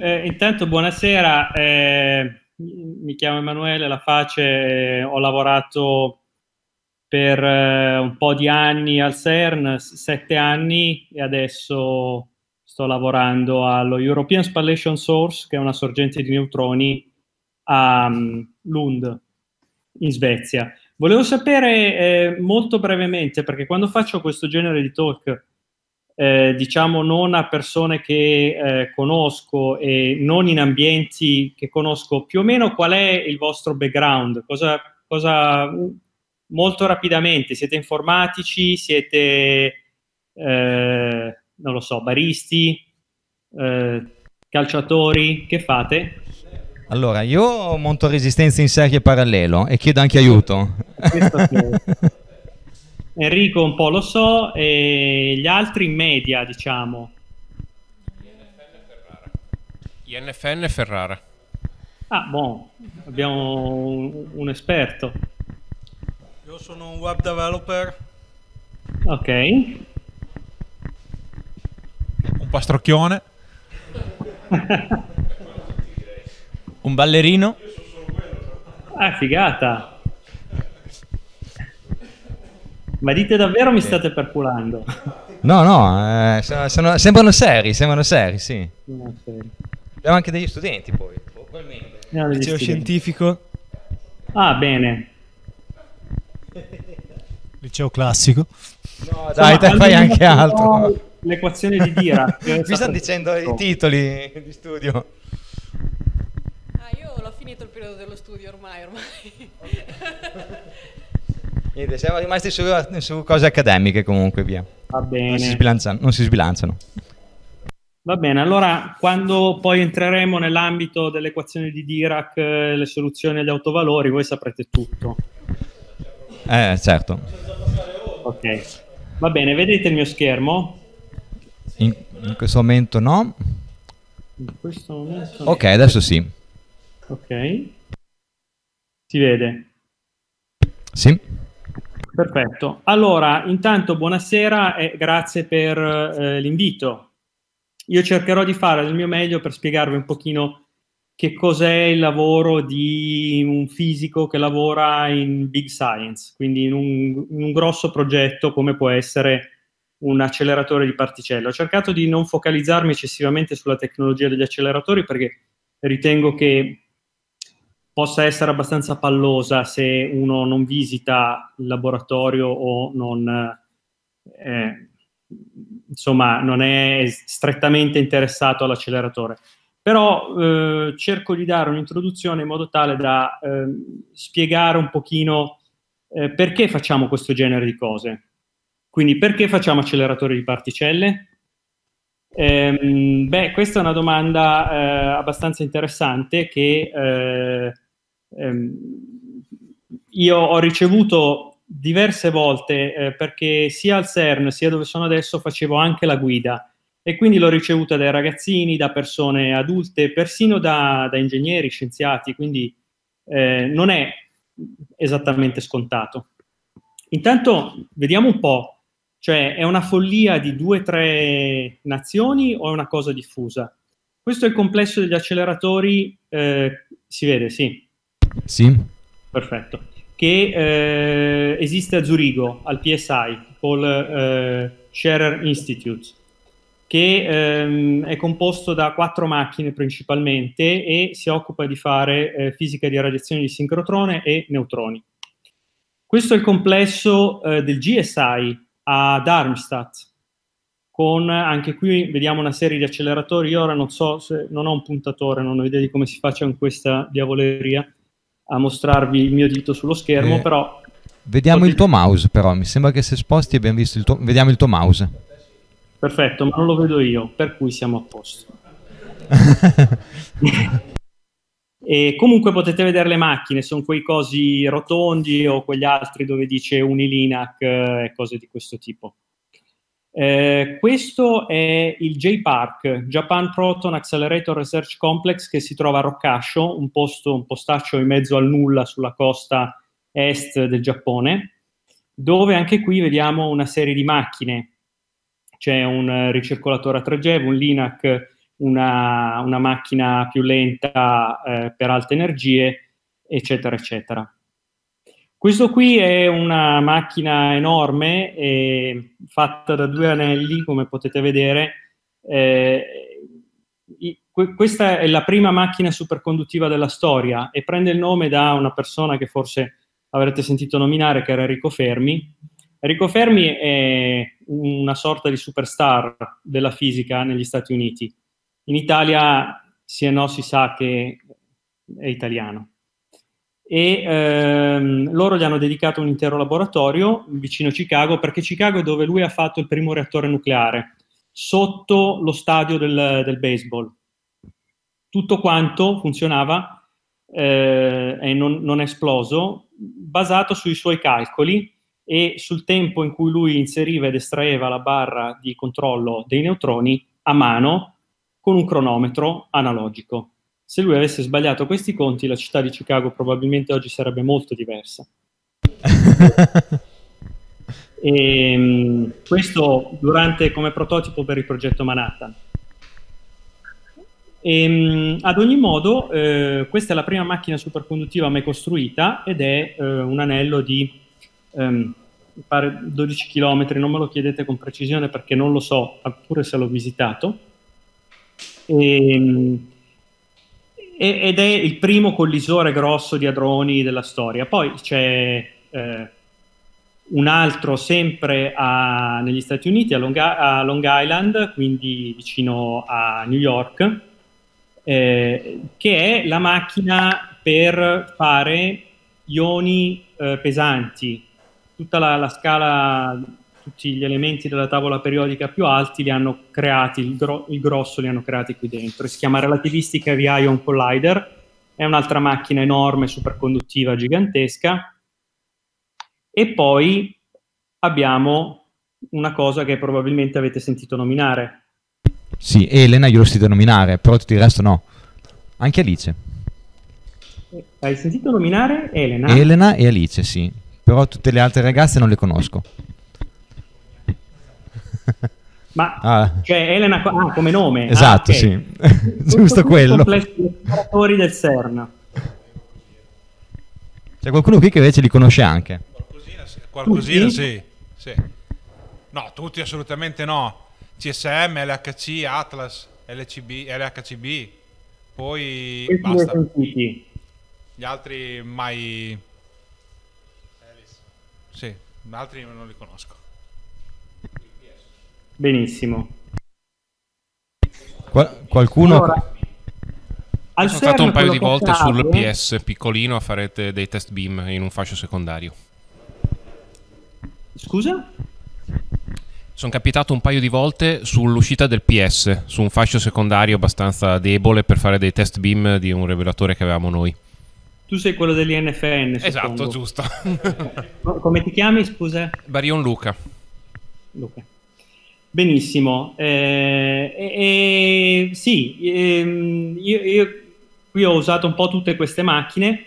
eh, intanto buonasera, eh, mi chiamo Emanuele La Face, ho lavorato per eh, un po' di anni al CERN, sette anni, e adesso sto lavorando allo European Spallation Source, che è una sorgente di neutroni a um, Lund, in Svezia. Volevo sapere eh, molto brevemente, perché quando faccio questo genere di talk, eh, diciamo non a persone che eh, conosco e non in ambienti che conosco, più o meno qual è il vostro background? Cosa, cosa molto rapidamente, siete informatici, siete, eh, non lo so, baristi, eh, calciatori, che fate? Allora, io monto resistenza in serie parallelo e chiedo anche aiuto. Enrico un po' lo so, e gli altri in media, diciamo. INFN Ferrara. Ah, buon, abbiamo un, un, esperto. Io sono un web developer. Ok. Un pastrocchione. Un ballerino? Ah, figata. Ma dite davvero mi state perculando? No, no, eh, sono, sono, sembrano seri, sembrano seri, sì. No, seri. Abbiamo anche degli studenti poi. No, Liceo scientifico. Ah, bene. Liceo classico. No, dai, Insomma, te fai anche altro. L'equazione di Dirac. Mi stanno dicendo i titoli di studio finito il periodo dello studio ormai, ormai. Niente, siamo rimasti su, su, cose accademiche comunque, via. Va bene. Non si sbilanciano. Non si sbilanciano. Va bene, allora quando poi entreremo nell'ambito delle equazioni di Dirac, eh, le soluzioni agli autovalori, voi saprete tutto. Eh, certo. Ok. Va bene, vedete il mio schermo? In, in questo momento no. In questo momento Ok, adesso sì. Ok. Si vede? Sì. Perfetto. Allora, intanto buonasera e grazie per eh, l'invito. Io cercherò di fare il mio meglio per spiegarvi un pochino che cos'è il lavoro di un fisico che lavora in big science, quindi in un, in un grosso progetto come può essere un acceleratore di particelle. Ho cercato di non focalizzarmi eccessivamente sulla tecnologia degli acceleratori perché ritengo che possa essere abbastanza pallosa se uno non visita il laboratorio o non, eh, insomma, non è strettamente interessato all'acceleratore. Però eh, cerco di dare un'introduzione in modo tale da eh, spiegare un pochino eh, perché facciamo questo genere di cose. Quindi perché facciamo acceleratori di particelle? Ehm, beh, questa è una domanda eh, abbastanza interessante che eh, ehm, io ho ricevuto diverse volte eh, perché sia al CERN sia dove sono adesso facevo anche la guida e quindi l'ho ricevuta dai ragazzini, da persone adulte, persino da, da ingegneri, scienziati, quindi eh, non è esattamente scontato. Intanto vediamo un po', cioè è una follia di due o tre nazioni o è una cosa diffusa? Questo è il complesso degli acceleratori, eh, si vede, sì. Sì. Perfetto. Che eh, esiste a Zurigo, al PSI, Paul eh, Scherer Institute, che ehm, è composto da quattro macchine principalmente e si occupa di fare eh, fisica di radiazioni di sincrotrone e neutroni. Questo è il complesso eh, del GSI a Darmstadt, con anche qui vediamo una serie di acceleratori. Io ora non so se non ho un puntatore, non ho idea di come si faccia con questa diavoleria a mostrarvi il mio dito sullo schermo, eh, però... Vediamo il tuo mouse però, mi sembra che se sposti abbiamo visto il tuo... Vediamo il tuo mouse. Perfetto, ma non lo vedo io, per cui siamo a posto. e comunque potete vedere le macchine, sono quei cosi rotondi o quegli altri dove dice Unilinac eh, e cose di questo tipo. Eh, questo è il J-Park, Japan Proton Accelerator Research Complex, che si trova a Roccascio, un, posto, un postaccio in mezzo al nulla sulla costa est del Giappone, dove anche qui vediamo una serie di macchine. C'è un ricircolatore a 3G, un LINAC una, una macchina più lenta eh, per alte energie, eccetera, eccetera. Questo qui è una macchina enorme, eh, fatta da due anelli, come potete vedere. Eh, questa è la prima macchina superconduttiva della storia e prende il nome da una persona che forse avrete sentito nominare, che era Enrico Fermi. Enrico Fermi è una sorta di superstar della fisica negli Stati Uniti. In Italia, sì e no, si sa che è italiano. E ehm, loro gli hanno dedicato un intero laboratorio vicino a Chicago, perché Chicago è dove lui ha fatto il primo reattore nucleare, sotto lo stadio del, del baseball tutto quanto funzionava eh, e non, non, è esploso, basato sui suoi calcoli e sul tempo in cui lui inseriva ed estraeva la barra di controllo dei neutroni a mano con un cronometro analogico. Se lui avesse sbagliato questi conti, la città di Chicago probabilmente oggi sarebbe molto diversa. e, ehm, questo durante, come prototipo per il progetto Manhattan. E, ehm, ad ogni modo, eh, questa è la prima macchina superconduttiva mai costruita ed è eh, un anello di ehm, pare 12 km, non me lo chiedete con precisione perché non lo so, pure se l'ho visitato. E, ehm, ed è il primo collisore grosso di hadroni della storia. Poi c'è eh, un altro sempre a, negli Stati Uniti, a Long, a Long Island, quindi vicino a New York, eh, che è la macchina per fare ioni eh, pesanti. Tutta la, la, scala, tutti gli elementi della tavola periodica più alti li hanno creati, il, gro- il grosso li hanno creati qui dentro. Si chiama Relativistic Heavy Ion Collider, è un'altra macchina enorme, superconduttiva, gigantesca. E poi abbiamo una cosa che probabilmente avete sentito nominare, sì, Elena glielo sentito nominare, però tutto il resto no. Anche Alice. Hai sentito nominare Elena? Elena e Alice, sì. Però tutte le altre ragazze non le conosco. Ma ah. cioè Elena ah, come nome? Esatto, ah, okay. sì. Giusto quello. operatori del CERN. C'è qualcuno qui che invece li conosce anche. Qualcosina, sì. Qualcosina, sì. sì. No, tutti assolutamente no. CSM, LHC, Atlas, LCB, LHCB, poi Questi basta. Gli altri mai... Sì, gli altri non li conosco. Benissimo. Qual- qualcuno... Allora, sono stato un paio di volte sul PS piccolino farete dei test beam in un fascio secondario. Scusa? Sono capitato un paio di volte sull'uscita del PS, su un fascio secondario abbastanza debole per fare dei test beam di un rivelatore che avevamo noi. Tu sei quello dell'INFN, Esatto, giusto. Come ti chiami, scusa? Barion Luca. Luca. Benissimo. Eh, eh, sì, eh, io, io qui ho usato un po' tutte queste macchine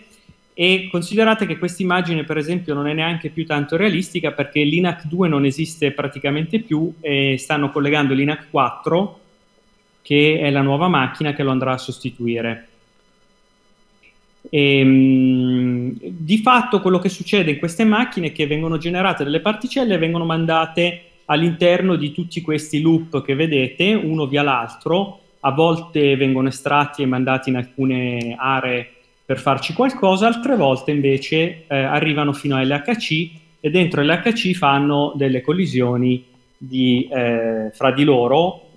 e considerate che questa immagine, per esempio, non è neanche più tanto realistica perché l'INAC 2 non esiste praticamente più e stanno collegando l'INAC 4, che è la nuova macchina che lo andrà a sostituire. E, ehm, di fatto quello che succede in queste macchine è che vengono generate delle particelle e vengono mandate all'interno di tutti questi loop che vedete, uno via l'altro, a volte vengono estratti e mandati in alcune aree per farci qualcosa, altre volte invece eh, arrivano fino a LHC e dentro LHC fanno delle collisioni di, eh, fra di loro,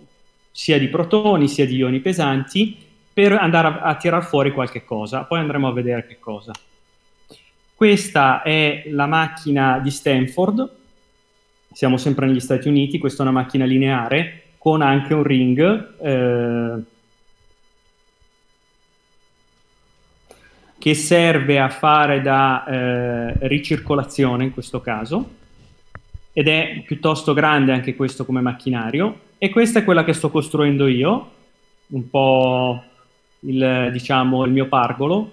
sia di protoni sia di ioni pesanti, per andare a, a tirar fuori qualche cosa. Poi andremo a vedere che cosa. Questa è la macchina di Stanford, siamo sempre negli Stati Uniti, questa è una macchina lineare con anche un ring. Eh, che serve a fare da eh, ricircolazione in questo caso ed è piuttosto grande anche questo come macchinario e questa è quella che sto costruendo io, un po' il, diciamo, il mio pargolo,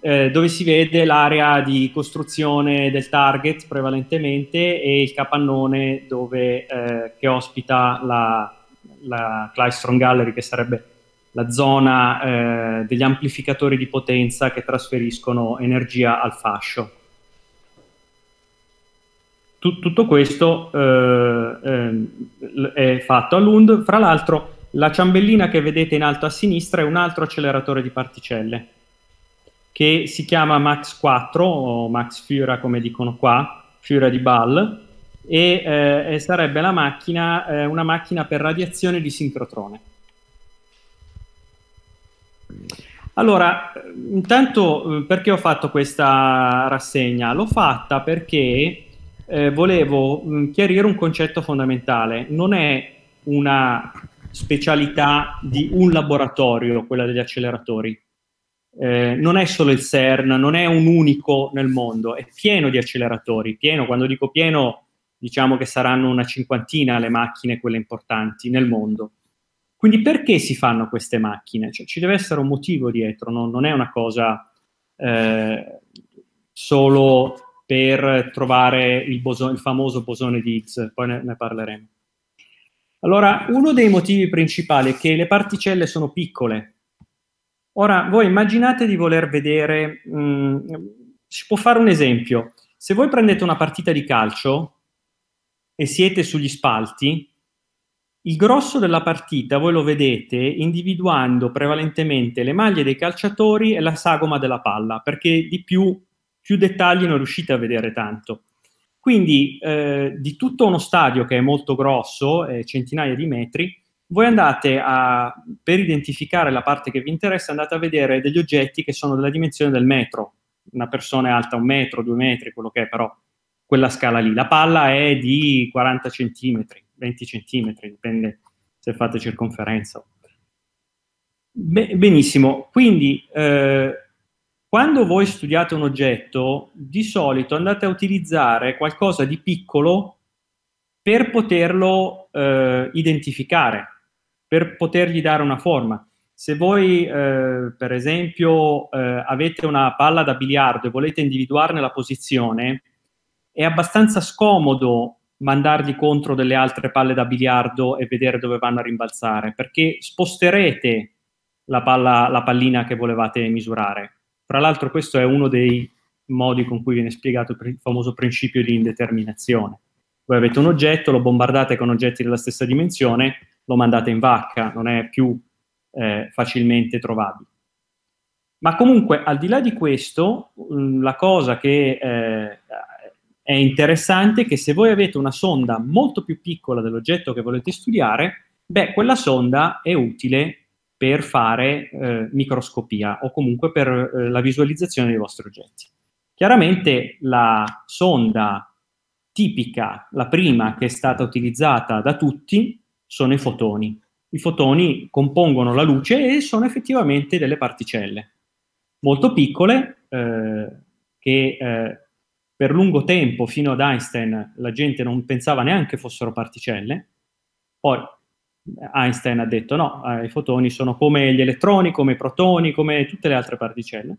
eh, dove si vede l'area di costruzione del target prevalentemente e il capannone dove, eh, che ospita la, la Klystron Gallery, che sarebbe la zona eh, degli amplificatori di potenza che trasferiscono energia al fascio. Tut tutto questo eh, eh, è fatto a Lund. Fra l'altro, la ciambellina che vedete in alto a sinistra è un altro acceleratore di particelle che si chiama Max 4 o Max Fura come dicono qua, Fura di Ball, e, eh, sarebbe la macchina, eh, una macchina per radiazione di sincrotrone. Allora, intanto eh, perché ho fatto questa rassegna? L'ho fatta perché eh, volevo mh, chiarire un concetto fondamentale. Non è una specialità di un laboratorio, quella degli acceleratori. Eh, non è solo il CERN, non è un unico nel mondo, è pieno di acceleratori. Pieno, quando dico pieno, diciamo che saranno una cinquantina le macchine, quelle importanti nel mondo. Quindi perché si fanno queste macchine? Cioè, ci deve essere un motivo dietro, no? non è una cosa eh, solo per trovare il, il, famoso bosone di Higgs, poi ne, ne parleremo. Allora, uno dei motivi principali è che le particelle sono piccole. Ora, voi immaginate di voler vedere, mh, mm, si può fare un esempio, se voi prendete una partita di calcio e siete sugli spalti, il grosso della partita voi lo vedete individuando prevalentemente le maglie dei calciatori e la sagoma della palla, perché di più, più dettagli non riuscite a vedere tanto. Quindi eh, di tutto uno stadio che è molto grosso, eh, centinaia di metri, voi andate a, per identificare la parte che vi interessa, andate a vedere degli oggetti che sono della dimensione del metro. Una persona è alta un metro, due metri, quello che è, però quella scala lì. La palla è di 40 centimetri 20 centimetri, dipende se fate circonferenza. Be- benissimo, quindi eh, quando voi studiate un oggetto, di solito andate a utilizzare qualcosa di piccolo per poterlo eh, identificare, per potergli dare una forma. Se voi, eh, per esempio, eh, avete una palla da biliardo e volete individuarne la posizione, è abbastanza scomodo mandargli contro delle altre palle da biliardo e vedere dove vanno a rimbalzare, perché sposterete la, palla, la pallina che volevate misurare. Tra l'altro questo è uno dei modi con cui viene spiegato il famoso principio di indeterminazione. Voi avete un oggetto, lo bombardate con oggetti della stessa dimensione, lo mandate in vacca, non è più eh, facilmente trovabile. Ma comunque, al di là di questo, la cosa che eh, è interessante che se voi avete una sonda molto più piccola dell'oggetto che volete studiare, beh, quella sonda è utile per fare eh, microscopia o comunque per eh, la visualizzazione dei vostri oggetti. Chiaramente la sonda tipica, la prima che è stata utilizzata da tutti, sono i fotoni. I fotoni compongono la luce e sono effettivamente delle particelle molto piccole eh, che eh, per lungo tempo, fino ad Einstein, la gente non pensava neanche fossero particelle. Poi Einstein ha detto no, eh, i fotoni sono come gli elettroni, come i protoni, come tutte le altre particelle.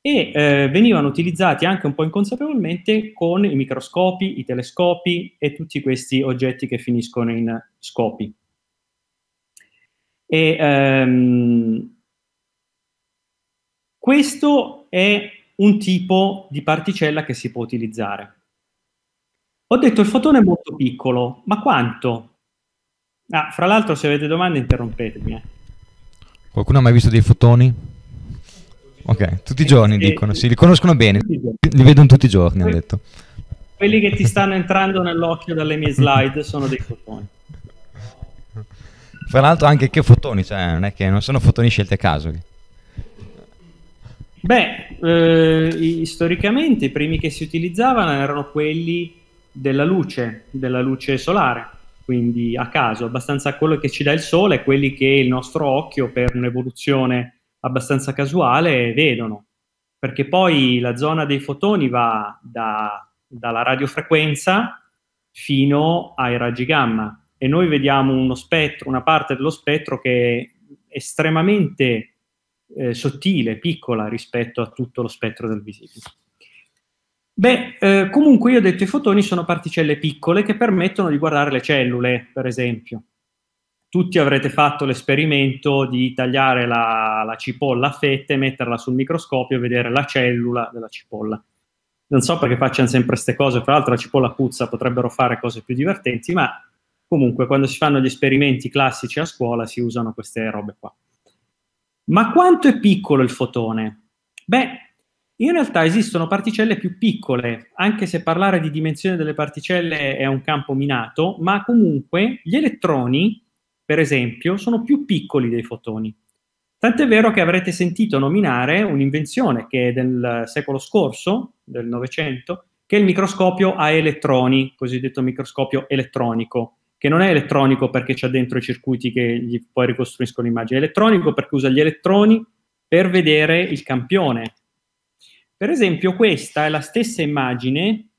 E eh, venivano utilizzati anche un po' inconsapevolmente con i microscopi, i telescopi e tutti questi oggetti che finiscono in scopi. E, ehm, questo è un tipo di particella che si può utilizzare. Ho detto il fotone è molto piccolo, ma quanto? Ah, fra l'altro se avete domande interrompetemi. Eh. Qualcuno ha mai visto dei fotoni? Ok, tutti i giorni eh, dicono, sì, li conoscono bene, li vedono tutti i giorni, hanno detto. Quelli che ti stanno entrando nell'occhio dalle mie slide sono dei fotoni. Fra l'altro anche che fotoni, cioè non è che non sono fotoni scelti a caso. Beh, eh, storicamente i primi che si utilizzavano erano quelli della luce, della luce solare, quindi a caso, abbastanza quello che ci dà il sole, quelli che il nostro occhio per un'evoluzione abbastanza casuale vedono, perché poi la zona dei fotoni va da, dalla radiofrequenza fino ai raggi gamma e noi vediamo uno spettro, una parte dello spettro che è estremamente eh, sottile, piccola rispetto a tutto lo spettro del visibile. Beh, eh, comunque io ho detto i fotoni sono particelle piccole che permettono di guardare le cellule, per esempio. Tutti avrete fatto l'esperimento di tagliare la, la cipolla a fette, metterla sul microscopio e vedere la cellula della cipolla. Non so perché facciano sempre queste cose, fra l'altro la cipolla puzza, potrebbero fare cose più divertenti, ma comunque quando si fanno gli esperimenti classici a scuola si usano queste robe qua. Ma quanto è piccolo il fotone? Beh, in realtà esistono particelle più piccole, anche se parlare di dimensione delle particelle è un campo minato, ma comunque gli elettroni per esempio, sono più piccoli dei fotoni. Tant'è vero che avrete sentito nominare un'invenzione che è del secolo scorso, del Novecento, che è il microscopio a elettroni, cosiddetto microscopio elettronico, che non è elettronico perché c'ha dentro i circuiti che gli poi ricostruiscono l'immagine, è elettronico perché usa gli elettroni per vedere il campione. Per esempio, questa è la stessa immagine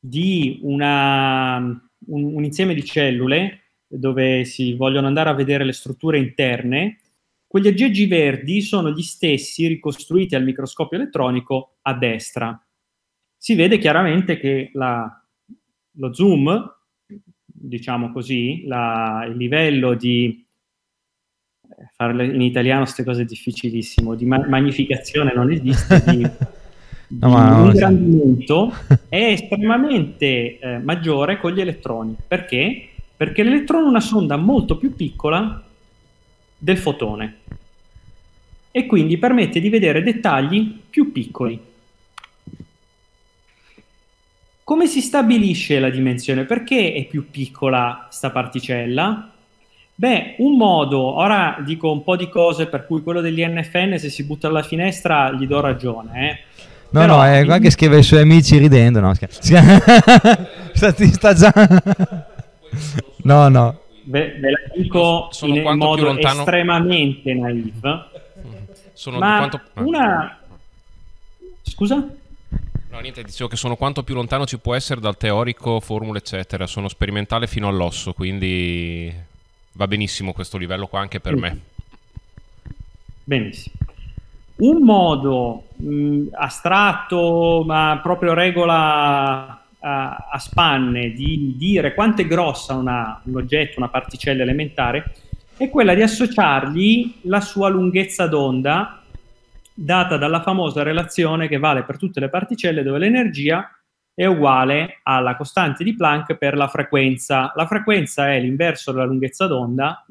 di una, un, un insieme di cellule dove si vogliono andare a vedere le strutture interne, quegli aggeggi verdi sono gli stessi ricostruiti al microscopio elettronico a destra. Si vede chiaramente che la, lo zoom, diciamo così, la, il livello di eh, farle in italiano queste cose è difficilissimo, di ma- magnificazione non esiste, di, no, ma, ingrandimento è estremamente eh, maggiore con gli elettroni. Perché? Perché l'elettrone è una sonda molto più piccola del fotone e quindi permette di vedere dettagli più piccoli. Come si stabilisce la dimensione? Perché è più piccola sta particella? Beh, un modo, ora dico un po' di cose per cui quello degli NFN se si butta alla finestra gli do ragione, eh. No, Però, no, è qua che scrive ai suoi amici ridendo, no, sta, sta già... No, no. Ve, ve la dico sono, in modo lontano... estremamente naive. Sono ma quanto... una... Scusa? No, niente, dicevo che sono quanto più lontano ci può essere dal teorico, formule, eccetera. Sono sperimentale fino all'osso, quindi va benissimo questo livello qua anche per mm. me. Benissimo. Un modo mh, astratto, ma proprio regola a, a spanne di dire quanto è grossa una, un oggetto, una particella elementare, è quella di associargli la sua lunghezza d'onda data dalla famosa relazione che vale per tutte le particelle dove l'energia è uguale alla costante di Planck per la frequenza. La frequenza è l'inverso della lunghezza d'onda,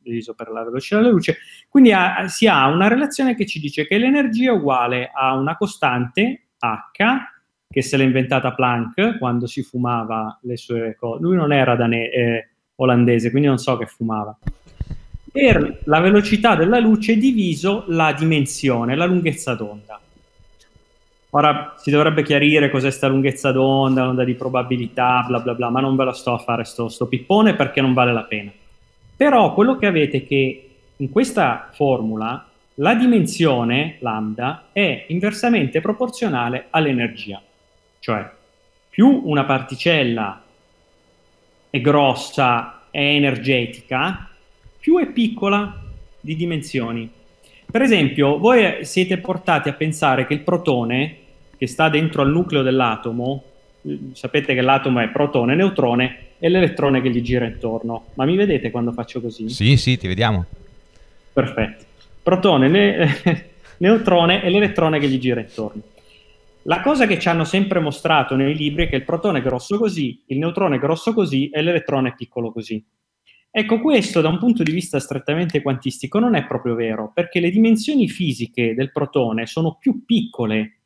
diviso per la velocità della luce, quindi ha, si ha una relazione che ci dice che l'energia è uguale a una costante h che se l'ha inventata Planck quando si fumava le sue cose. Lui non era dane- eh, olandese, quindi non so che fumava. Per la velocità della luce diviso la dimensione, la lunghezza d'onda. Ora si dovrebbe chiarire cos'è questa lunghezza d'onda, l'onda di probabilità, bla bla bla, ma non ve la sto a fare sto, sto pippone perché non vale la pena. Però quello che avete è che in questa formula la dimensione lambda è inversamente proporzionale all'energia. Cioè, più una particella è grossa, è energetica, più è piccola di dimensioni. Per esempio, voi siete portati a pensare che il protone, che sta dentro al nucleo dell'atomo, sapete che l'atomo è protone, neutrone, e l'elettrone che gli gira intorno. Ma mi vedete quando faccio così? Sì, sì, ti vediamo. Perfetto. Protone, ne- neutrone e l'elettrone che gli gira intorno. La cosa che ci hanno sempre mostrato nei libri è che il protone è grosso così, il neutrone è grosso così e l'elettrone è piccolo così. Ecco, questo da un punto di vista strettamente quantistico non è proprio vero, perché le dimensioni fisiche del protone sono più piccole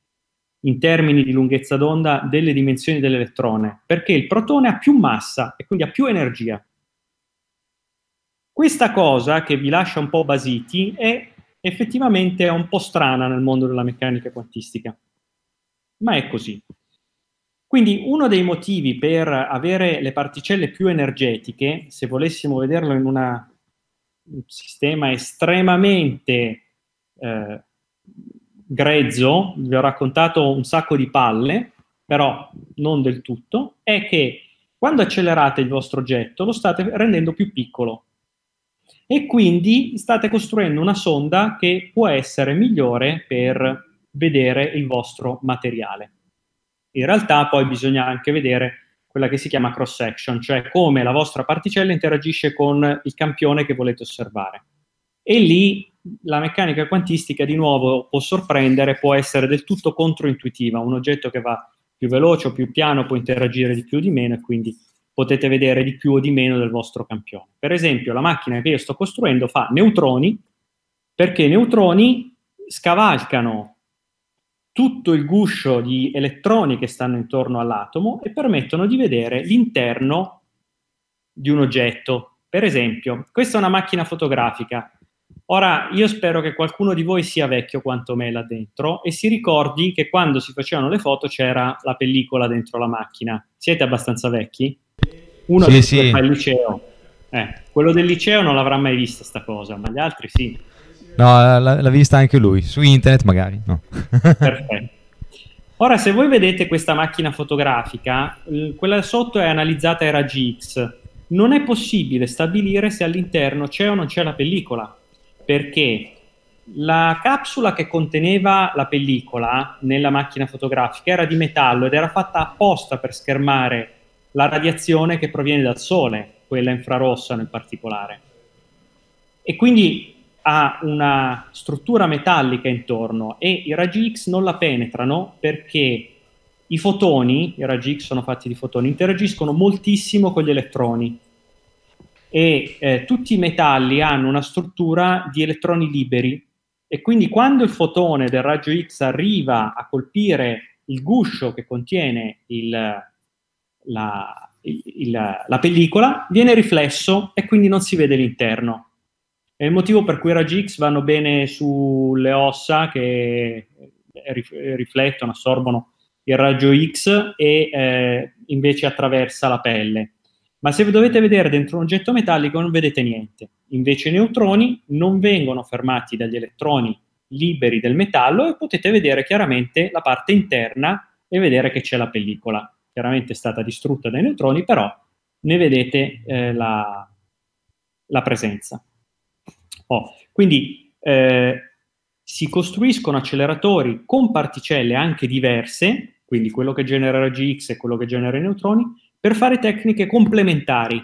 in termini di lunghezza d'onda delle dimensioni dell'elettrone, perché il protone ha più massa e quindi ha più energia. Questa cosa che vi lascia un po' basiti è effettivamente un po' strana nel mondo della meccanica quantistica ma è così. Quindi uno dei motivi per avere le particelle più energetiche, se volessimo vederlo in una, un sistema estremamente eh, grezzo, vi ho raccontato un sacco di palle, però non del tutto, è che quando accelerate il vostro oggetto lo state rendendo più piccolo e quindi state costruendo una sonda che può essere migliore per vedere il vostro materiale. In realtà poi bisogna anche vedere quella che si chiama cross section, cioè come la vostra particella interagisce con il campione che volete osservare. E lì la meccanica quantistica di nuovo può sorprendere, può essere del tutto controintuitiva, un oggetto che va più veloce o più piano può interagire di più o di meno e quindi potete vedere di più o di meno del vostro campione. Per esempio, la macchina che io sto costruendo fa neutroni perché i neutroni scavalcano tutto il guscio di elettroni che stanno intorno all'atomo e permettono di vedere l'interno di un oggetto. Per esempio, questa è una macchina fotografica. Ora, io spero che qualcuno di voi sia vecchio quanto me là dentro e si ricordi che quando si facevano le foto c'era la pellicola dentro la macchina. Siete abbastanza vecchi? Uno sì, sì. fa il liceo. Eh, quello del liceo non l'avrà mai vista sta cosa, ma gli altri sì. No, l'ha vista anche lui, su internet magari. No. Perfetto. Ora, se voi vedete questa macchina fotografica, quella sotto è analizzata ai raggi X. Non è possibile stabilire se all'interno c'è o non c'è la pellicola, perché la capsula che conteneva la pellicola nella macchina fotografica era di metallo ed era fatta apposta per schermare la radiazione che proviene dal Sole, quella infrarossa nel particolare. E quindi ha una struttura metallica intorno e i raggi X non la penetrano perché i fotoni, i raggi X sono fatti di fotoni, interagiscono moltissimo con gli elettroni e eh, tutti i metalli hanno una struttura di elettroni liberi e quindi quando il fotone del raggio X arriva a colpire il guscio che contiene il, la, il, il, la pellicola, viene riflesso e quindi non si vede l'interno. È il motivo per cui i raggi X vanno bene sulle ossa che riflettono, assorbono il raggio X e eh, invece attraversa la pelle. Ma se dovete vedere dentro un oggetto metallico non vedete niente. Invece i neutroni non vengono fermati dagli elettroni liberi del metallo e potete vedere chiaramente la parte interna e vedere che c'è la pellicola. Chiaramente è stata distrutta dai neutroni, però ne vedete eh, la, la presenza. Oh, quindi eh, si costruiscono acceleratori con particelle anche diverse, quindi quello che genera raggi X e quello che genera i neutroni, per fare tecniche complementari.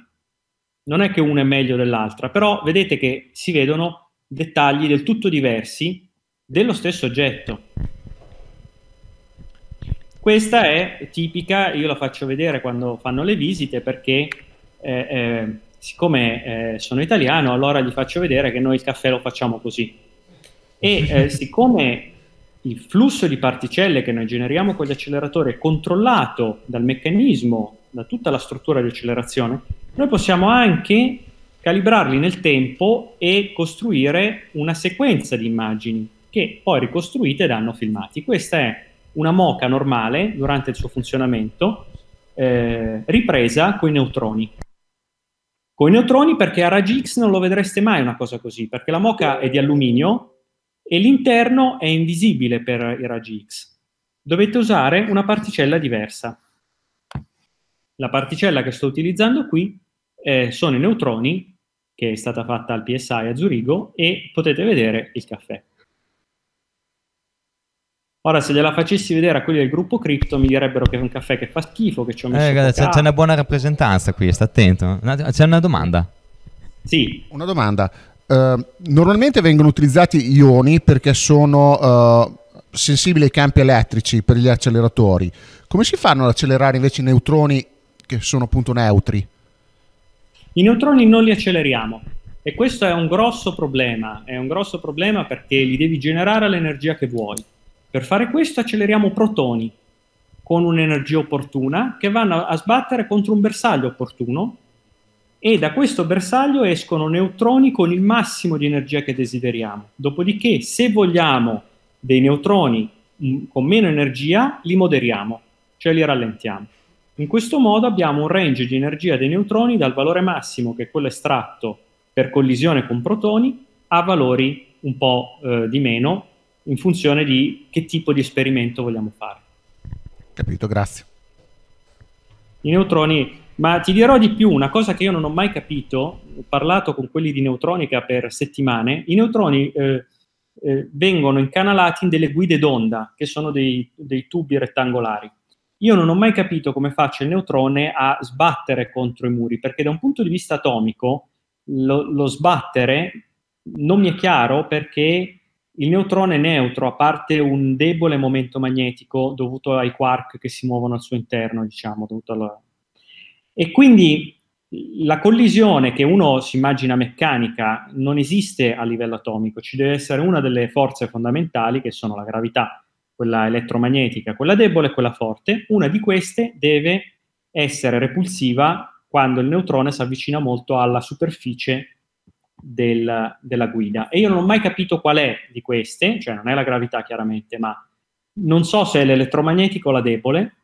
Non è che una è meglio dell'altra, però vedete che si vedono dettagli del tutto diversi dello stesso oggetto. Questa è tipica, io la faccio vedere quando fanno le visite perché eh, eh, siccome eh, sono italiano, allora gli faccio vedere che noi il caffè lo facciamo così. E eh, siccome il flusso di particelle che noi generiamo con gli acceleratori è controllato dal meccanismo, da tutta la struttura di accelerazione, noi possiamo anche calibrarli nel tempo e costruire una sequenza di immagini che poi ricostruite danno filmati. Questa è una moca normale durante il suo funzionamento, eh, ripresa con i neutroni. Con i neutroni perché a raggi X non lo vedreste mai una cosa così, perché la moca è di alluminio e l'interno è invisibile per i raggi X. Dovete usare una particella diversa. La particella che sto utilizzando qui eh, sono i neutroni, che è stata fatta al PSI a Zurigo, e potete vedere il caffè. Ora, se gliela facessi vedere a quelli del gruppo cripto, mi direbbero che è un caffè che fa schifo, che ci ho messo. Eh, guarda, c'è, una buona rappresentanza qui, sta attento. C'è una domanda. Sì. Una domanda. Uh, normalmente vengono utilizzati ioni perché sono uh, sensibili ai campi elettrici per gli acceleratori. Come si fanno ad accelerare invece i neutroni che sono appunto neutri? I neutroni non li acceleriamo. E questo è un grosso problema. È un grosso problema perché li devi generare all'energia che vuoi. Per fare questo acceleriamo protoni con un'energia opportuna che vanno a sbattere contro un bersaglio opportuno e da questo bersaglio escono neutroni con il massimo di energia che desideriamo. Dopodiché, se vogliamo dei neutroni mm, con meno energia, li moderiamo, cioè li rallentiamo. In questo modo abbiamo un range di energia dei neutroni dal valore massimo, che è quello estratto per collisione con protoni, a valori un po' eh, di meno, in funzione di che tipo di esperimento vogliamo fare. Capito, grazie. I neutroni, ma ti dirò di più, una cosa che io non ho mai capito, ho parlato con quelli di neutronica per settimane, i neutroni eh, eh, vengono incanalati in delle guide d'onda, che sono dei, dei tubi rettangolari. io non ho mai capito come faccia il neutrone a sbattere contro i muri, perché da un punto di vista atomico lo, lo sbattere non mi è chiaro perché il neutrone è neutro, a parte un debole momento magnetico dovuto ai quark che si muovono al suo interno, diciamo, alla... E quindi la collisione che uno si immagina meccanica non esiste a livello atomico, ci deve essere una delle forze fondamentali che sono la gravità, quella elettromagnetica, quella debole e quella forte. Una di queste deve essere repulsiva quando il neutrone si avvicina molto alla superficie del, della guida. E io non ho mai capito qual è di queste, cioè non è la gravità chiaramente, ma non so se è l'elettromagnetico o la debole,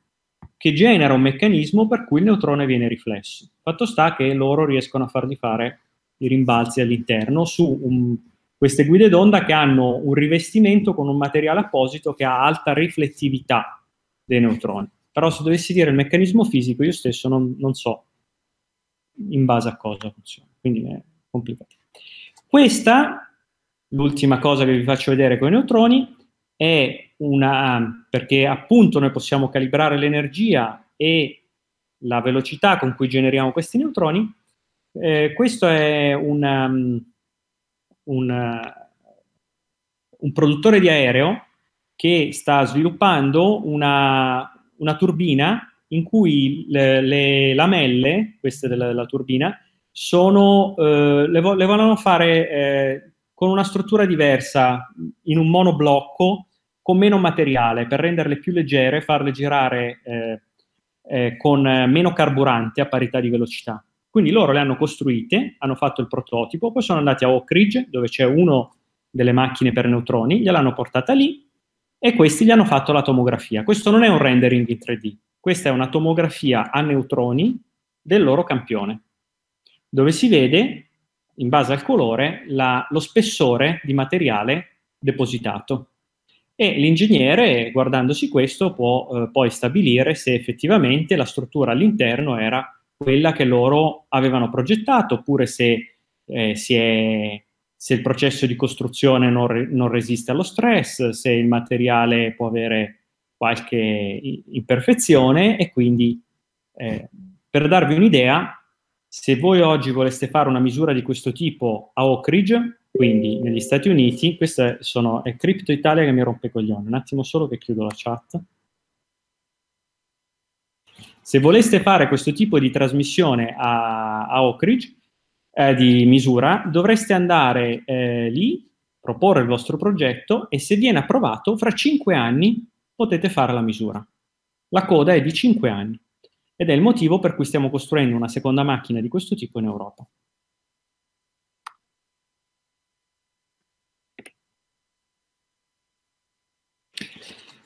che genera un meccanismo per cui il neutrone viene riflesso. Fatto sta che loro riescono a fargli fare i rimbalzi all'interno su un, queste guide d'onda che hanno un rivestimento con un materiale apposito che ha alta riflettività dei neutroni. Però se dovessi dire il meccanismo fisico, io stesso non, non so in base a cosa funziona. Quindi è complicato. Questa, l'ultima cosa che vi faccio vedere con i neutroni, è una, perché appunto noi possiamo calibrare l'energia e la velocità con cui generiamo questi neutroni. Eh, questo è una, una, un produttore di aereo che sta sviluppando una, una turbina in cui le, le lamelle, queste della turbina, sono, eh, le, vo- le, vogliono fare eh, con una struttura diversa, in un monoblocco, con meno materiale, per renderle più leggere farle girare eh, eh con meno carburante a parità di velocità. Quindi loro le hanno costruite, hanno fatto il prototipo, poi sono andati a Oak Ridge, dove c'è uno delle macchine per neutroni, gliel'hanno portata lì e questi gli hanno fatto la tomografia. Questo non è un rendering in 3D, questa è una tomografia a neutroni del loro campione dove si vede, in base al colore, la, lo spessore di materiale depositato. E l'ingegnere, guardandosi questo, può eh, poi stabilire se effettivamente la struttura all'interno era quella che loro avevano progettato, oppure se, eh, è, se il processo di costruzione non, re, non, resiste allo stress, se il materiale può avere qualche imperfezione e quindi eh, per darvi un'idea, se voi oggi voleste fare una misura di questo tipo a Oak Ridge, quindi negli Stati Uniti, questa sono, è Crypto Italia che mi rompe i coglioni. Un attimo solo che chiudo la chat. Se voleste fare questo tipo di trasmissione a, a Oak Ridge, eh, di misura, dovreste andare eh, lì, proporre il vostro progetto e se viene approvato, fra cinque anni potete fare la misura. La coda è di cinque anni ed è il motivo per cui stiamo costruendo una seconda macchina di questo tipo in Europa.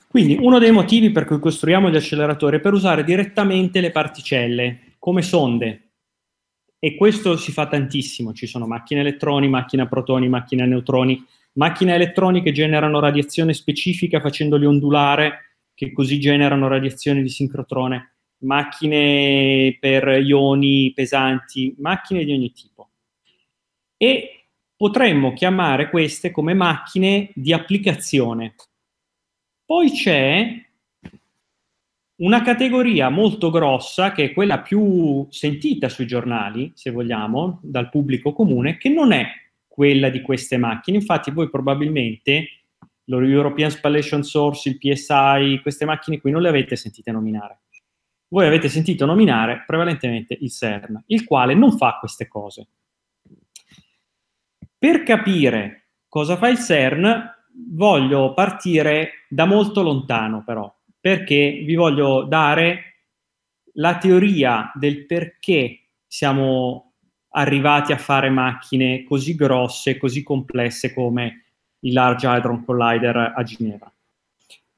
Quindi uno dei motivi per cui costruiamo gli acceleratori è per usare direttamente le particelle come sonde. E questo si fa tantissimo. Ci sono macchine elettroni, macchine a protoni, macchine a neutroni, macchine elettroniche generano radiazione specifica facendoli ondulare, che così generano radiazione di sincrotrone macchine per ioni pesanti, macchine di ogni tipo. E potremmo chiamare queste come macchine di applicazione. Poi c'è una categoria molto grossa, che è quella più sentita sui giornali, se vogliamo, dal pubblico comune, che non è quella di queste macchine. Infatti voi probabilmente l'European Spallation Source, il PSI, queste macchine qui non le avete sentite nominare voi avete sentito nominare prevalentemente il CERN, il quale non fa queste cose. Per capire cosa fa il CERN, voglio partire da molto lontano però, perché vi voglio dare la teoria del perché siamo arrivati a fare macchine così grosse, così complesse come il Large Hadron Collider a Ginevra.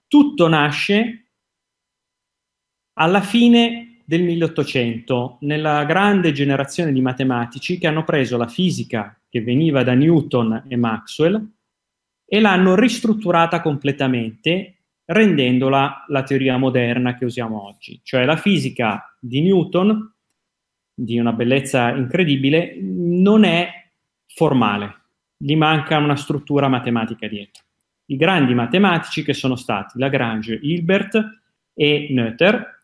Tutto nasce alla fine del 1800, nella grande generazione di matematici che hanno preso la fisica che veniva da Newton e Maxwell e l'hanno ristrutturata completamente, rendendola la teoria moderna che usiamo oggi. Cioè la fisica di Newton, di una bellezza incredibile, non è formale, gli manca una struttura matematica dietro. I grandi matematici che sono stati Lagrange, Hilbert, e Noether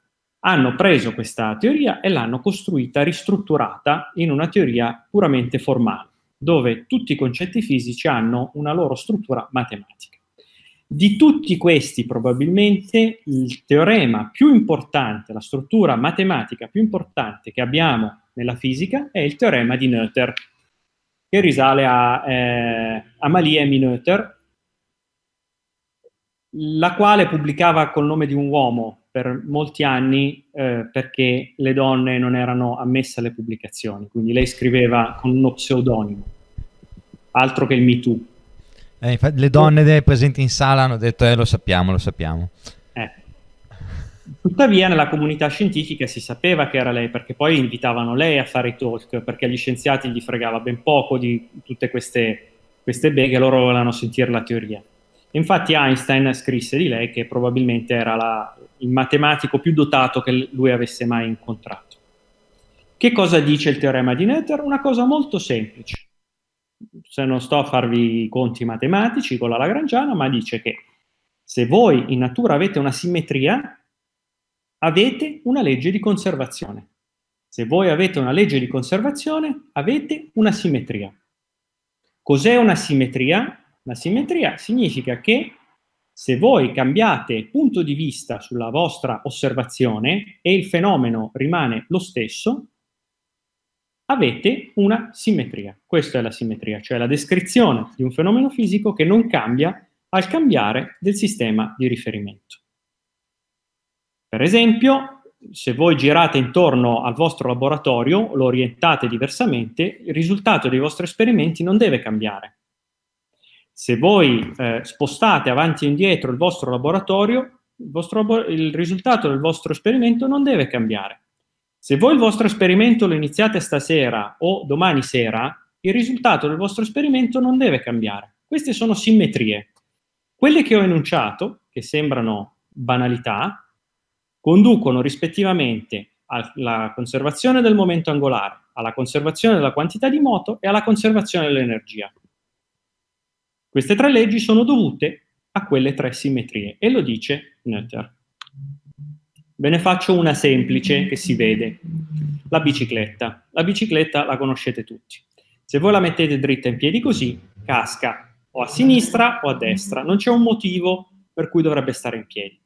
hanno preso questa teoria e l'hanno costruita, ristrutturata in una teoria puramente formale, dove tutti i concetti fisici hanno una loro struttura matematica. Di tutti questi, probabilmente, il teorema più importante, la struttura matematica più importante che abbiamo nella fisica è il teorema di Noether, che risale a, eh, a Malie Noether, la quale pubblicava col nome di un uomo per molti anni eh, perché le donne non erano ammesse alle pubblicazioni, quindi lei scriveva con uno pseudonimo, altro che il Me Too. Eh, le donne presenti in sala hanno detto, eh lo sappiamo, lo sappiamo. Eh. Tuttavia nella comunità scientifica si sapeva che era lei, perché poi invitavano lei a fare i talk, perché agli scienziati gli fregava ben poco di tutte queste, queste beghe, loro volevano sentire la teoria. Infatti Einstein scrisse di lei che probabilmente era la, il matematico più dotato che lui avesse mai incontrato. Che cosa dice il teorema di Noether? Una cosa molto semplice. Se non sto a farvi i conti matematici con la Lagrangiana, ma dice che se voi in natura avete una simmetria, avete una legge di conservazione. Se voi avete una legge di conservazione, avete una simmetria. Cos'è una simmetria? La simmetria significa che se voi cambiate punto di vista sulla vostra osservazione e il fenomeno rimane lo stesso, avete una simmetria. Questa è la simmetria, cioè la descrizione di un fenomeno fisico che non cambia al cambiare del sistema di riferimento. Per esempio, se voi girate intorno al vostro laboratorio, lo orientate diversamente, il risultato dei vostri esperimenti non deve cambiare se voi eh, spostate avanti e indietro il vostro laboratorio, il, vostro, il risultato del vostro esperimento non deve cambiare. Se voi il vostro esperimento lo iniziate stasera o domani sera, il risultato del vostro esperimento non deve cambiare. Queste sono simmetrie. Quelle che ho enunciato, che sembrano banalità, conducono rispettivamente alla conservazione del momento angolare, alla conservazione della quantità di moto e alla conservazione dell'energia. Queste tre leggi sono dovute a quelle tre simmetrie e lo dice Noether. Ve ne faccio una semplice che si vede, la bicicletta. La bicicletta la conoscete tutti. Se voi la mettete dritta in piedi così, casca o a sinistra o a destra. Non c'è un motivo per cui dovrebbe stare in piedi.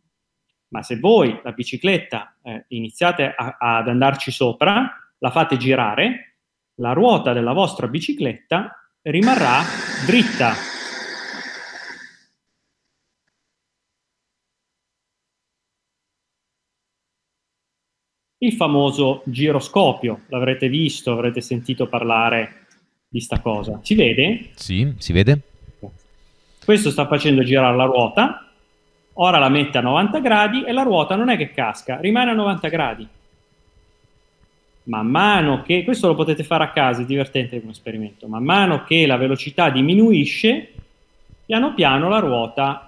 Ma se voi la bicicletta eh, iniziate a, ad andarci sopra, la fate girare, la ruota della vostra bicicletta rimarrà dritta il famoso giroscopio. L'avrete visto, avrete sentito parlare di sta cosa. Si vede? Sì, si vede. Questo sta facendo girare la ruota, ora la mette a 90 gradi e la ruota non è che casca, rimane a 90 gradi. Man mano che, questo lo potete fare a casa, è divertente come esperimento, man mano che la velocità diminuisce, piano piano la ruota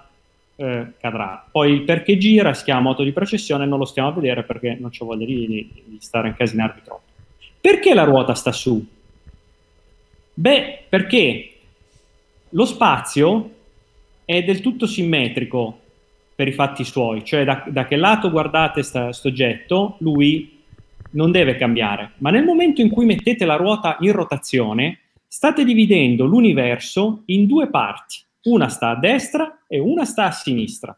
eh, cadrà. Poi il perché gira si chiama moto di processione, non lo stiamo a vedere perché non ho voglia di, di, di stare a incasinarvi troppo. Perché la ruota sta su? Beh, perché lo spazio è del tutto simmetrico per i fatti suoi, cioè da, da che lato guardate questo oggetto, lui non deve cambiare. Ma nel momento in cui mettete la ruota in rotazione, state dividendo l'universo in due parti una sta a destra e una sta a sinistra.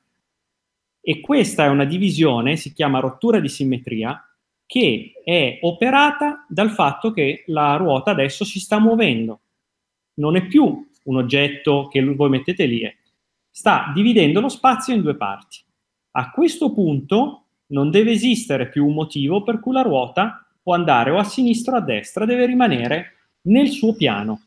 E questa è una divisione, si chiama rottura di simmetria, che è operata dal fatto che la ruota adesso si sta muovendo. Non è più un oggetto che voi mettete lì, sta dividendo lo spazio in due parti. A questo punto non deve esistere più un motivo per cui la ruota può andare o a sinistra o a destra, deve rimanere nel suo piano.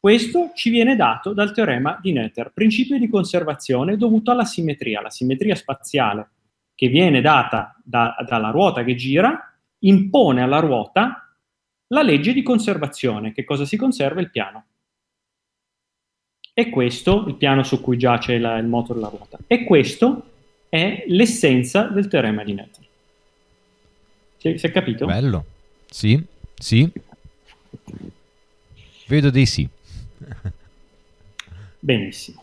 Questo ci viene dato dal teorema di Noether, principio di conservazione dovuto alla simmetria, la simmetria spaziale che viene data da, dalla ruota che gira, impone alla ruota la legge di conservazione, che cosa si conserva? Il piano. E questo, il piano su cui giace la, il moto della ruota, e questo è l'essenza del teorema di Noether. Si, si è capito? Bello. Sì, sì. Vedo dei sì. Benissimo.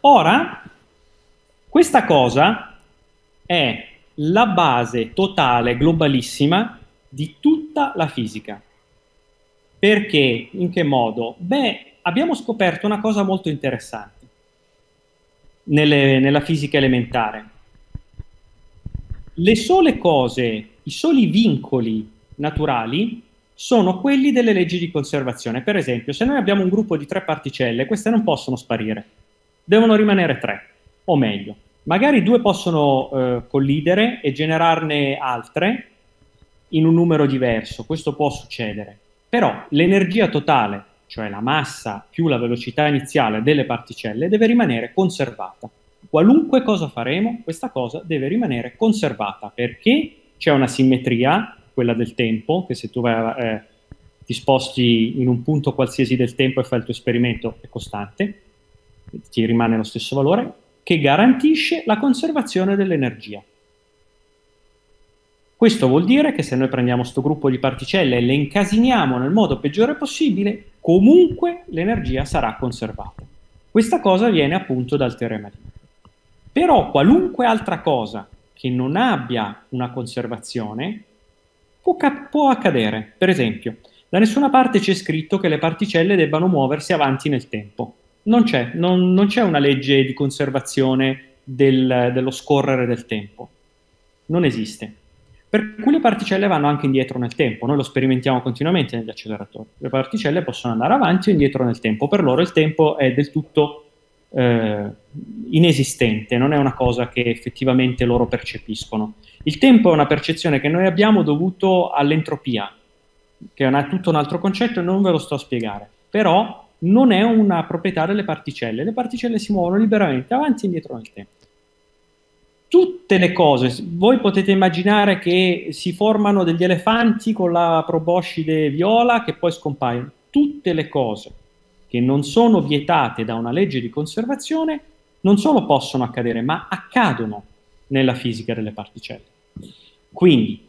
Ora, questa cosa è la base totale, globalissima di tutta la fisica. Perché? In che modo? Beh, abbiamo scoperto una cosa molto interessante nelle, nella fisica elementare. Le sole cose, i soli vincoli naturali sono quelli delle leggi di conservazione. Per esempio, se noi abbiamo un gruppo di tre particelle, queste non possono sparire, devono rimanere tre, o meglio, magari due possono eh, collidere e generarne altre in un numero diverso, questo può succedere, però l'energia totale, cioè la massa più la velocità iniziale delle particelle, deve rimanere conservata. Qualunque cosa faremo, questa cosa deve rimanere conservata perché c'è una simmetria, quella del tempo, che se tu vai, eh, ti sposti in un punto qualsiasi del tempo e fai il tuo esperimento è costante, ti rimane lo stesso valore, che garantisce la conservazione dell'energia. Questo vuol dire che se noi prendiamo questo gruppo di particelle e le incasiniamo nel modo peggiore possibile, comunque l'energia sarà conservata. Questa cosa viene appunto dal teorema di. Però qualunque altra cosa che non abbia una conservazione può, cap- può accadere. Per esempio, da nessuna parte c'è scritto che le particelle debbano muoversi avanti nel tempo. Non c'è, non, non c'è una legge di conservazione del, dello scorrere del tempo. Non esiste. Per cui le particelle vanno anche indietro nel tempo, noi lo sperimentiamo continuamente negli acceleratori. Le particelle possono andare avanti o indietro nel tempo, per loro il tempo è del tutto eh, inesistente, non è una cosa che effettivamente loro percepiscono. Il tempo è una percezione che noi abbiamo dovuto all'entropia, che è tutto un altro concetto e non ve lo sto a spiegare, però non è una proprietà delle particelle, le particelle si muovono liberamente avanti e indietro nel tempo tutte le cose, voi potete immaginare che si formano degli elefanti con la proboscide viola che poi scompaiono. Tutte le cose che non sono vietate da una legge di conservazione non solo possono accadere, ma accadono nella fisica delle particelle. Quindi,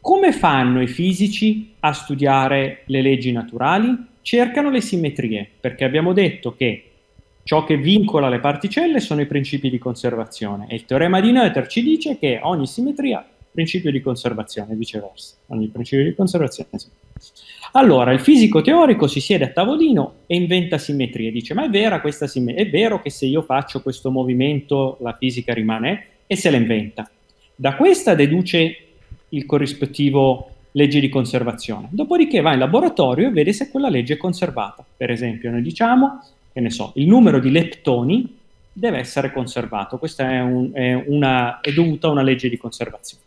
come fanno i fisici a studiare le leggi naturali? Cercano le simmetrie, perché abbiamo detto che Ciò che vincola le particelle sono i principi di conservazione e il teorema di Noether ci dice che ogni simmetria principio di conservazione viceversa. Ogni principio di conservazione. Allora, il fisico teorico si siede a tavolino e inventa simmetrie. Dice, ma è vera questa simmetria? È vero che se io faccio questo movimento la fisica rimane? E se la inventa. Da questa deduce il corrispettivo legge di conservazione. Dopodiché va in laboratorio e vede se quella legge è conservata. Per esempio, noi diciamo che ne so, il numero di leptoni deve essere conservato. Questa è, un, è, una, è dovuta a una legge di conservazione.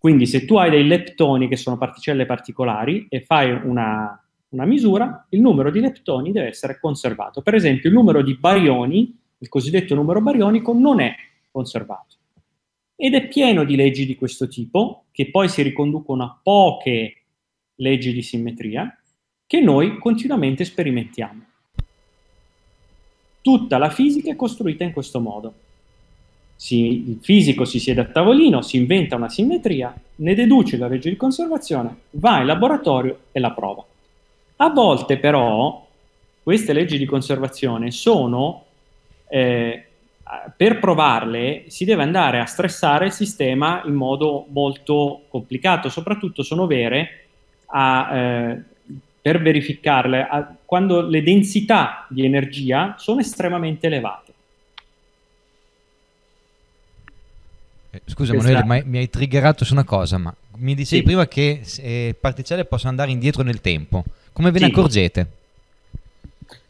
Quindi se tu hai dei leptoni che sono particelle particolari e fai una, una misura, il numero di leptoni deve essere conservato. Per esempio il numero di barioni, il cosiddetto numero barionico, non è conservato. Ed è pieno di leggi di questo tipo, che poi si riconducono a poche leggi di simmetria, che noi continuamente sperimentiamo. Tutta la fisica è costruita in questo modo. Si, il fisico si siede a tavolino, si inventa una simmetria, ne deduce la legge di conservazione, va in laboratorio e la prova. A volte però queste leggi di conservazione sono, eh, per provarle si deve andare a stressare il sistema in modo molto complicato, soprattutto sono vere a, eh, per verificarle a, quando le densità di energia sono estremamente elevate. Eh, scusa Emanuele, ma mi hai triggerato su una cosa, ma mi dicevi sì. prima che eh, particelle possono andare indietro nel tempo. Come ve ne sì. accorgete?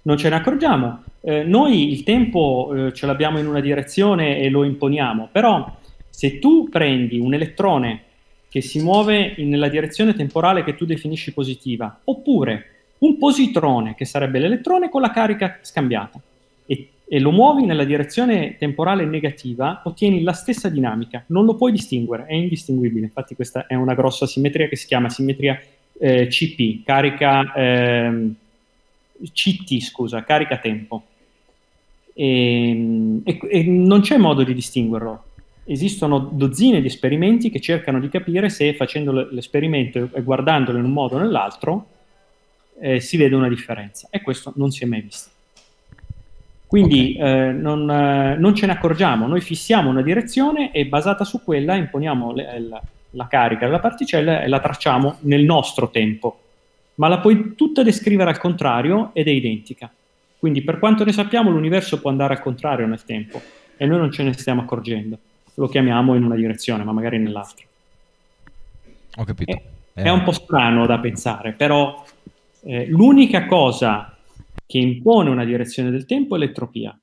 Non ce ne accorgiamo. Eh, noi il tempo eh, ce l'abbiamo in una direzione e lo imponiamo, però se tu prendi un elettrone che si muove nella direzione temporale che tu definisci positiva, oppure un positrone, che sarebbe l'elettrone con la carica scambiata, e, e, lo muovi nella direzione temporale negativa, ottieni la stessa dinamica, non lo puoi distinguere, è indistinguibile. Infatti questa è una grossa simmetria che si chiama simmetria eh, CP, carica eh, CT, scusa, carica tempo. E, e, e non c'è modo di distinguerlo esistono dozzine di esperimenti che cercano di capire se facendo l'esperimento e guardandolo in un modo o nell'altro eh, si vede una differenza e questo non si è mai visto. Quindi okay. eh, non, eh, non, ce ne accorgiamo, noi fissiamo una direzione e basata su quella imponiamo le, la, la carica della particella e la tracciamo nel nostro tempo, ma la puoi tutta descrivere al contrario ed è identica. Quindi per quanto ne sappiamo l'universo può andare al contrario nel tempo e noi non ce ne stiamo accorgendo. Lo chiamiamo in una direzione, ma magari nell'altra. Ho capito. È, eh. è un po' strano da pensare, però eh, l'unica cosa che impone una direzione del tempo è l'entropia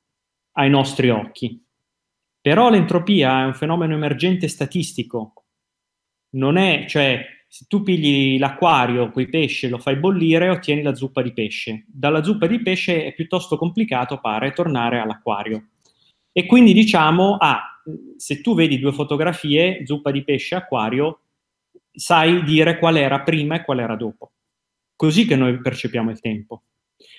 ai nostri occhi. Però l'entropia è un fenomeno emergente statistico. Non è, cioè, se tu pigli l'acquario con i pesci lo fai bollire, ottieni la zuppa di pesce. Dalla zuppa di pesce è piuttosto complicato, pare, tornare all'acquario. E quindi diciamo, ah, se tu vedi due fotografie, zuppa di pesce e acquario, sai dire qual era prima e qual era dopo. Così che noi percepiamo il tempo.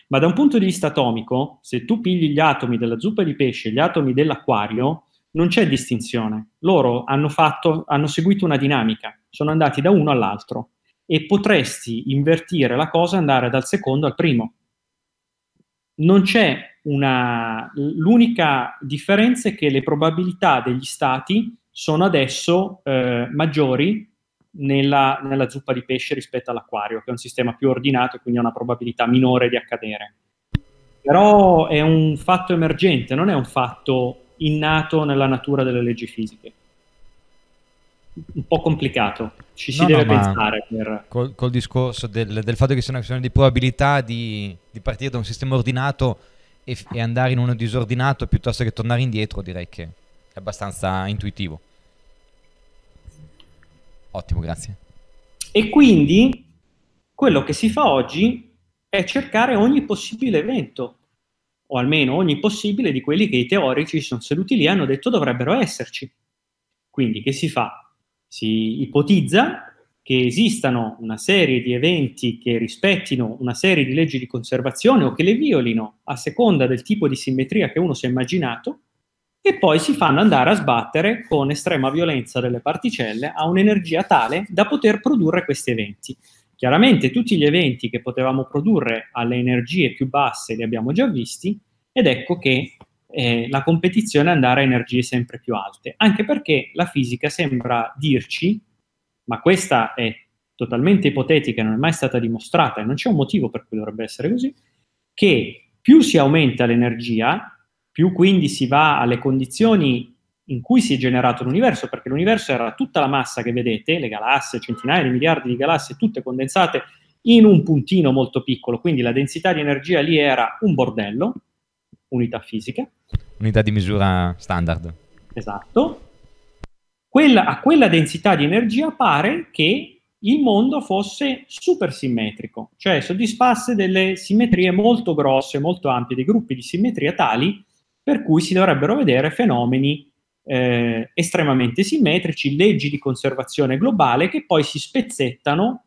Ma da un punto di vista atomico, se tu pigli gli atomi della zuppa di pesce e gli atomi dell'acquario, non c'è distinzione. Loro hanno, fatto, hanno seguito una dinamica, sono andati da uno all'altro e potresti invertire la cosa e andare dal secondo al primo. Non c'è una... L'unica differenza è che le probabilità degli stati sono adesso eh, maggiori nella, nella, zuppa di pesce rispetto all'acquario, che è un sistema più ordinato e quindi ha una probabilità minore di accadere. Però è un fatto emergente, non è un fatto innato nella natura delle leggi fisiche. Un po' complicato, ci si no, deve no, pensare. Per... Col, col discorso del, del, fatto che sia una questione di probabilità di, di partire da un sistema ordinato e, e andare in uno disordinato piuttosto che tornare indietro, direi che è abbastanza intuitivo. Ottimo, grazie. E quindi quello che si fa oggi è cercare ogni possibile evento, o almeno ogni possibile di quelli che i teorici sono seduti lì e hanno detto dovrebbero esserci. Quindi che si fa? Si ipotizza che esistano una serie di eventi che rispettino una serie di leggi di conservazione o che le violino a seconda del tipo di simmetria che uno si è immaginato e poi si fanno andare a sbattere con estrema violenza delle particelle a un'energia tale da poter produrre questi eventi. Chiaramente tutti gli eventi che potevamo produrre alle energie più basse li abbiamo già visti ed ecco che eh, la competizione è andare a energie sempre più alte, anche perché la fisica sembra dirci, ma questa è totalmente ipotetica, non è mai stata dimostrata e non c'è un motivo per cui dovrebbe essere così, che più si aumenta l'energia, più quindi si va alle condizioni in cui si è generato l'universo, perché l'universo era tutta la massa che vedete, le galassie, centinaia di miliardi di galassie, tutte condensate in un puntino molto piccolo, quindi la densità di energia lì era un bordello, unità fisica. Unità di misura standard. Esatto. Quella, a quella densità di energia pare che il mondo fosse super simmetrico, cioè soddisfasse delle simmetrie molto grosse, molto ampie, dei gruppi di simmetria tali per cui si dovrebbero vedere fenomeni eh, estremamente simmetrici, leggi di conservazione globale che poi si spezzettano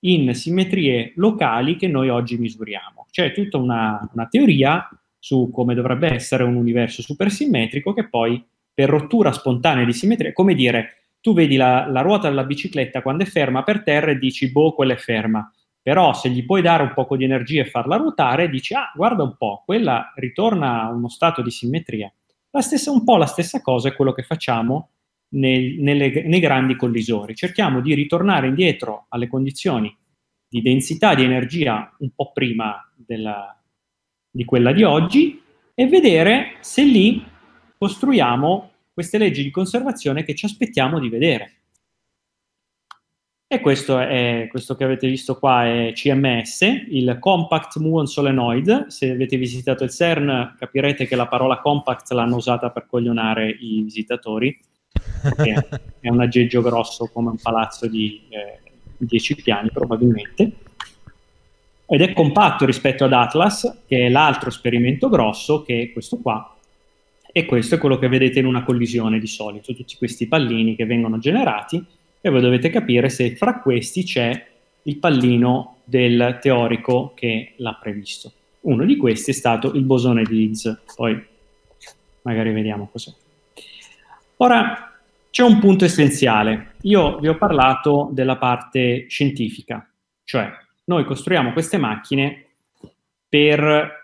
in simmetrie locali che noi oggi misuriamo. C'è tutta una, una teoria su come dovrebbe essere un universo supersimmetrico che poi per rottura spontanea di simmetria, come dire, tu vedi la, la, ruota della bicicletta quando è ferma per terra e dici, boh, quella è ferma. Però se gli puoi dare un po' di energia e farla ruotare, dici, ah, guarda un po', quella ritorna a uno stato di simmetria. Stessa, un po' la stessa cosa è quello che facciamo nel, nelle, nei grandi collisori. Cerchiamo di ritornare indietro alle condizioni di densità di energia un po' prima della, di quella di oggi e vedere se lì costruiamo queste leggi di conservazione che ci aspettiamo di vedere. E questo, è, questo che avete visto qua è CMS, il Compact Muon Solenoid. Se avete visitato il CERN capirete che la parola compact l'hanno usata per coglionare i visitatori. è un aggeggio grosso come un palazzo di eh, 10 piani probabilmente. Ed è compatto rispetto ad Atlas, che è l'altro esperimento grosso, che è questo qua. E questo è quello che vedete in una collisione di solito, tutti questi pallini che vengono generati e voi dovete capire se fra questi c'è il pallino del teorico che l'ha previsto. Uno di questi è stato il bosone di Higgs, poi magari vediamo cos'è. Ora, c'è un punto essenziale. Io vi ho parlato della parte scientifica, cioè noi costruiamo queste macchine per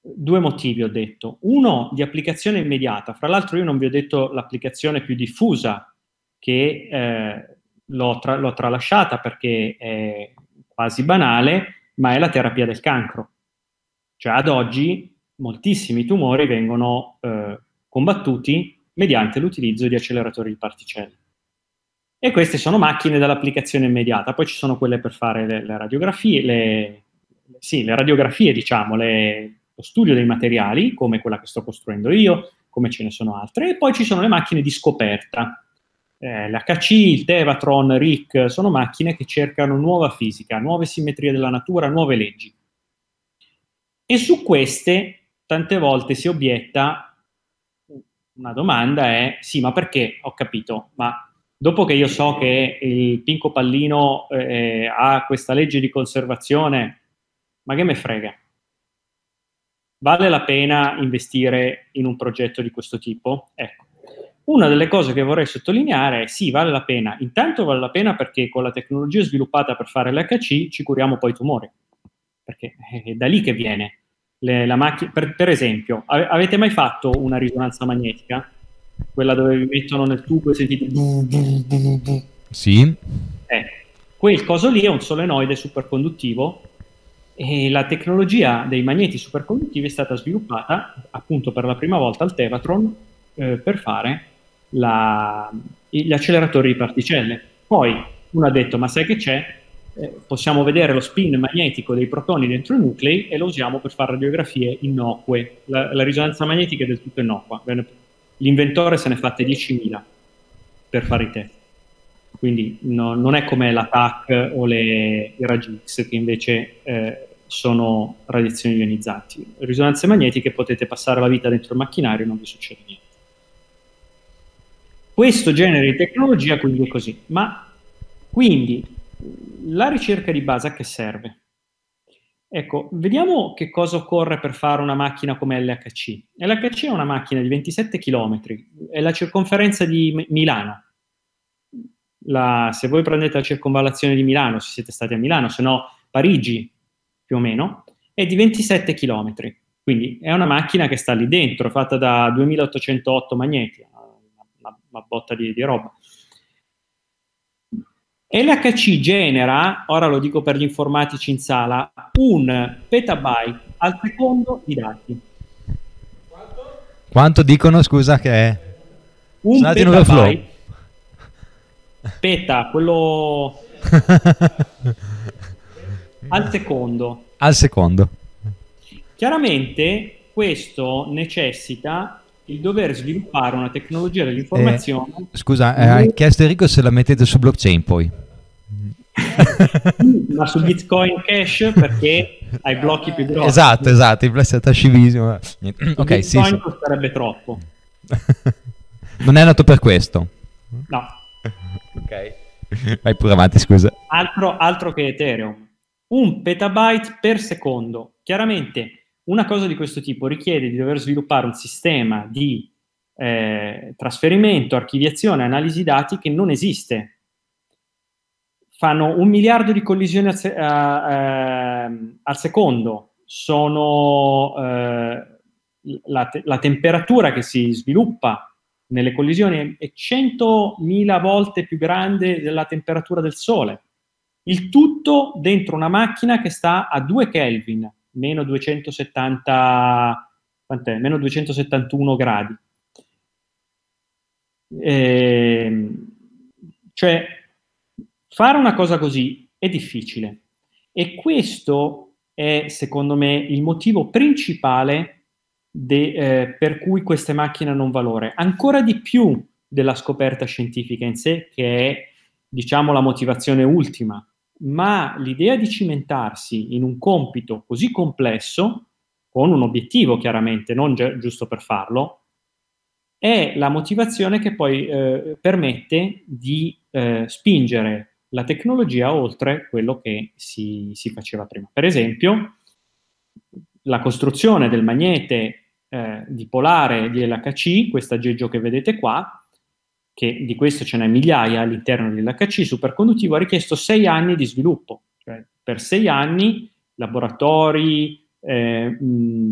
due motivi ho detto. Uno di applicazione immediata, fra l'altro io non vi ho detto l'applicazione più diffusa che eh, l'ho, tra- l'ho tralasciata perché è quasi banale, ma è la terapia del cancro. Cioè ad oggi moltissimi tumori vengono eh, combattuti mediante l'utilizzo di acceleratori di particelle. E queste sono macchine dall'applicazione immediata, poi ci sono quelle per fare le, le radiografie, le, sì, le radiografie, diciamo, le, lo studio dei materiali, come quella che sto costruendo io, come ce ne sono altre, e poi ci sono le macchine di scoperta. Eh, L'HC, il Tevatron, RIC, sono macchine che cercano nuova fisica, nuove simmetrie della natura, nuove leggi. E su queste tante volte si obietta una domanda è sì, ma perché? Ho capito, ma dopo che io so che il Pinco Pallino eh, ha questa legge di conservazione, ma che me frega? Vale la pena investire in un progetto di questo tipo? Ecco. Una delle cose che vorrei sottolineare è sì, vale la pena. Intanto vale la pena perché con la tecnologia sviluppata per fare l'HC ci curiamo poi i tumori, perché è da lì che viene. Le, macchina, per, per, esempio, ave, avete mai fatto una risonanza magnetica? Quella dove vi mettono nel tubo e sentite... Sì. Eh, quel coso lì è un solenoide superconduttivo e la tecnologia dei magneti superconduttivi è stata sviluppata appunto per la prima volta al Tevatron eh, per fare la, gli acceleratori di particelle. Poi uno ha detto, ma sai che c'è? Eh, possiamo vedere lo spin magnetico dei protoni dentro i nuclei e lo usiamo per fare radiografie innocue. La, la risonanza magnetica è del tutto innocua. L'inventore se ne è fatte 10.000 per fare i test. Quindi no, non è come la TAC o le, i raggi X che invece eh, sono radiazioni ionizzanti. Risonanze magnetiche potete passare la vita dentro il macchinario e non vi succede niente. Questo genere di tecnologia quindi è così. Ma quindi la ricerca di base a che serve? Ecco, vediamo che cosa occorre per fare una macchina come LHC. LHC è una macchina di 27 km, è la circonferenza di Milano. La, se voi prendete la circonvallazione di Milano, se siete stati a Milano, se no Parigi più o meno, è di 27 km. Quindi è una macchina che sta lì dentro, fatta da 2808 magneti, una, botta di, di roba. LHC genera, ora lo dico per gli informatici in sala, un petabyte al secondo di dati. Quanto? Quanto dicono, scusa, che è? Un petabyte. Peta, quello... al secondo. Al secondo. Chiaramente questo necessita il dover sviluppare una tecnologia dell'informazione. Eh, scusa, eh, hai chiesto Enrico se la mettete su blockchain poi. ma su Bitcoin Cash perché hai blocchi più grossi. Esatto, esatto, il scivissimo. Ok, Bitcoin sì, sì. costerebbe troppo. non è nato per questo. No. ok. Vai pure avanti, scusa. Altro, altro che Ethereum. Un petabyte per secondo. Chiaramente una cosa di questo tipo richiede di dover sviluppare un sistema di eh, trasferimento, archiviazione, analisi dati che non esiste. Fanno un miliardo di collisioni al, se- uh, al secondo, sono uh, la, te- la, temperatura che si sviluppa nelle collisioni è 100.000 volte più grande della temperatura del Sole. Il tutto dentro una macchina che sta a 2 Kelvin, meno 270, meno 271 gradi. Eh, cioè, Fare una cosa così è difficile e questo è, secondo me, il motivo principale de, eh, per cui queste macchine hanno un valore, ancora di più della scoperta scientifica in sé, che è, diciamo, la motivazione ultima. Ma l'idea di cimentarsi in un compito così complesso, con un obiettivo chiaramente, non gi- giusto per farlo, è la motivazione che poi eh, permette di eh, spingere la tecnologia oltre quello che si, si faceva prima. Per esempio, la costruzione del magnete eh, dipolare di LHC, questo aggeggio che vedete qua, che di questo ce n'è migliaia all'interno dell'HC superconduttivo, ha richiesto sei anni di sviluppo. Cioè, per sei anni laboratori, eh,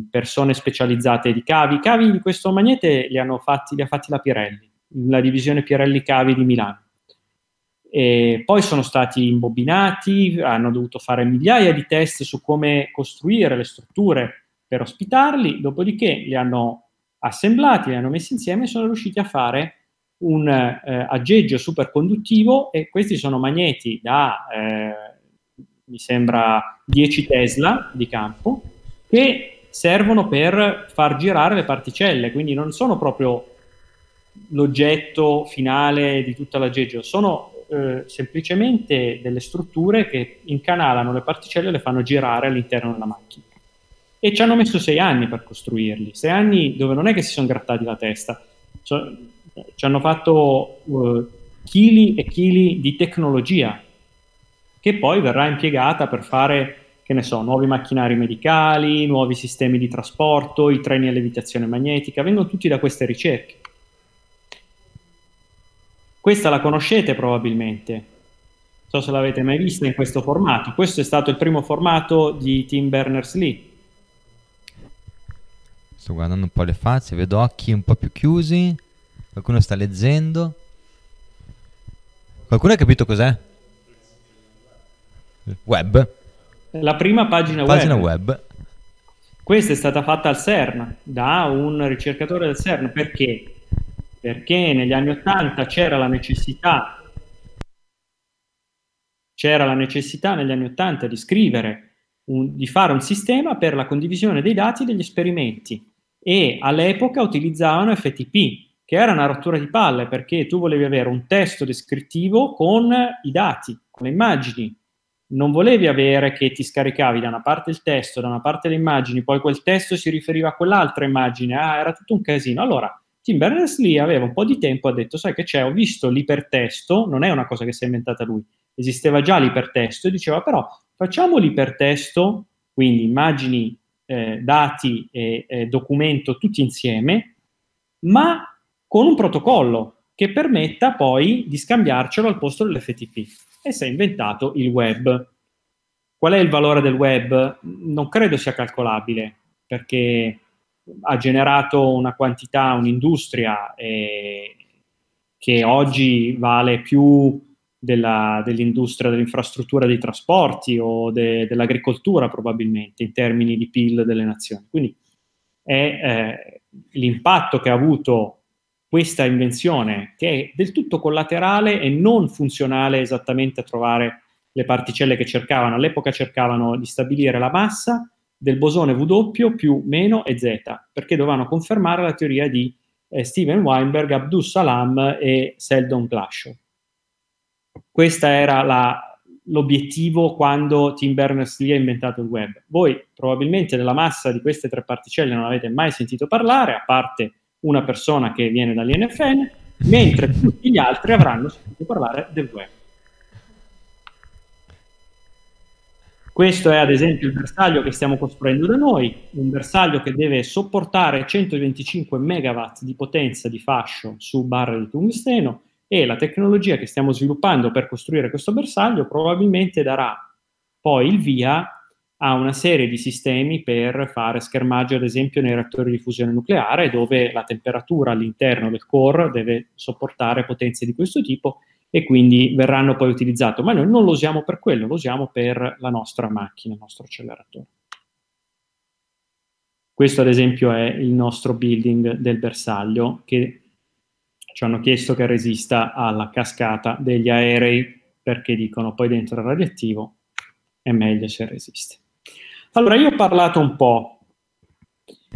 persone specializzate di cavi. I cavi di questo magnete li, hanno fatti, li ha fatti la Pirelli, la divisione Pirelli Cavi di Milano. E poi sono stati imbobinati, hanno dovuto fare migliaia di test su come costruire le strutture per ospitarli, dopodiché li hanno assemblati, li hanno messi insieme e sono riusciti a fare un eh, aggeggio superconduttivo e questi sono magneti da, eh, mi sembra, 10 Tesla di campo che servono per far girare le particelle, quindi non sono proprio l'oggetto finale di tutto l'aggeggio, sono eh, semplicemente delle strutture che incanalano le particelle e le fanno girare all'interno della macchina. E ci hanno messo sei anni per costruirli, sei anni dove non è che si sono grattati la testa, cioè, ci hanno fatto uh, chili e chili di tecnologia che poi verrà impiegata per fare, che ne so, nuovi macchinari medicali, nuovi sistemi di trasporto, i treni a levitazione magnetica, vengono tutti da queste ricerche. Questa la conoscete probabilmente, non so se l'avete mai vista in questo formato. Questo è stato il primo formato di Tim Berners-Lee Sto guardando un po' le facce, vedo occhi un po' più chiusi. Qualcuno sta leggendo. Qualcuno ha capito cos'è? Web. La prima pagina, pagina web. web. Questa è stata fatta al CERN da un ricercatore del CERN. Perché? Perché negli anni Ottanta c'era la necessità c'era la necessità negli anni Ottanta di scrivere un, di fare un sistema per la condivisione dei dati degli esperimenti e all'epoca utilizzavano FTP, che era una rottura di palle perché tu volevi avere un testo descrittivo con i dati, con le immagini. Non volevi avere che ti scaricavi da una parte il testo, da una parte le immagini, poi quel testo si riferiva a quell'altra immagine, ah, era tutto un casino. Allora, Tim Berners-Lee aveva un po' di tempo, ha detto, sai che c'è, ho visto l'ipertesto, non è una cosa che si è inventata lui, esisteva già l'ipertesto, e diceva però facciamo l'ipertesto, quindi immagini eh, dati e eh, documento tutti insieme, ma con un protocollo che permetta poi di scambiarcelo al posto dell'FTP. E si è inventato il web. Qual è il valore del web? Non credo sia calcolabile, perché ha generato una quantità, un'industria eh, che oggi vale più della, dell'industria dell'infrastruttura dei trasporti o de, dell'agricoltura probabilmente in termini di PIL delle nazioni. Quindi è eh, l'impatto che ha avuto questa invenzione che è del tutto collaterale e non funzionale esattamente a trovare le particelle che cercavano. All'epoca cercavano di stabilire la massa del bosone W più meno e Z, perché dovevano confermare la teoria di eh, Steven Weinberg, Abdus Salam e Seldon Glashow. Questo era la, l'obiettivo quando Tim Berners-Lee ha inventato il web. Voi probabilmente della massa di queste tre particelle non avete mai sentito parlare, a parte una persona che viene dall'INFN, mentre tutti gli altri avranno sentito parlare del web. Questo è ad esempio il bersaglio che stiamo costruendo da noi, un bersaglio che deve sopportare 125 MW di potenza di fascio su barre di tungsteno e la tecnologia che stiamo sviluppando per costruire questo bersaglio probabilmente darà poi il via a una serie di sistemi per fare schermaggio, ad esempio, nei reattori di fusione nucleare, dove la temperatura all'interno del core deve sopportare potenze di questo tipo e quindi verranno poi utilizzati. Ma noi non lo usiamo per quello, lo usiamo per la nostra macchina, il nostro acceleratore. Questo, ad esempio, è il nostro building del bersaglio che ci hanno chiesto che resista alla cascata degli aerei perché dicono poi dentro è radioattivo, è meglio se resiste. Allora, io ho parlato un po'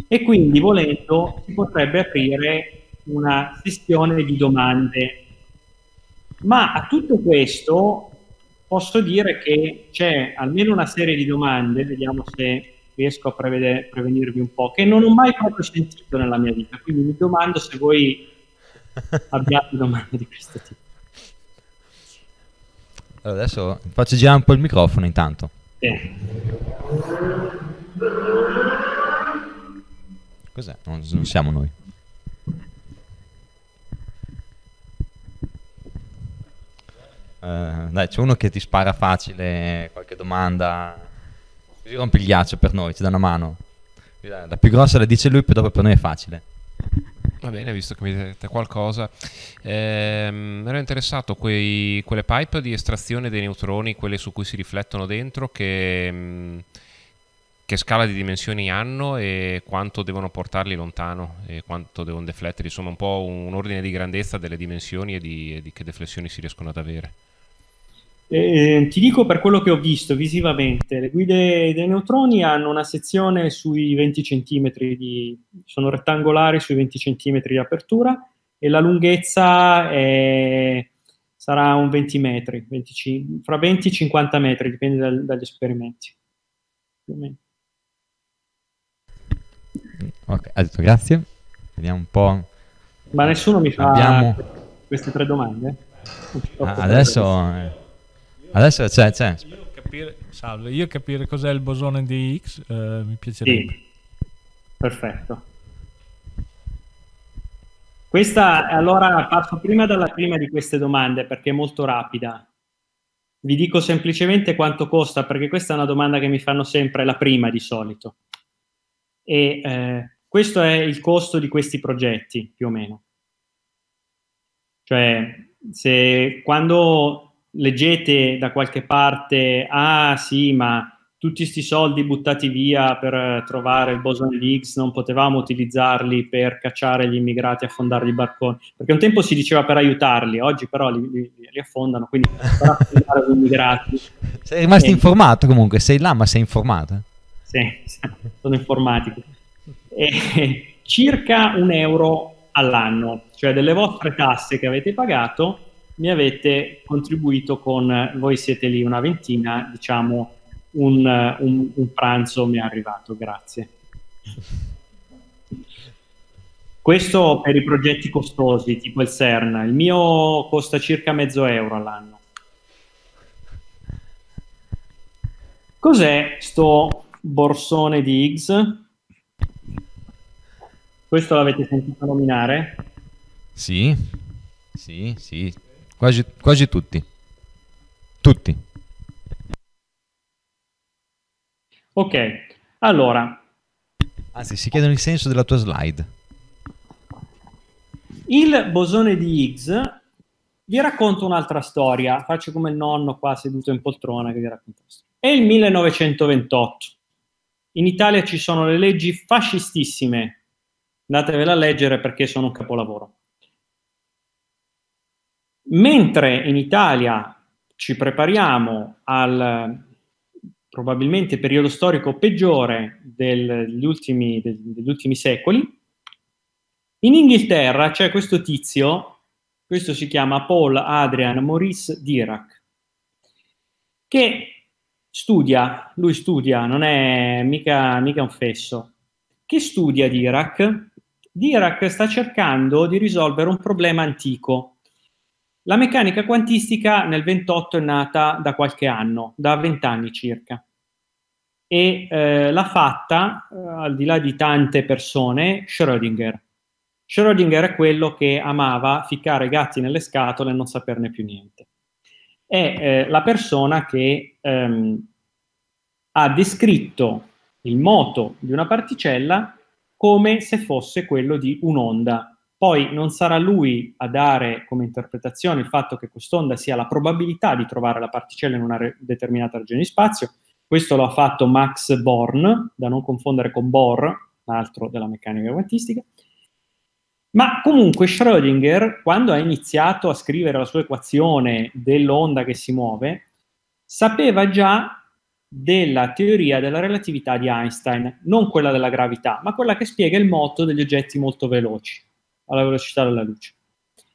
e quindi volendo si potrebbe aprire una sessione di domande, ma a tutto questo posso dire che c'è almeno una serie di domande, vediamo se riesco a prevenirvi un po', che non ho mai proprio sentito nella mia vita, quindi mi domando se voi abbiate domande di questo tipo. Allora adesso faccio girare un po' il microfono intanto. Cos'è? Non, non siamo noi. Uh, dai, c'è uno che ti spara facile qualche domanda. Così rompi il ghiaccio per noi, ci dà una mano. La più grossa la dice lui, poi dopo per noi è facile. Va bene, visto che mi dite qualcosa. Ehm, ero interessato a quelle pipe di estrazione dei neutroni, quelle su cui si riflettono dentro, che, mm, che scala di dimensioni hanno e quanto devono portarli lontano e quanto devono deflettere. Insomma, un po' un ordine di grandezza delle dimensioni e di, e di che deflessioni si riescono ad avere. Eh, ti dico per quello che ho visto visivamente, le guide dei neutroni hanno una sezione sui 20 cm, di, sono rettangolari sui 20 cm di apertura e la lunghezza è, sarà un 20 metri, 25, fra 20 e 50 metri, dipende dal, dagli esperimenti. Ok, ha detto grazie. Vediamo un po'. Ma nessuno mi fa Abbiamo... queste tre domande? Ah, adesso... Adesso c'è, c'è. Io capire, salve, io capire cos'è il bosone di X eh, mi piacerebbe. Sì. Perfetto. Questa, allora, parto prima dalla prima di queste domande perché è molto rapida. Vi dico semplicemente quanto costa, perché questa è una domanda che mi fanno sempre, la prima di solito. E eh, questo è il costo di questi progetti, più o meno. Cioè, se quando leggete da qualche parte, ah sì, ma tutti questi soldi buttati via per trovare il di Higgs non potevamo utilizzarli per cacciare gli immigrati e affondare i barconi, perché un tempo si diceva per aiutarli, oggi però li, li, li affondano, quindi per affondare gli immigrati. Sei rimasto e... informato comunque, sei là ma sei informato? Sì, sono informatico. E, circa un euro all'anno, cioè delle vostre tasse che avete pagato, mi avete contribuito con, voi siete lì una ventina, diciamo un, un, un pranzo mi è arrivato, grazie. Questo per i progetti costosi, tipo il CERN. Il mio costa circa mezzo euro all'anno. Cos'è sto borsone di Higgs? Questo l'avete sentito nominare? Sì, sì, sì. Quasi, quasi tutti. Tutti. Ok, allora. Anzi, si chiedono il senso della tua slide. Il bosone di Higgs, vi racconto un'altra storia, faccio come il nonno qua seduto in poltrona che vi racconta. È il 1928. In Italia ci sono le leggi fascistissime, andatevela a leggere perché sono un capolavoro. Mentre in Italia ci prepariamo al probabilmente periodo storico peggiore degli ultimi, degli ultimi secoli, in Inghilterra c'è questo tizio, questo si chiama Paul Adrian Maurice Dirac, che studia, lui studia, non è mica, mica un fesso, che studia Dirac. Dirac sta cercando di risolvere un problema antico, la meccanica quantistica nel 28 è nata da qualche anno, da 20 anni circa, e eh, l'ha fatta, eh, al di là di tante persone, Schrödinger. Schrödinger è quello che amava ficcare i gatti nelle scatole e non saperne più niente. È eh, la persona che ehm, ha descritto il moto di una particella come se fosse quello di un'onda poi non sarà lui a dare come interpretazione il fatto che quest'onda sia la probabilità di trovare la particella in una re- determinata regione di spazio. Questo lo ha fatto Max Born, da non confondere con Bohr, altro della meccanica quantistica. Ma comunque Schrödinger, quando ha iniziato a scrivere la sua equazione dell'onda che si muove, sapeva già della teoria della relatività di Einstein, non quella della gravità, ma quella che spiega il moto degli oggetti molto veloci alla velocità della luce.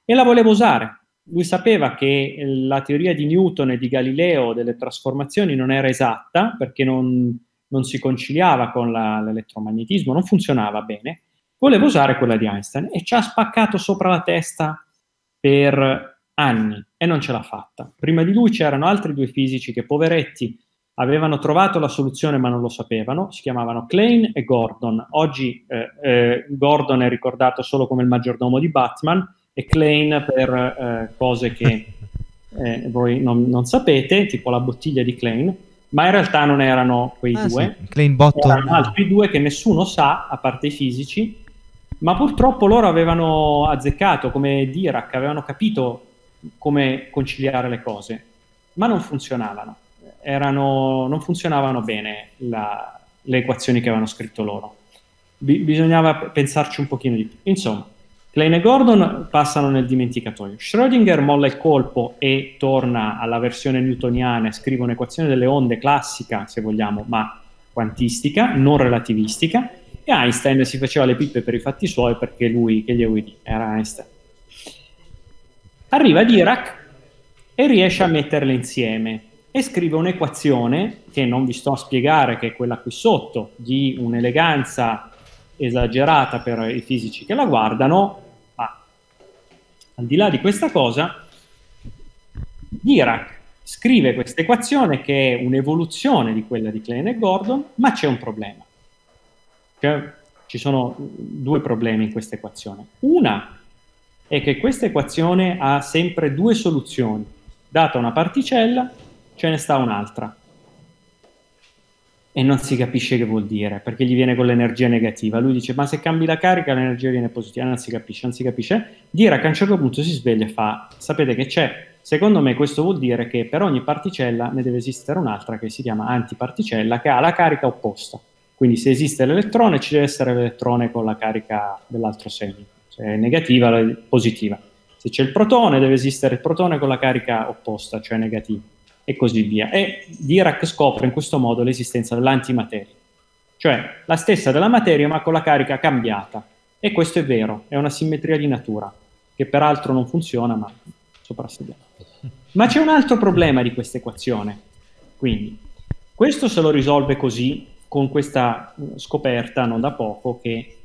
E la voleva usare. Lui sapeva che la teoria di Newton e di Galileo delle trasformazioni non era esatta perché non, non si conciliava con la, l'elettromagnetismo, non funzionava bene. Voleva usare quella di Einstein e ci ha spaccato sopra la testa per anni e non ce l'ha fatta. Prima di lui c'erano altri due fisici che, poveretti, avevano trovato la soluzione ma non lo sapevano, si chiamavano Klein e Gordon. Oggi eh, eh, Gordon è ricordato solo come il maggiordomo di Batman e Klein per eh, cose che eh, voi non, non, sapete, tipo la bottiglia di Klein. ma in realtà non erano quei Ah, due, sì, Klein erano altri due che nessuno sa, a parte i fisici, ma purtroppo loro avevano azzeccato, come Dirac, avevano capito come conciliare le cose, ma non funzionavano, Erano- non funzionavano bene la- le equazioni che avevano scritto loro. Bi- bisognava pensarci un pochino di più. Insomma, Klein e Gordon passano nel dimenticatoio. Schrödinger molla il colpo e torna alla versione newtoniana e scrive un'equazione delle onde classica, se vogliamo, ma quantistica, non relativistica, e Einstein si faceva le pippe per i fatti suoi perché lui, che gli vuoi era Einstein. Arriva Dirac e riesce a metterle insieme e scrive un'equazione che non vi sto a spiegare, che è quella qui sotto, di un'eleganza esagerata per i fisici che la guardano, ma al di là di questa cosa, Dirac scrive questa equazione che è un'evoluzione di quella di Klein e Gordon, ma c'è un problema. Cioè, ci sono due problemi in questa equazione. Una è che questa equazione ha sempre due soluzioni. Data una particella, ce ne sta un'altra. E non si capisce che vuol dire, perché gli viene con l'energia negativa. Lui dice, ma se cambi la carica l'energia viene positiva. Non si capisce, non si capisce. Dirac a un certo punto si sveglia e fa, sapete che c'è? Secondo me questo vuol dire che per ogni particella ne deve esistere un'altra che si chiama antiparticella, che ha la carica opposta. Quindi se esiste l'elettrone ci deve essere l'elettrone con la carica dell'altro segno, se è negativa positiva. Se c'è il protone deve esistere il protone con la carica opposta, cioè negativa, e così via. E Dirac scopre in questo modo l'esistenza dell'antimateria, cioè la stessa della materia ma con la carica cambiata. E questo è vero, è una simmetria di natura, che peraltro non funziona, ma soprassediamo. Ma c'è un altro problema di questa equazione. Quindi, questo se lo risolve così, con questa eh, scoperta non da poco, che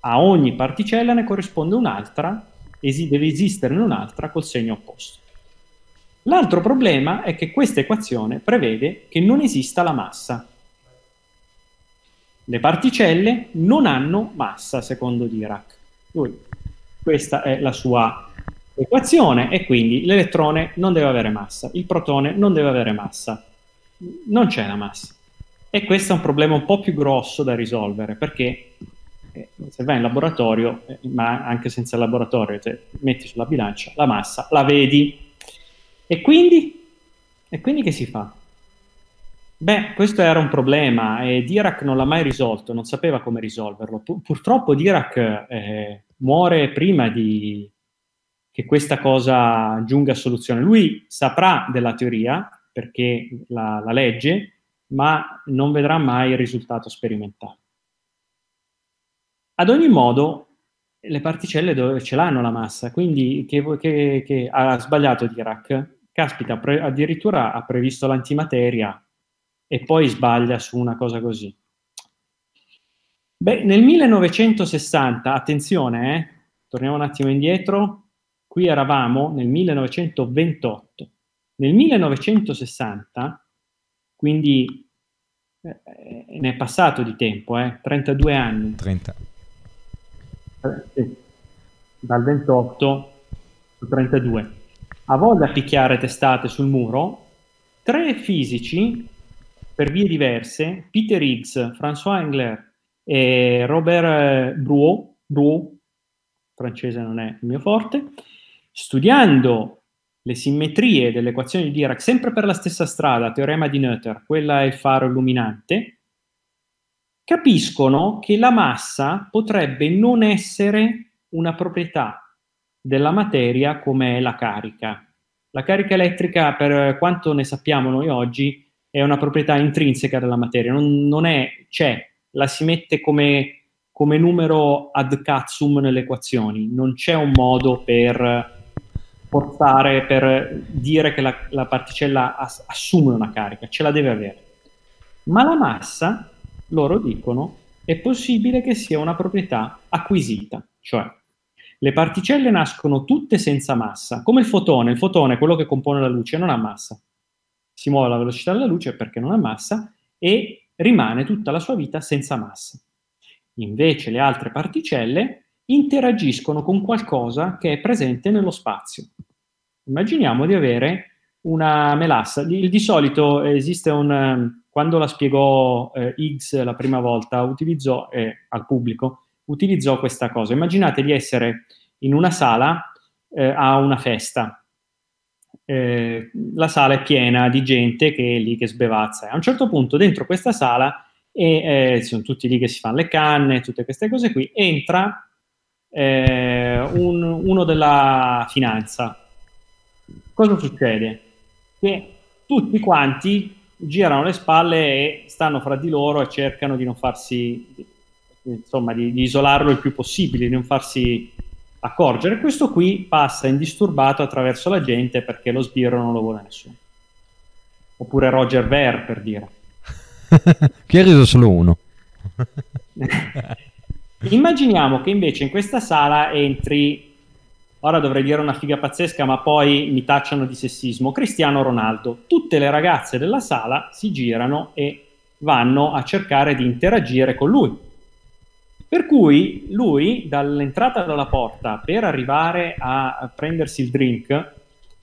a ogni particella ne corrisponde un'altra, esi- deve esistere un'altra col segno opposto. L'altro problema è che questa equazione prevede che non esista la massa. Le particelle non hanno massa, secondo Dirac. Lui, questa è la sua equazione e quindi l'elettrone non deve avere massa, il protone non deve avere massa. Non c'è la massa. E questo è un problema un po' più grosso da risolvere perché eh, se vai in laboratorio, eh, ma anche senza laboratorio, te metti sulla bilancia la massa, la vedi. E quindi? E quindi che si fa? Beh, questo era un problema e Dirac non l'ha mai risolto, non sapeva come risolverlo. Pu- purtroppo Dirac eh, muore prima di che questa cosa giunga a soluzione. Lui saprà della teoria perché la, la legge, ma non vedrà mai il risultato sperimentale. Ad ogni modo, le particelle dove ce l'hanno la massa, quindi che, che- che ha sbagliato Dirac. Caspita, pre- addirittura ha previsto l'antimateria e poi sbaglia su una cosa così. Beh, nel 1960, attenzione, eh, torniamo un attimo indietro, qui eravamo nel 1928. Nel 1960, quindi eh, ne è passato di tempo, eh, 32 anni, 30. eh, sì, dal 28 al 32. A voglia picchiare testate sul muro, tre fisici, per vie diverse, Peter Higgs, François Engler e Robert eh, Bruot, Bruot, francese non è il mio forte, studiando le simmetrie delle equazioni di Dirac, sempre per la stessa strada, teorema di Noether, quella è il faro illuminante, capiscono che la massa potrebbe non essere una proprietà della materia come la carica. La carica elettrica, per quanto ne sappiamo noi oggi, è una proprietà intrinseca della materia, non, non è, c'è, la si mette come, come numero ad cazzum nelle equazioni, non c'è un modo per forzare, per dire che la, la particella ass- assume una carica, ce la deve avere. Ma la massa, loro dicono, è possibile che sia una proprietà acquisita, cioè le particelle nascono tutte senza massa, come il fotone, il fotone, quello che compone la luce, non ha massa. Si muove alla velocità della luce perché non ha massa e rimane tutta la sua vita senza massa. Invece le altre particelle interagiscono con qualcosa che è presente nello spazio. Immaginiamo di avere una melassa. Di, di solito esiste un... ehm, Quando la spiegò eh, Higgs la prima volta, utilizzò, eh, al pubblico, utilizzò questa cosa. Immaginate di essere in una sala eh, a una festa. Eh, la sala è piena di gente che è lì che sbevazza. A un certo punto dentro questa sala, e eh, sono tutti lì che si fanno le canne, tutte queste cose qui, entra eh, un- uno della finanza. Cosa succede? Che tutti quanti girano le spalle e stanno fra di loro e cercano di non farsi, insomma, di, di isolarlo il più possibile, di non farsi accorgere. Questo qui passa indisturbato attraverso la gente perché lo sbirro non lo vuole nessuno. Oppure Roger Ver, per dire. Qui ha riso solo uno. Immaginiamo che invece in questa sala entri, ora dovrei dire una figa pazzesca, ma poi mi tacciano di sessismo, Cristiano Ronaldo. Tutte le ragazze della sala si girano e vanno a cercare di interagire con lui. Per cui lui, dall'entrata dalla porta per arrivare a prendersi il drink,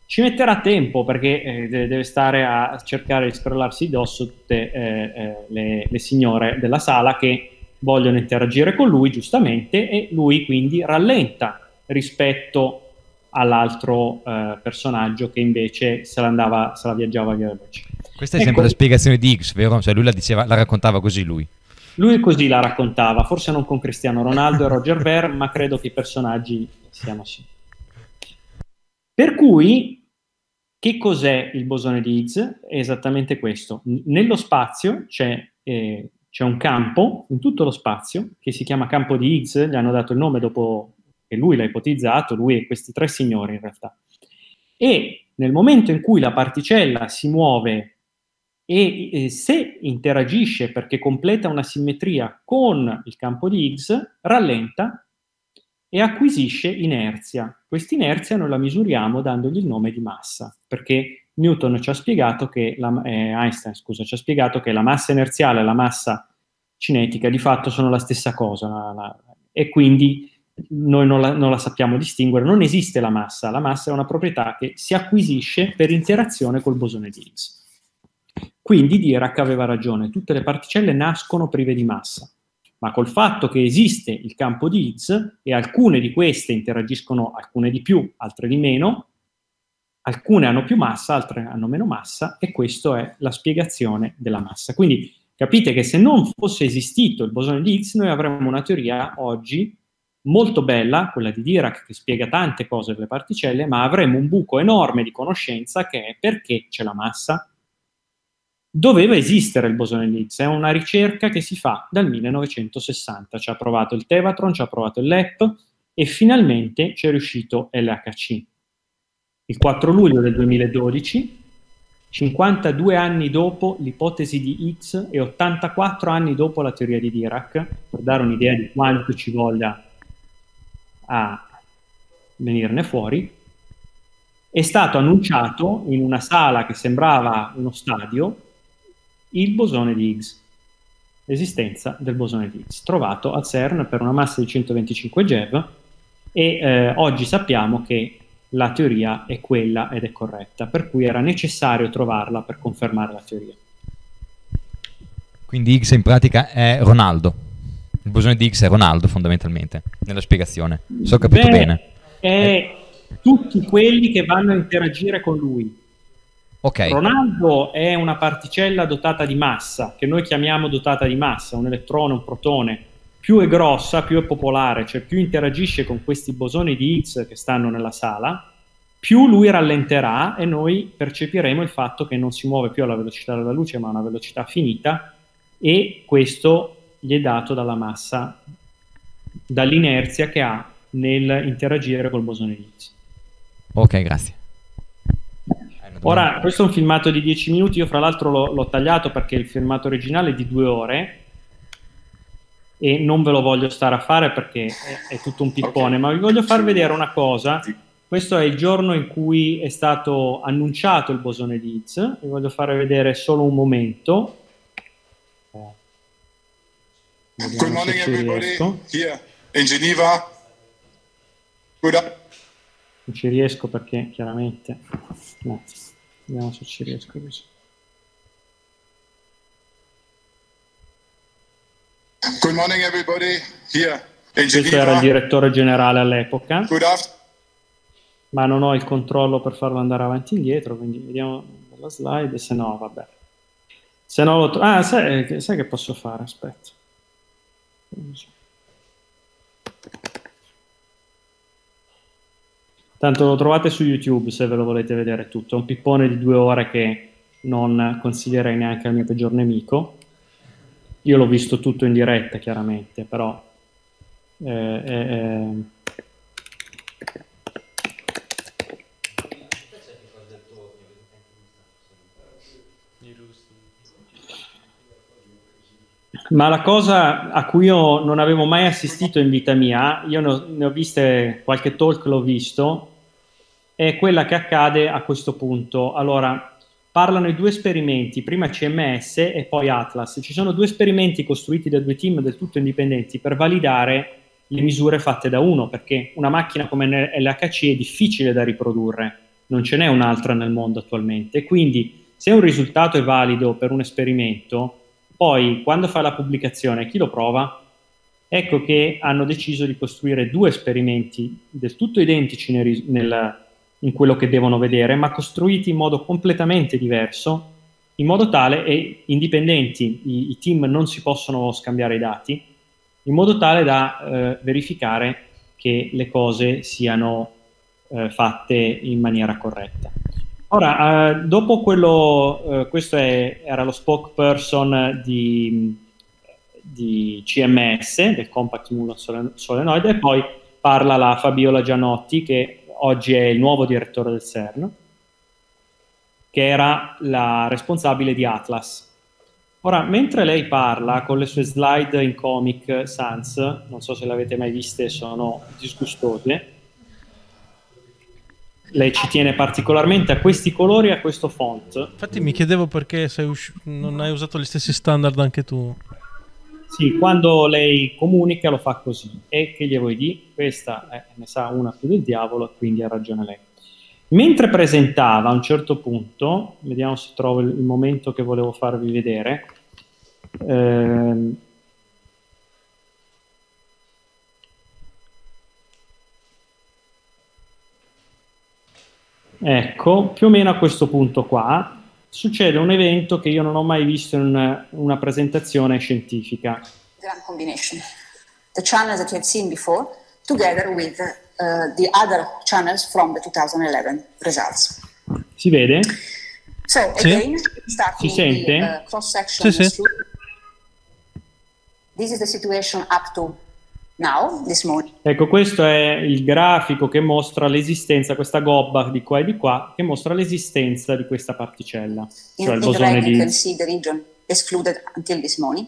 ci metterà tempo perché eh, de- deve stare a cercare di scrollarsi addosso tutte eh, eh, le, le signore della sala che vogliono interagire con lui, giustamente, e lui quindi rallenta rispetto all'altro eh, personaggio che invece se se la viaggiava via veloce. Questa è Ecco. sempre la spiegazione di X, vero? Cioè lui la, diceva, la raccontava così lui. Lui così la raccontava, forse non con Cristiano Ronaldo e Roger Ver, ma credo che i personaggi siano sì. Per cui, che cos'è il bosone di Higgs? È esattamente questo. Nello spazio c'è, eh, c'è un campo, in tutto lo spazio, che si chiama campo di Higgs, gli hanno dato il nome dopo che lui l'ha ipotizzato, lui e questi tre signori in realtà. E nel momento in cui la particella si muove e se interagisce perché completa una simmetria con il campo di Higgs, rallenta e acquisisce inerzia. Questa inerzia noi la misuriamo dandogli il nome di massa, perché Newton ci ha spiegato che la, eh, Einstein, scusa, ci ha spiegato che la massa inerziale e la massa cinetica di fatto sono la stessa cosa la- la- e quindi noi non la, non la sappiamo distinguere. Non esiste la massa, la massa è una proprietà che si acquisisce per interazione col bosone di Higgs. Quindi Dirac aveva ragione, tutte le particelle nascono prive di massa, ma col fatto che esiste il campo di Higgs e alcune di queste interagiscono, alcune di più, altre di meno, alcune hanno più massa, altre hanno meno massa e questa è la spiegazione della massa. Quindi capite che se non fosse esistito il bosone di Higgs noi avremmo una teoria oggi molto bella, quella di Dirac che spiega tante cose delle particelle, ma avremmo un buco enorme di conoscenza che è perché c'è la massa. Doveva esistere il bosone di Higgs, è una ricerca che si fa dal 1960, ci ha provato il Tevatron, ci ha provato il LEP e finalmente ci è riuscito LHC. Il 4 luglio del 2012, 52 anni dopo l'ipotesi di Higgs e 84 anni dopo la teoria di Dirac, per dare un'idea di quanto ci voglia a venirne fuori, è stato annunciato in una sala che sembrava uno stadio il bosone di Higgs, l'esistenza del bosone di Higgs, trovato al CERN per una massa di 125 GeV e eh, oggi sappiamo che la teoria è quella ed è corretta, per cui era necessario trovarla per confermare la teoria. Quindi X in pratica è Ronaldo. Il bosone di X è Ronaldo fondamentalmente, nella spiegazione. Se ho capito Beh, bene. È tutti quelli che vanno a interagire con lui. Ok, Ronaldo è una particella dotata di massa, che noi chiamiamo dotata di massa, un elettrone, un protone. Più è grossa, più è popolare, cioè più interagisce con questi bosoni di Higgs che stanno nella sala, più lui rallenterà e noi percepiremo il fatto che non si muove più alla velocità della luce, ma a una velocità finita e questo gli è dato dalla massa, dall'inerzia che ha nel interagire col bosone di Higgs. ok, grazie. Domanda? Ora, questo è un filmato di 10 minuti, io fra l'altro l'ho, l'ho tagliato perché il filmato originale è di due ore e non ve lo voglio stare a fare perché è, è tutto un pippone, ma vi voglio far vedere una cosa. Questo è il giorno in cui è stato annunciato il bosone di Higgs, vi voglio fare vedere solo un momento. Eh, Good Vediamo morning, everybody, here in Geneva. Good. Non ci riesco perché chiaramente... no. Vediamo se ci riesco così. Good morning, everybody. Here in Questo era il direttore generale all'epoca, Good ma non ho il controllo per farlo andare avanti e indietro, quindi vediamo la slide, se no vabbè. Se no lo tro- ah, sai, sai che posso fare? Aspetta. Tanto lo trovate su YouTube se ve lo volete vedere tutto. È un pippone di due ore che non consiglierei neanche al mio peggior nemico. Io l'ho visto tutto in diretta, chiaramente, però eh, eh, Ma la cosa a cui io non avevo mai assistito in vita mia, io ne ho, ne ho viste qualche talk, l'ho visto, è quella che accade a questo punto. Allora, parlano i due esperimenti, prima CMS e poi Atlas. Ci sono due esperimenti costruiti da due team del tutto indipendenti per validare le misure fatte da uno, perché una macchina come l'HC è difficile da riprodurre, non ce n'è un'altra nel mondo attualmente. Quindi, se un risultato è valido per un esperimento, poi quando fa la pubblicazione, chi lo prova? Ecco che hanno deciso di costruire due esperimenti del tutto identici nel, nel, in quello che devono vedere, ma costruiti in modo completamente diverso, in modo tale e indipendenti, i, i team non si possono scambiare i dati, in modo tale da eh, verificare che le cose siano eh, fatte in maniera corretta. Ora, eh, dopo quello, eh, questo è, era lo spokesperson di, di CMS, del Compact Solenoid, e poi parla la Fabiola Gianotti, che oggi è il nuovo direttore del CERN, che era la responsabile di Atlas. Ora, mentre lei parla con le sue slide in Comic Sans, non so se le avete mai viste, sono disgustose, lei ci tiene particolarmente a questi colori e a questo font. Infatti mi chiedevo perché usci- non hai usato gli stessi standard anche tu. Sì, quando lei comunica lo fa così. E che gli vuoi dire? Questa eh, ne sa una più del diavolo, quindi ha ragione lei. Mentre presentava a un certo punto, vediamo se trovo il, il momento che volevo farvi vedere, ehm, Ecco, più o meno a questo punto qua succede un evento che io non ho mai visto in una, una presentazione scientifica. Grand combination. The channels that you have seen before, together with uh, the other channels from the 2011 results. Si vede? So, Sì. again, starting Si sente? the uh, cross-section. Sì, sì. through- This is the situation up to now, this morning. Ecco, questo è il grafico che mostra l'esistenza, questa gobba di qua e di qua, che mostra l'esistenza di questa particella, In, cioè il in the bosone red, you can di... see the region excluded until this morning.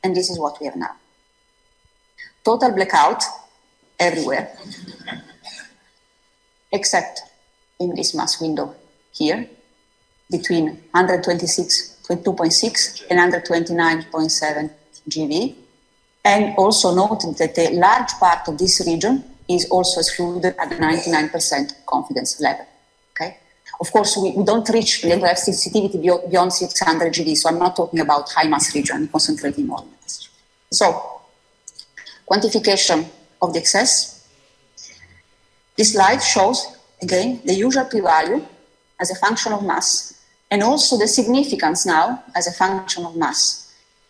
And this is what we have now. Total blackout everywhere, except in this mass window here, between 126.2.6 and 129.7 GV. And also note that a large part of this region is also excluded at the 99% confidence level. Okay? Of course, we, we don't reach the level of sensitivity beyond, beyond 600 GV, so I'm not talking about high mass region, concentrating on this. So, quantification of the excess. This slide shows, again, the usual p-value as a function of mass, and also the significance now as a function of mass.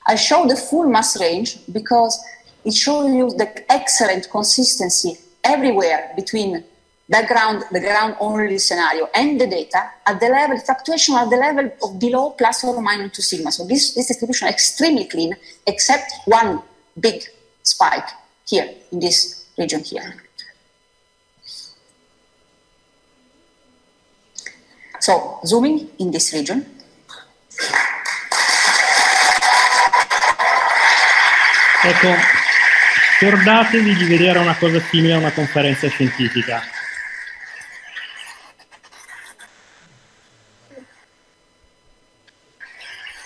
I show the full mass range because it shows you the excellent consistency everywhere between background, the ground only scenario and the data at the level, fluctuation at the level of below plus or minus 2 sigma. So this, this distribution is extremely clean, except one big spike here in this region here. So zooming in this region, Ecco, scordatevi di vedere una cosa simile a una conferenza scientifica.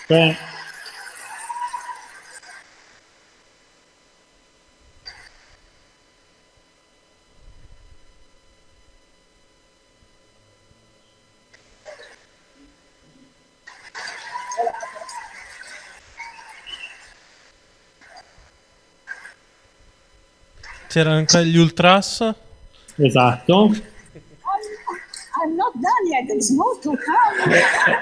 Cioè, C'erano anche gli ultras. Esatto.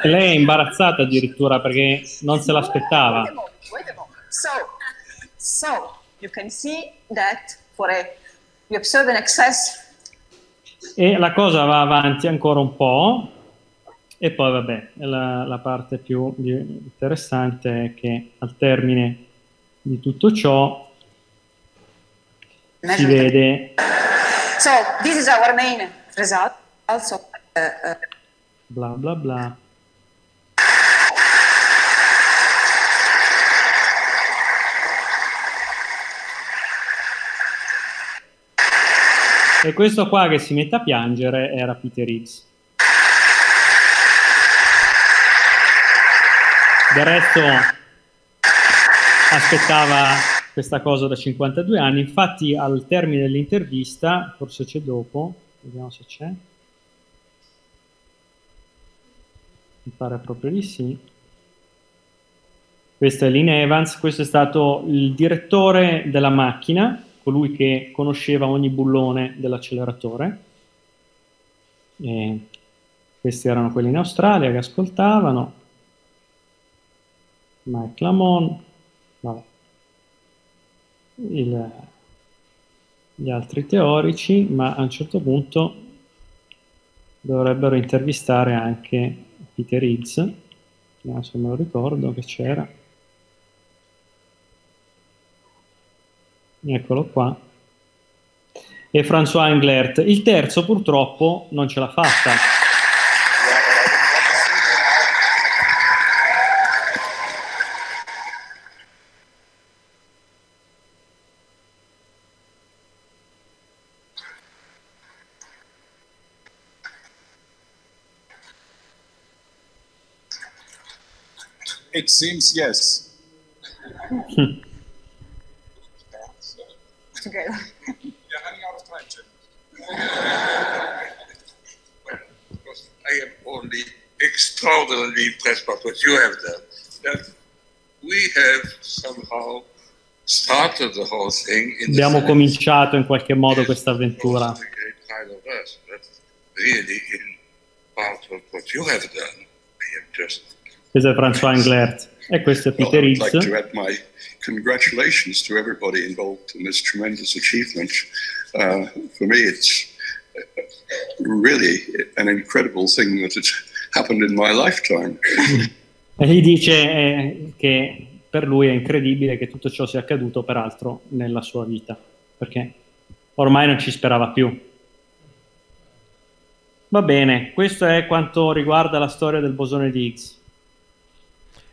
Lei è imbarazzata addirittura perché non se l'aspettava. Wait a moment, wait a moment. So, so you can see that for a you observe an excess E la cosa va avanti ancora un po'. E poi, vabbè, la, la parte più interessante è che al termine di tutto ciò si vede So this is our main result. Also, uh, uh, bla bla bla. E questo qua che si mette a piangere era Peter Higgs. Del resto aspettava questa cosa da 52 anni, infatti al termine dell'intervista, forse c'è dopo, vediamo se c'è. Mi pare proprio di sì. Questo è Lynn Evans, questo è stato il direttore della macchina, colui che conosceva ogni bullone dell'acceleratore. E questi erano quelli in Australia che ascoltavano. Mike Lamont, vabbè. Il- gli altri teorici, ma a un certo punto dovrebbero intervistare anche Peter Higgs, vediamo se me lo ricordo che c'era. Eccolo qua. E François Englert. Il terzo purtroppo non ce l'ha fatta. It seems yes. together. You're running out of time, Jim. Well, of course, I am only extraordinarily impressed by what you have done. That we have somehow started the whole thing in Abbiamo cominciato in qualche modo questa avventura. really in part of what you have done, I am just Questo è François Englert. E questo è Well, Peter I'd Higgs. like to add my congratulations to everybody involved in this tremendous achievement. Uh, for me, it's really an incredible thing that has happened in my lifetime. E gli dice eh, che per lui è incredibile che tutto ciò sia accaduto, peraltro, nella sua vita, perché ormai non ci sperava più. Va bene, questo è quanto riguarda la storia del bosone di Higgs.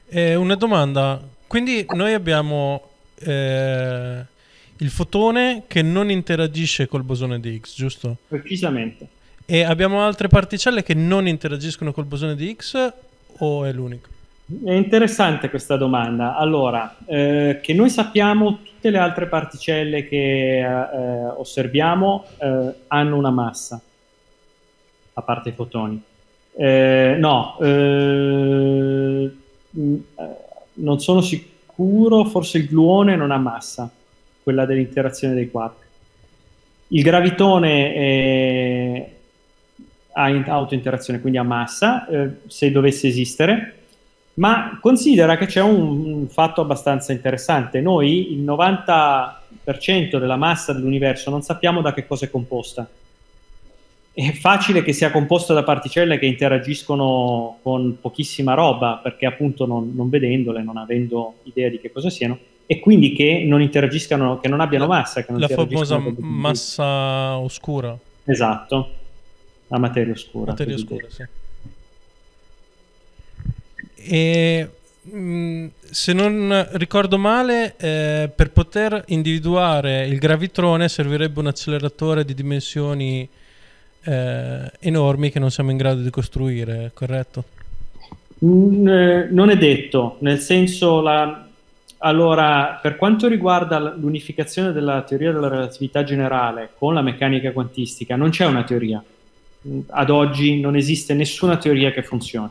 Eh, una domanda. Quindi noi abbiamo eh, il fotone che non interagisce col bosone di Higgs, giusto? Precisamente. E abbiamo altre particelle che non interagiscono col bosone di Higgs o è l'unico? È interessante questa domanda. Allora, eh, che noi sappiamo, tutte le altre particelle che eh, osserviamo eh, hanno una massa, a parte i fotoni. Eh, no, eh, mh, eh, non sono sicuro, forse il gluone non ha massa, quella dell'interazione dei quark. Il gravitone eh, ha in- autointerazione, quindi ha massa, eh, se dovesse esistere. Ma considera che c'è un, un fatto abbastanza interessante. Noi il 90% della massa dell'universo non sappiamo da che cosa è composta. È facile che sia composta da particelle che interagiscono con pochissima roba, perché appunto non, non vedendole, non avendo idea di che cosa siano, e quindi che non interagiscano, che non abbiano massa. Non La famosa massa oscura. Esatto, la materia oscura. Materia oscura, sì. E mh, se non ricordo male, eh, per poter individuare il gravitrone servirebbe un acceleratore di dimensioni eh, enormi che non siamo in grado di costruire, corretto? Mm, non è detto, nel senso, la... allora, per quanto riguarda l'unificazione della teoria della relatività generale con la meccanica quantistica, non c'è una teoria. Ad oggi non esiste nessuna teoria che funzioni.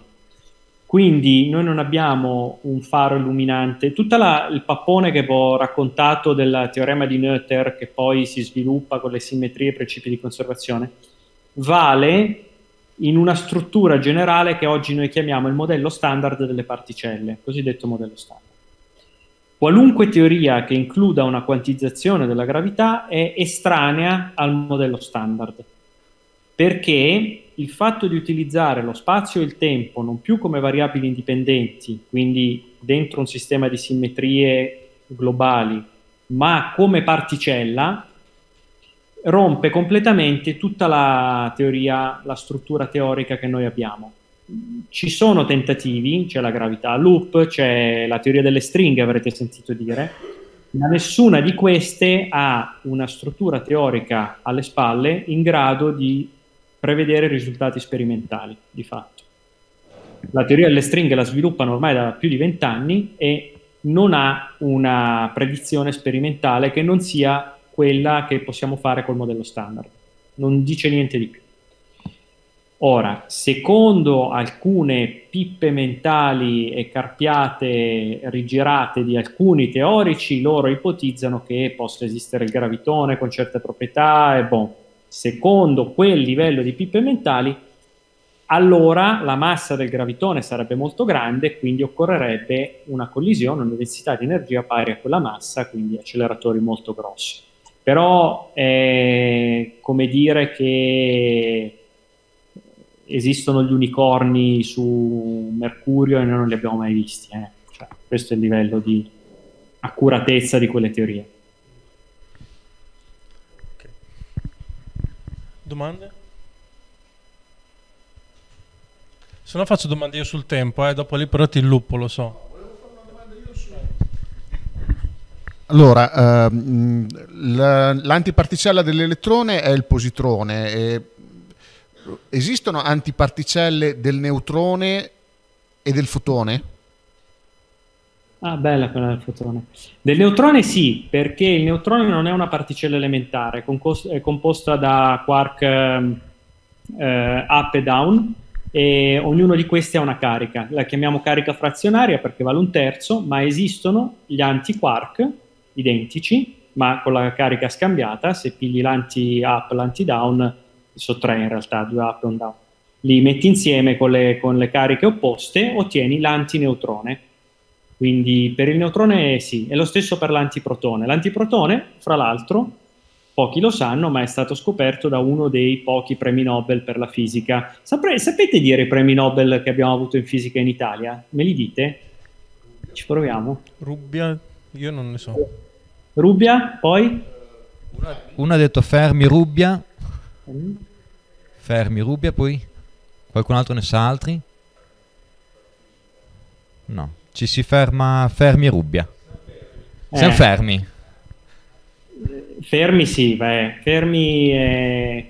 Quindi noi non abbiamo un faro illuminante. Tutto il pappone che vi ho raccontato del teorema di Noether, che poi si sviluppa con le simmetrie e principi di conservazione, vale in una struttura generale che oggi noi chiamiamo il modello standard delle particelle, cosiddetto modello standard. Qualunque teoria che includa una quantizzazione della gravità è estranea al modello standard, perché il fatto di utilizzare lo spazio e il tempo non più come variabili indipendenti, quindi dentro un sistema di simmetrie globali, ma come particella, rompe completamente tutta la teoria, la struttura teorica che noi abbiamo. Ci sono tentativi, c'è la gravità loop, c'è la teoria delle stringhe, avrete sentito dire, ma nessuna di queste ha una struttura teorica alle spalle in grado di prevedere risultati sperimentali, di fatto. La teoria delle stringhe la sviluppano ormai da più di vent'anni e non ha una predizione sperimentale che non sia quella che possiamo fare col modello standard. Non dice niente di più. Ora, secondo alcune pippe mentali e carpiate rigirate di alcuni teorici, loro ipotizzano che possa esistere il gravitone con certe proprietà e boh, secondo quel livello di pippe mentali, allora la massa del gravitone sarebbe molto grande quindi occorrerebbe una collisione, una densità di energia pari a quella massa, quindi acceleratori molto grossi. Però è come dire che esistono gli unicorni su Mercurio e noi non li abbiamo mai visti. Eh. Cioè, questo è il livello di accuratezza di quelle teorie. Domande? Se no faccio domande io sul tempo, eh, dopo lì però ti illupo, lo so. Allora, ehm, l'antiparticella dell'elettrone è il positrone. E esistono antiparticelle del neutrone e del fotone? Ah, bella quella del fotone. Del neutrone sì, perché il neutrone non è una particella elementare, è composta da quark ehm, eh, up e down e ognuno di questi ha una carica. La chiamiamo carica frazionaria perché vale un terzo, ma esistono gli antiquark identici, ma con la carica scambiata. Se pigli l'anti-up l'anti-down, sono tre in realtà, due up e un down. Li metti insieme con le, con le cariche opposte, ottieni l'antineutrone quindi per il neutrone sì, è lo stesso per l'antiprotone. L'antiprotone, fra l'altro, pochi lo sanno, ma è stato scoperto da uno dei pochi premi Nobel per la fisica. Sapre, sapete dire i premi Nobel che abbiamo avuto in fisica in Italia? Me li dite? Ci proviamo. Rubbia, io non ne so. Rubbia, poi? Uno ha detto Fermi Rubbia. Mm. Fermi Rubbia, poi? Qualcun altro ne sa altri? No. Ci si ferma fermi e Rubbia. Siamo eh. fermi. Fermi sì, beh, Fermi è...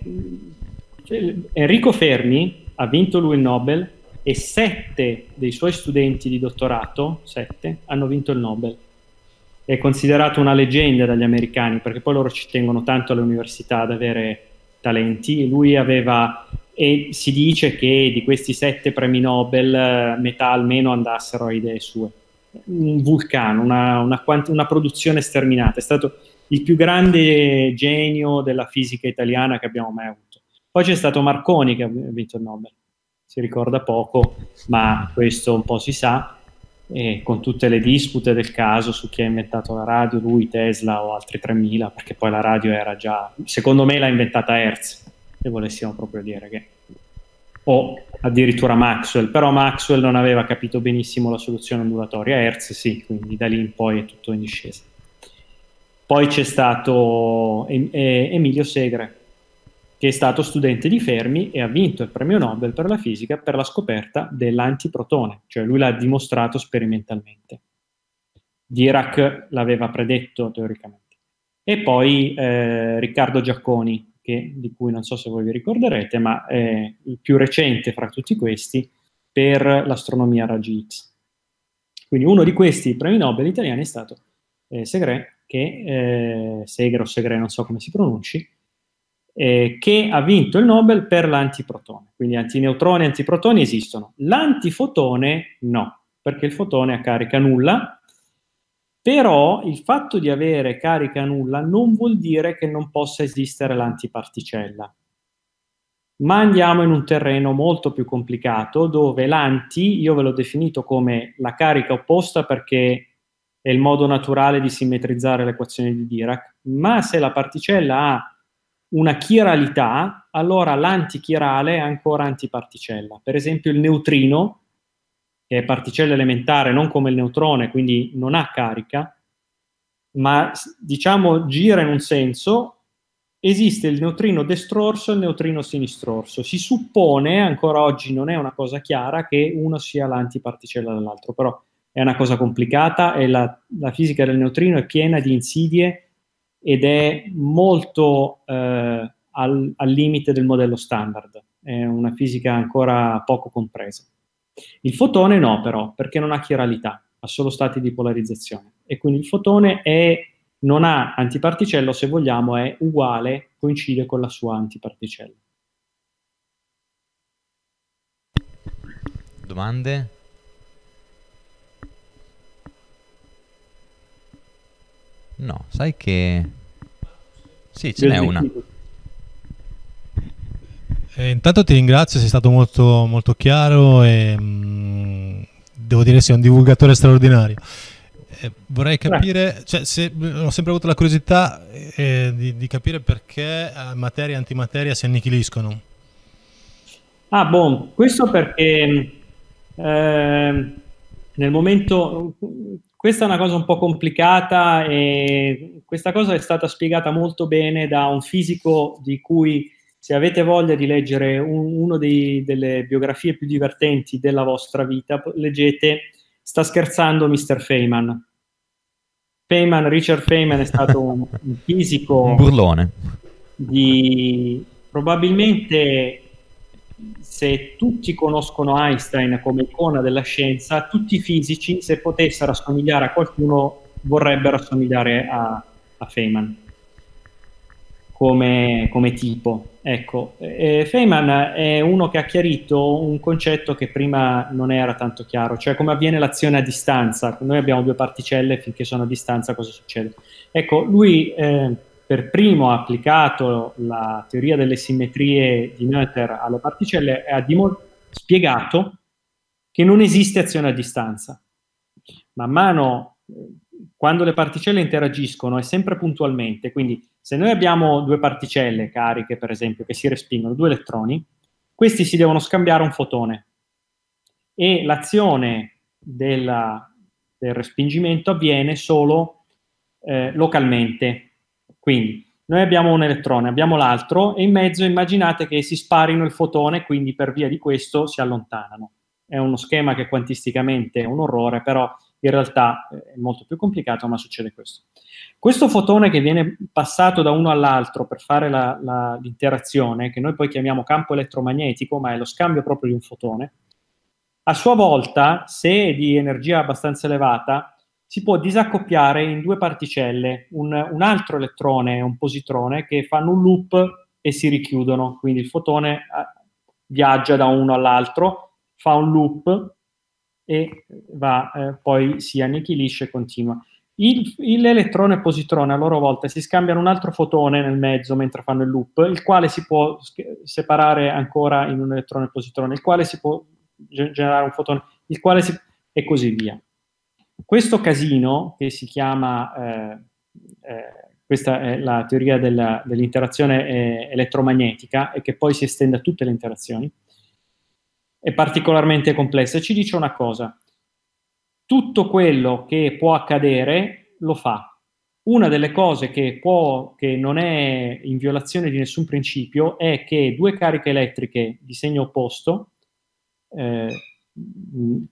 Enrico Fermi ha vinto lui il Nobel e sette dei suoi studenti di dottorato, sette, hanno vinto il Nobel. È considerato una leggenda dagli americani perché poi loro ci tengono tanto alle università ad avere talenti. Lui aveva e si dice che di questi sette premi Nobel metà almeno andassero a idee sue. Un vulcano, una, una, una, produzione sterminata, è stato il più grande genio della fisica italiana che abbiamo mai avuto. Poi c'è stato Marconi che ha vinto il Nobel, si ricorda poco, ma questo un po' si sa, e con tutte le dispute del caso su chi ha inventato la radio, lui, Tesla o altri 3000, perché poi la radio era già, secondo me l'ha inventata Hertz se volessimo proprio dire che o addirittura Maxwell, però Maxwell non aveva capito benissimo la soluzione ondulatoria, Hertz sì, quindi da lì in poi è tutto in discesa. Poi c'è stato Emilio Segre, che è stato studente di Fermi e ha vinto il premio Nobel per la fisica per la scoperta dell'antiprotone, cioè lui l'ha dimostrato sperimentalmente. Dirac l'aveva predetto teoricamente. E poi eh, Riccardo Giacconi, che, di cui non so se voi vi ricorderete, ma è il più recente fra tutti questi per l'astronomia a raggi X. Quindi uno di questi premi Nobel italiani è stato eh, Segre, che, eh, Segre o Segre, non so come si pronunci, eh, che ha vinto il Nobel per l'antiprotone. Quindi antineutroni e antiprotoni esistono. L'antifotone no, perché il fotone ha carica nulla, però il fatto di avere carica nulla non vuol dire che non possa esistere l'antiparticella. Ma andiamo in un terreno molto più complicato dove l'anti, io ve l'ho definito come la carica opposta perché è il modo naturale di simmetrizzare l'equazione di Dirac, ma se la particella ha una chiralità, allora l'antichirale è ancora antiparticella. Per esempio il neutrino che è particella elementare, non come il neutrone, quindi non ha carica, ma diciamo gira in un senso, esiste il neutrino destrorso e il neutrino sinistrorso. Si suppone, ancora oggi non è una cosa chiara, che uno sia l'antiparticella dell'altro, però è una cosa complicata e la, la fisica del neutrino è piena di insidie ed è molto eh, al, al limite del modello standard. È una fisica ancora poco compresa. Il fotone no, però, perché non ha chiralità, ha solo stati di polarizzazione. E quindi il fotone è, non ha antiparticella, se vogliamo, è uguale, coincide con la sua antiparticella. Domande? No, sai che... Sì, ce n'è una. Eh, intanto ti ringrazio, sei stato molto, molto chiaro e mh, mm, devo dire sei un divulgatore straordinario. Eh, vorrei capire, cioè, se, ho sempre avuto la curiosità eh, di, di, capire perché eh, materia e antimateria si annichiliscono. Ah, boh, questo perché ehm, nel momento, questa è una cosa un po' complicata e questa cosa è stata spiegata molto bene da un fisico di cui se avete voglia di leggere un, uno delle biografie più divertenti della vostra vita, leggete Sta scherzando Mr. Feynman. Feynman, Richard Feynman è stato un, un fisico... un burlone. Di, probabilmente se tutti conoscono Einstein come icona della scienza, tutti i fisici, se potessero assomigliare a qualcuno, vorrebbero assomigliare a, a Feynman come, come tipo. Ecco, eh, Feynman è uno che ha chiarito un concetto che prima non era tanto chiaro, cioè come avviene l'azione a distanza. Noi abbiamo due particelle, finché sono a distanza cosa succede? Ecco, lui eh, per primo ha applicato la teoria delle simmetrie di Noether alle particelle e ha dimor- spiegato che non esiste azione a distanza. Man mano, eh, quando le particelle interagiscono, è sempre puntualmente, quindi se noi abbiamo due particelle cariche, per esempio, che si respingono, due elettroni, questi si devono scambiare un fotone e l'azione della, del respingimento avviene solo eh, localmente. Quindi noi abbiamo un elettrone, abbiamo l'altro e in mezzo immaginate che si sparino il fotone, quindi per via di questo si allontanano. È uno schema che quantisticamente è un orrore, però in realtà eh, è molto più complicato, ma succede questo. Questo fotone che viene passato da uno all'altro per fare la, la, l'interazione, che noi poi chiamiamo campo elettromagnetico, ma è lo scambio proprio di un fotone, a sua volta, se è di energia abbastanza elevata, si può disaccoppiare in due particelle, un, un altro elettrone e un positrone che fanno un loop e si richiudono, quindi il fotone eh, viaggia da uno all'altro, fa un loop e va, eh, poi si annichilisce e continua. Il, l'elettrone e il positrone a loro volta si scambiano un altro fotone nel mezzo mentre fanno il loop, il quale si può separare ancora in un elettrone e positrone, il quale si può generare un fotone, il quale si, e così via. Questo casino, che si chiama, eh, eh, questa è la teoria della, dell'interazione eh, elettromagnetica e che poi si estende a tutte le interazioni, è particolarmente complessa ci dice una cosa. Tutto quello che può accadere lo fa. Una delle cose che, può, che non è in violazione di nessun principio è che due cariche elettriche di segno opposto, eh,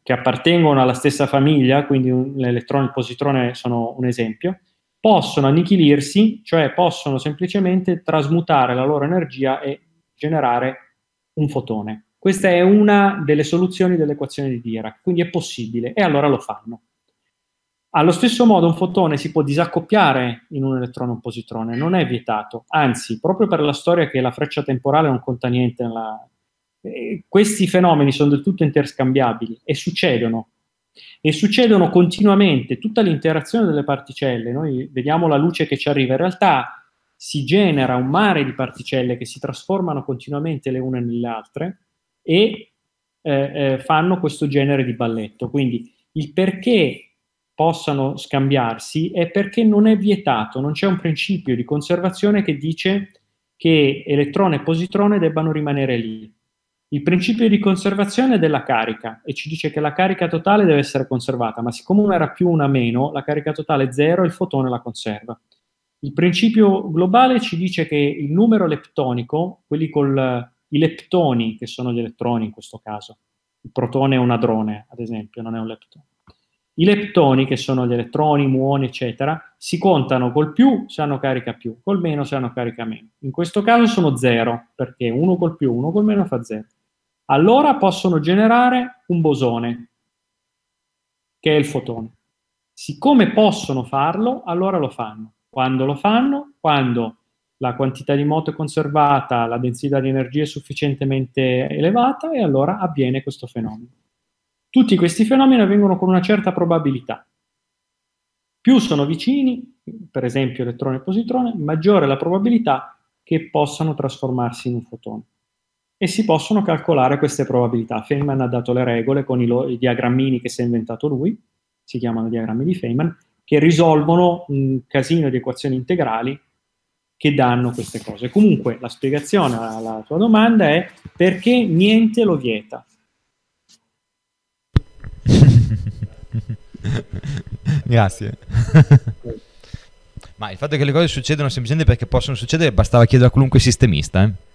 che appartengono alla stessa famiglia, quindi un, l'elettrone e il positrone sono un esempio, possono annichilirsi, cioè possono semplicemente trasmutare la loro energia e generare un fotone. Questa è una delle soluzioni dell'equazione di Dirac, quindi è possibile e allora lo fanno. Allo stesso modo un fotone si può disaccoppiare in un elettrone o un positrone, non è vietato, anzi, proprio per la storia che la freccia temporale non conta niente, nella... questi fenomeni sono del tutto interscambiabili e succedono. E succedono continuamente, tutta l'interazione delle particelle, noi vediamo la luce che ci arriva, in realtà si genera un mare di particelle che si trasformano continuamente le une nelle altre e eh, eh, fanno questo genere di balletto. Quindi il perché possano scambiarsi è perché non è vietato, non c'è un principio di conservazione che dice che elettrone e positrone debbano rimanere lì. Il principio di conservazione della carica e ci dice che la carica totale deve essere conservata, ma siccome una era più, una meno, la carica totale è zero e il fotone la conserva. Il principio globale ci dice che il numero leptonico, quelli con i leptoni, che sono gli elettroni in questo caso, il protone è un adrone, ad esempio, non è un leptone i leptoni, che sono gli elettroni, muoni, eccetera, si contano col più se hanno carica più, col meno se hanno carica meno. In questo caso sono zero, perché uno col più, uno col meno fa zero. Allora possono generare un bosone, che è il fotone. Siccome possono farlo, allora lo fanno. Quando lo fanno? Quando la quantità di moto è conservata, la densità di energia è sufficientemente elevata e allora avviene questo fenomeno. Tutti questi fenomeni avvengono con una certa probabilità. Più sono vicini, per esempio elettrone e positrone, maggiore è la probabilità che possano trasformarsi in un fotone. E si possono calcolare queste probabilità. Feynman ha dato le regole con i, lo- i diagrammini che si è inventato lui, si chiamano diagrammi di Feynman, che risolvono un casino di equazioni integrali che danno queste cose. Comunque la spiegazione alla tua domanda è perché niente lo vieta. Grazie. Ma il fatto che le cose succedono semplicemente perché possono succedere bastava chiedere a qualunque sistemista. Eh?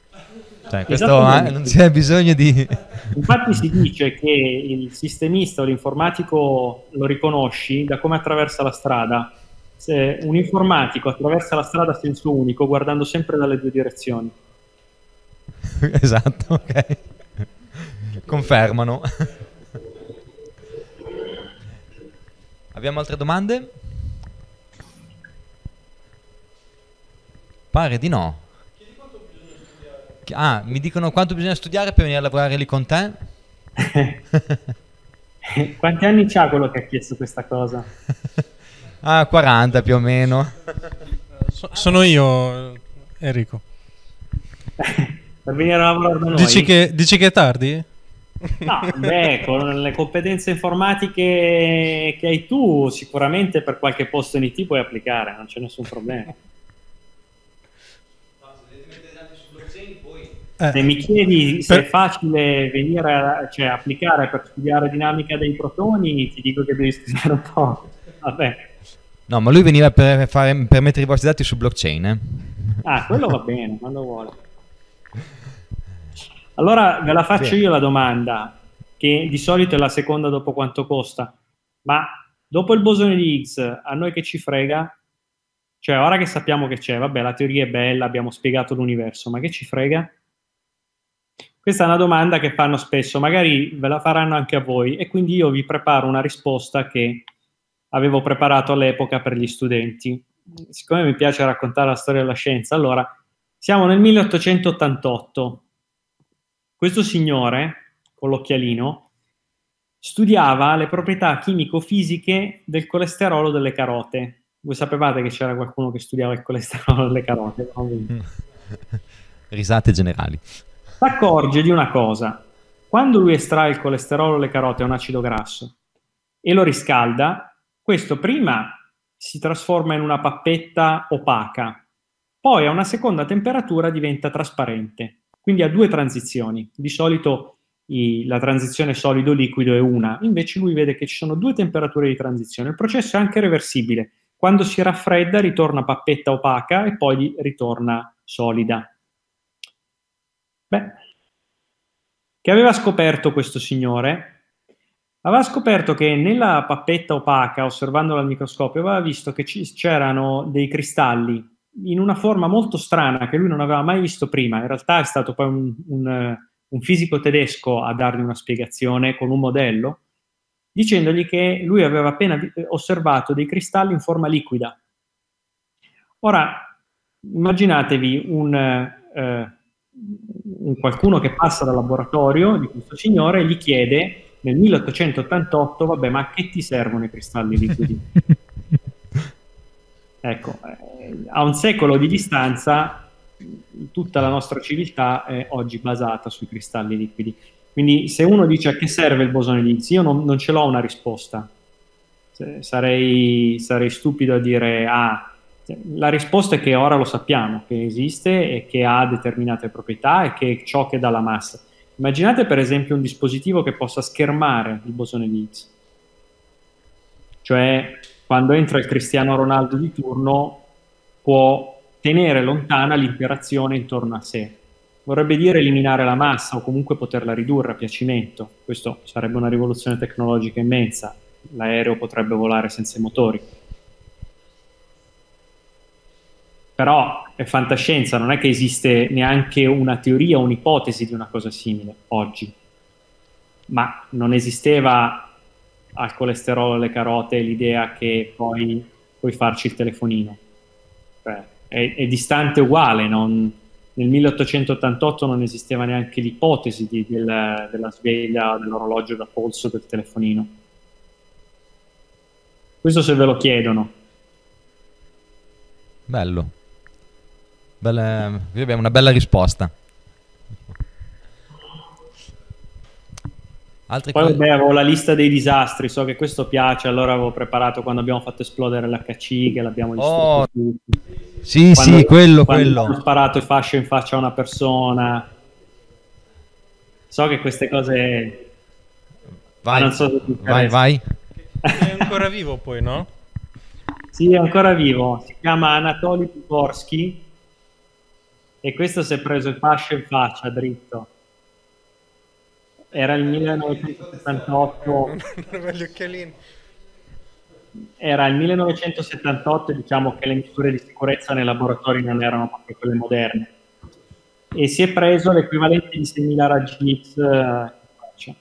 Cioè, questo eh, non c'è bisogno di... Infatti si dice che il sistemista o l'informatico lo riconosci da come attraversa la strada. Se un informatico attraversa la strada a senso unico guardando sempre dalle due direzioni. esatto, ok. Confermano. Abbiamo altre domande? Pare di no. Ah, mi dicono quanto bisogna studiare per venire a lavorare lì con te? Quanti anni c'ha quello che ha chiesto questa cosa? ah, 40 più o meno. So- sono io, Enrico. per venire a lavorare da noi? Dici che, dici che è tardi? No, beh, con le competenze informatiche che hai tu, sicuramente per qualche posto in IT puoi applicare, non c'è nessun problema. Eh, se mi chiedi se per- è facile venire a, cioè, applicare per studiare dinamica dei protoni, ti dico che devi studiare un po'. Vabbè. No, ma lui veniva per, fare, per mettere i vostri dati su blockchain, eh? Ah, quello va bene, quando vuole. Allora ve la faccio Sì. io la domanda, che di solito è la seconda dopo quanto costa. Ma dopo il bosone di Higgs, a noi che ci frega? Cioè, ora che sappiamo che c'è, vabbè, la teoria è bella, abbiamo spiegato l'universo, ma che ci frega? Questa è una domanda che fanno spesso, magari ve la faranno anche a voi, e quindi io vi preparo una risposta che avevo preparato all'epoca per gli studenti. Siccome mi piace raccontare la storia della scienza, allora siamo nel 1888. Questo signore, con l'occhialino, studiava le proprietà chimico-fisiche del colesterolo delle carote. Voi sapevate che c'era qualcuno che studiava il colesterolo delle carote? no? Risate generali. Si accorge di una cosa. Quando lui estrae il colesterolo delle carote, è un acido grasso, e lo riscalda, questo prima si trasforma in una pappetta opaca, poi a una seconda temperatura diventa trasparente. Quindi ha due transizioni. Di solito i- la transizione solido-liquido è una, invece lui vede che ci sono due temperature di transizione. Il processo è anche reversibile. Quando si raffredda ritorna pappetta opaca e poi ritorna solida. Beh, che aveva scoperto questo signore? Aveva scoperto che nella pappetta opaca, osservandola al microscopio, aveva visto che c'erano dei cristalli in una forma molto strana che lui non aveva mai visto prima. In realtà è stato poi un, un, un fisico tedesco a dargli una spiegazione con un modello. dicendogli che lui aveva appena osservato dei cristalli in forma liquida. Ora, immaginatevi un, eh, qualcuno che passa dal laboratorio di questo signore e gli chiede nel 1888, vabbè, ma a che ti servono i cristalli liquidi? ecco, eh, a un secolo di distanza tutta la nostra civiltà è oggi basata sui cristalli liquidi. Quindi se uno dice a che serve il bosone di Higgs, io non, non ce l'ho una risposta. Sarei, sarei, stupido a dire ah, la risposta è che ora lo sappiamo, che esiste e che ha determinate proprietà e che è ciò che dà la massa. Immaginate per esempio un dispositivo che possa schermare il bosone di Higgs. Cioè, quando entra il Cristiano Ronaldo di turno, può tenere lontana l'interazione intorno a sé. Vorrebbe dire eliminare la massa o comunque poterla ridurre a piacimento. Questo sarebbe una rivoluzione tecnologica immensa. L'aereo potrebbe volare senza i motori. Però è fantascienza, non è che esiste neanche una teoria, un'ipotesi di una cosa simile oggi. Ma non esisteva al colesterolo e alle carote l'idea che poi puoi farci il telefonino. Cioè, è, è, distante uguale, non, nel 1888 non esisteva neanche l'ipotesi di, del, della sveglia, dell'orologio da polso, del telefonino. Questo se ve lo chiedono. Bello. Bella, abbiamo una bella risposta. Altri Poi vabbè, avevo la lista dei disastri, so che questo piace, allora avevo preparato quando abbiamo fatto esplodere l'HC, che l'abbiamo oh. Sì, quando, sì, quello, quando quello. Ho sparato il fascio in faccia a una persona. So che queste cose... Vai, so vai, vai. È ancora vivo poi, no? Sì, è ancora vivo. Si chiama Anatoly Pugorsky e questo si è preso il fascio in faccia dritto. Era il 1978. Era il 1978, diciamo che le misure di sicurezza nei laboratori non erano proprio quelle moderne. E si è preso l'equivalente di 6.000 raggi X in faccia.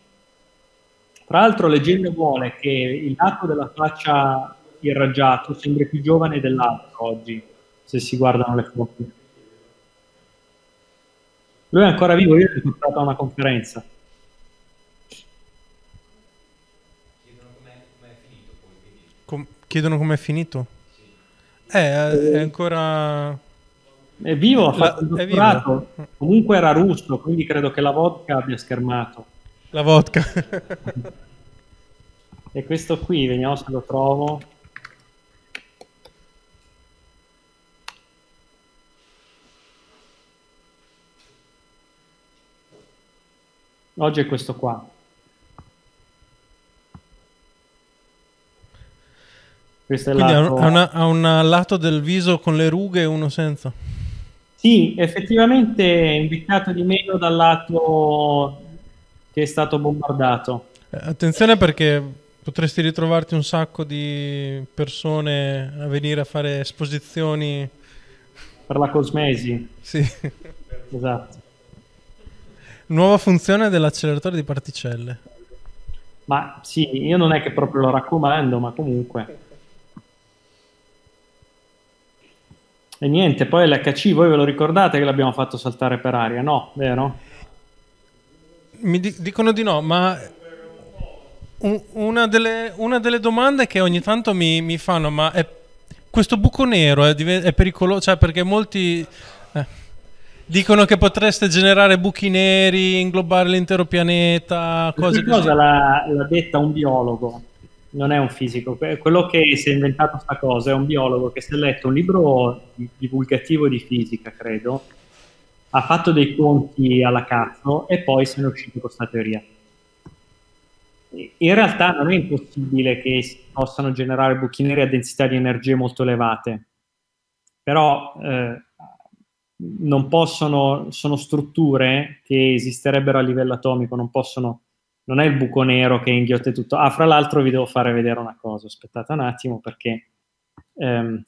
Tra l'altro, leggenda vuole che il lato della faccia irraggiato sembri più giovane dell'altro oggi, se si guardano le foto. Lui è ancora vivo, io l'ho incontrato a una conferenza. Com- chiedono com'è finito? Eh, è ancora... È vivo, ha fatto il dottorato. Comunque era russo, quindi credo che la vodka abbia schermato. La vodka. e questo qui, vediamo se lo trovo. Oggi è questo qua. Questo è Quindi lato... ha, una, ha un lato del viso con le rughe e uno senza. Sì, effettivamente è invecchiato di meno dal lato che è stato bombardato. Eh, attenzione perché potresti ritrovarti un sacco di persone a venire a fare esposizioni. Per la cosmesi. Sì. Esatto. Nuova funzione dell'acceleratore di particelle. Ma sì, io non è che proprio lo raccomando, ma comunque. E niente, poi l'HC, voi ve lo ricordate che l'abbiamo fatto saltare per aria? No, vero? Mi di- dicono di no, ma un- una, delle, una, delle, domande che ogni tanto mi, mi fanno, ma è, questo buco nero è, è pericoloso? Cioè, perché molti... Dicono che potreste generare buchi neri, inglobare l'intero pianeta, cose così. cosa l'ha, l'ha, detta un biologo, non è un fisico. Quello che si è inventato questa cosa è un biologo che si è letto un libro divulgativo di fisica, credo, ha fatto dei conti alla cazzo e poi se ne è uscito con questa teoria. In realtà non è impossibile che si possano generare buchi neri a densità di energie molto elevate, però... Eh, non possono, sono strutture che esisterebbero a livello atomico, non possono, non è il buco nero che inghiotte tutto. Ah, fra l'altro vi devo fare vedere una cosa, aspettate un attimo perché ehm,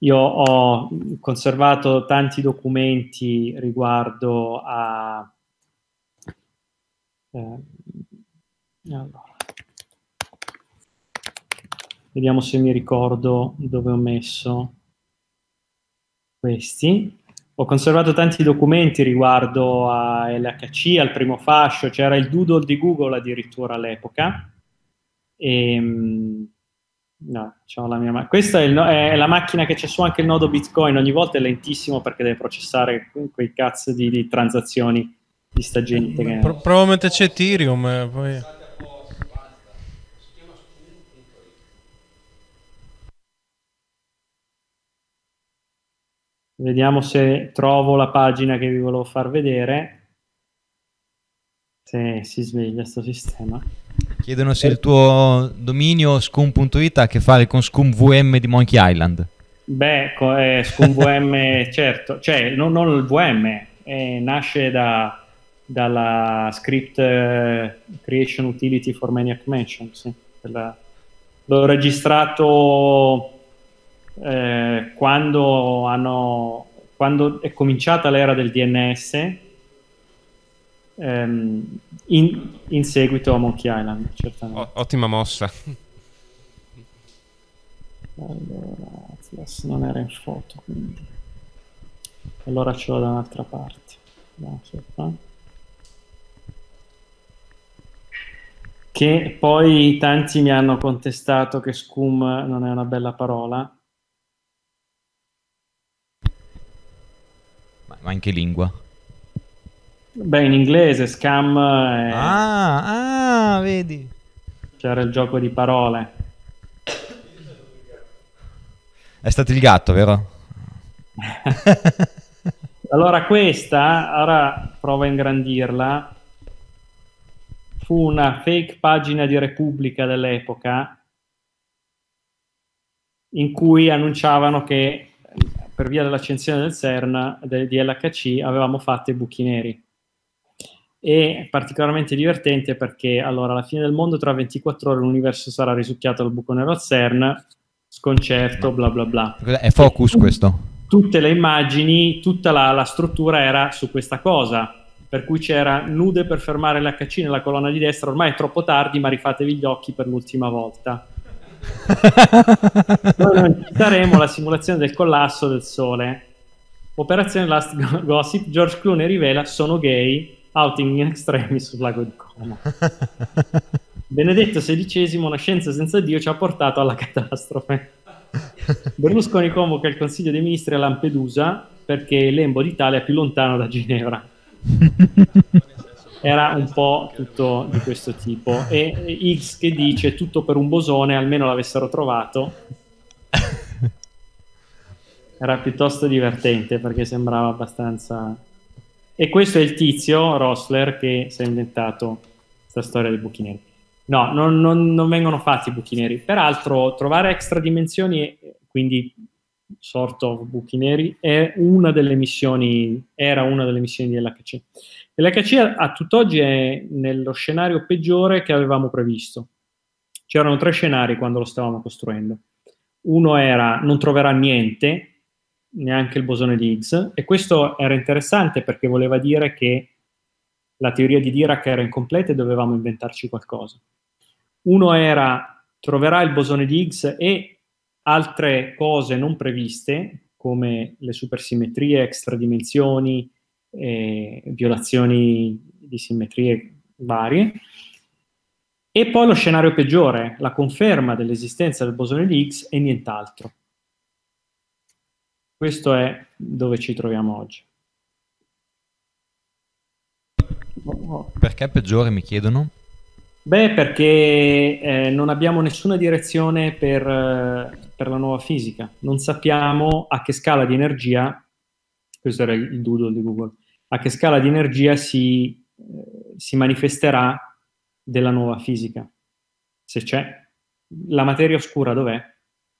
io ho conservato tanti documenti riguardo a... Eh, allora, Vediamo se mi ricordo dove ho messo questi. Ho conservato tanti documenti riguardo a LHC, al primo fascio, c'era il doodle di Google addirittura all'epoca. E, ehm, no, la mia ma- Questa è, il, è, la macchina che c'è su anche il nodo Bitcoin, ogni volta è lentissimo perché deve processare quei cazzo di, di transazioni di sta gente. Che... Pro- prova a metterci Ethereum. Eh, poi... Vediamo se trovo la pagina che vi volevo far vedere. Se si sveglia questo sistema. Chiedono se il tuo dominio scum.it ha a che fare con scum VM di Monkey Island. Beh, eh, scum VM, certo, cioè non, non il VM, eh, nasce da, dalla script eh, Creation Utility for Maniac Mention. Sì. l'ho registrato eh, quando, hanno, quando è cominciata l'era del DNS ehm, in, in, seguito a Monkey Island. Certamente. ottima mossa. Allora, Atlas non era in foto, quindi. Allora ce l'ho da un'altra parte. Che poi tanti mi hanno contestato che scum non è una bella parola. Ma in che lingua? Beh, in inglese, scam. È... Ah, ah, vedi. C'era il gioco di parole. È stato il gatto, vero? allora, questa, ora provo a ingrandirla. Fu una fake pagina di Repubblica dell'epoca in cui annunciavano che per via dell'accensione del CERN de, di LHC avevamo fatto i buchi neri. E particolarmente divertente perché allora alla fine del mondo tra 24 ore l'universo sarà risucchiato dal buco nero al CERN, sconcerto, bla bla bla. È focus e, questo? Tutte le immagini, tutta la, la struttura era su questa cosa, per cui c'era nude per fermare l'HC nella colonna di destra, ormai è troppo tardi ma rifatevi gli occhi per l'ultima volta noi saremo la simulazione del collasso del sole. Operazione Last Gossip, George Clooney rivela sono gay, outing in extremis sul lago di Como. Benedetto XVI, una scienza senza Dio ci ha portato alla catastrofe. Berlusconi convoca il Consiglio dei Ministri a Lampedusa perché l'Embo d'Italia è più lontano da Ginevra era un po' tutto di questo tipo. E X che dice tutto per un bosone, almeno l'avessero trovato. Era piuttosto divertente perché sembrava abbastanza... E questo è il tizio, Rossler, che si è inventato questa storia dei buchi neri. No, non, non, non vengono fatti i buchi neri. Peraltro, trovare extra dimensioni, quindi sort of buchi neri, è una delle missioni, era una delle missioni di LHC. L'HC a, a tutt'oggi è nello scenario peggiore che avevamo previsto. C'erano tre scenari quando lo stavamo costruendo. Uno era non troverà niente, neanche il bosone di Higgs, e questo era interessante perché voleva dire che la teoria di Dirac era incompleta e dovevamo inventarci qualcosa. Uno era troverà il bosone di Higgs e altre cose non previste, come le supersimmetrie, extradimensioni, eh, violazioni di simmetrie varie. E poi lo scenario peggiore, la conferma dell'esistenza del bosone di Higgs e nient'altro. Questo è dove ci troviamo oggi. Perché peggiore, mi chiedono? Beh, perché eh, non abbiamo nessuna direzione per, eh, per, la nuova fisica. Non sappiamo a che scala di energia questo era il doodle di Google, a che scala di energia si, eh, si manifesterà della nuova fisica. Se c'è. La materia oscura dov'è?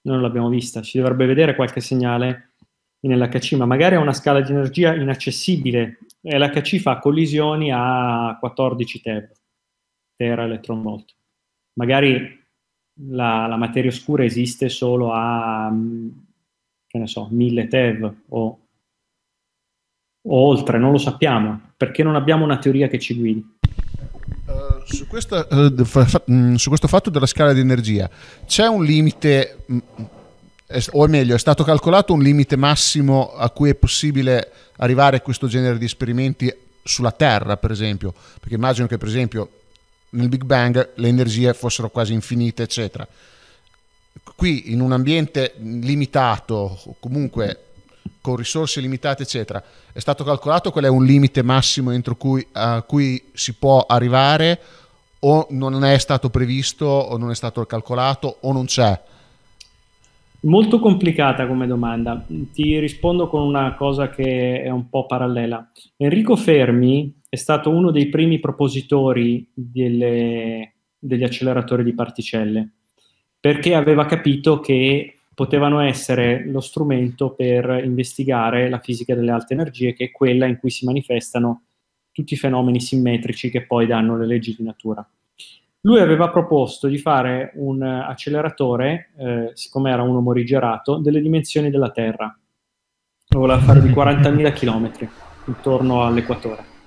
Noi non l'abbiamo vista, si dovrebbe vedere qualche segnale nell'HC, ma magari a una scala di energia inaccessibile. L'HC fa collisioni a 14 TeV, tera eletronvolt. Magari la, la, materia oscura esiste solo a, che ne so, 1000 TeV o o oltre, non lo sappiamo, perché non abbiamo una teoria che ci guidi. Uh, su, questo, fa, fa, mh, su, questo, fatto della scala di energia c'è un limite, mh, è, o meglio, è stato calcolato un limite massimo a cui è possibile arrivare a questo genere di esperimenti sulla Terra, per esempio? Perché immagino che, per esempio, nel Big Bang le energie fossero quasi infinite, eccetera. Qui, in un ambiente limitato, comunque con risorse limitate, eccetera, è stato calcolato qual è un limite massimo entro cui, a cui si può arrivare o non è stato previsto o non è stato calcolato o non c'è? Molto complicata come domanda. Ti rispondo con una cosa che è un po' parallela. Enrico Fermi è stato uno dei primi propositori delle, degli acceleratori di particelle perché aveva capito che potevano essere lo strumento per investigare la fisica delle alte energie, che è quella in cui si manifestano tutti i fenomeni simmetrici che poi danno le leggi di natura. Lui aveva proposto di fare un acceleratore, eh, siccome era uno morigerato, delle dimensioni della Terra. Lo voleva fare di 40.000 km intorno all'equatore.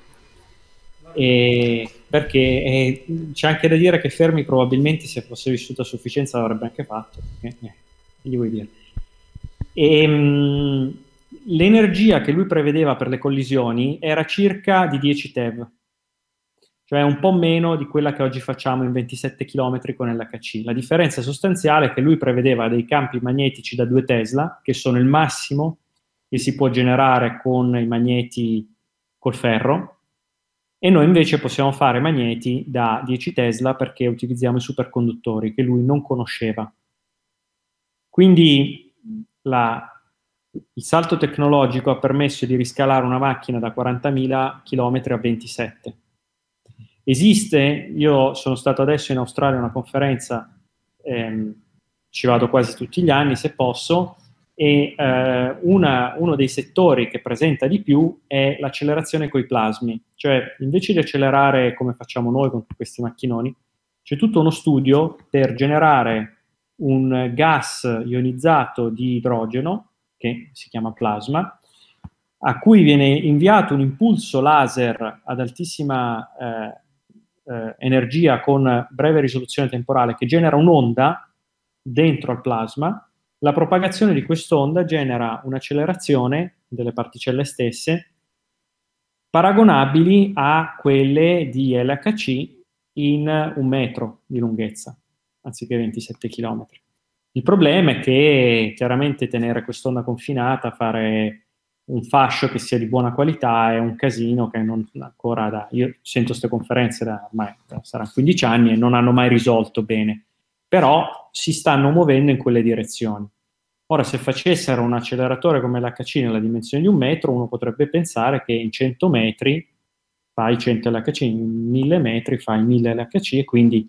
E perché eh, c'è anche da dire che Fermi probabilmente se fosse vissuto a sufficienza l'avrebbe anche fatto. Perché, eh, gli vuoi dire? E, mh, l'energia che lui prevedeva per le collisioni era circa di 10 TeV, cioè un po' meno di quella che oggi facciamo in 27 km con l'HC. La differenza sostanziale è che lui prevedeva dei campi magnetici da 2 Tesla, che sono il massimo che si può generare con i magneti col ferro, e noi invece possiamo fare magneti da 10 Tesla perché utilizziamo i superconduttori che lui non conosceva. Quindi la, il salto tecnologico ha permesso di riscalare una macchina da 40.000 km a 27. Esiste, io sono stato adesso in Australia a una conferenza, ehm, ci vado quasi tutti gli anni se posso, e eh, una, uno dei settori che presenta di più è l'accelerazione coi plasmi, cioè invece di accelerare come facciamo noi con questi macchinoni, c'è tutto uno studio per generare un gas ionizzato di idrogeno, che si chiama plasma, a cui viene inviato un impulso laser ad altissima eh, eh, energia con breve risoluzione temporale che genera un'onda dentro al plasma. La propagazione di quest'onda genera un'accelerazione delle particelle stesse paragonabili a quelle di LHC in un metro di lunghezza anziché 27 km. Il problema è che chiaramente tenere quest'onda confinata, fare un fascio che sia di buona qualità è un casino che non ancora da... Io sento queste conferenze da ormai saranno 15 anni e non hanno mai risolto bene, però si stanno muovendo in quelle direzioni. Ora, se facessero un acceleratore come l'HC nella dimensione di un metro, uno potrebbe pensare che in 100 metri fai 100 LHC, in 1000 metri fai 1000 LHC e quindi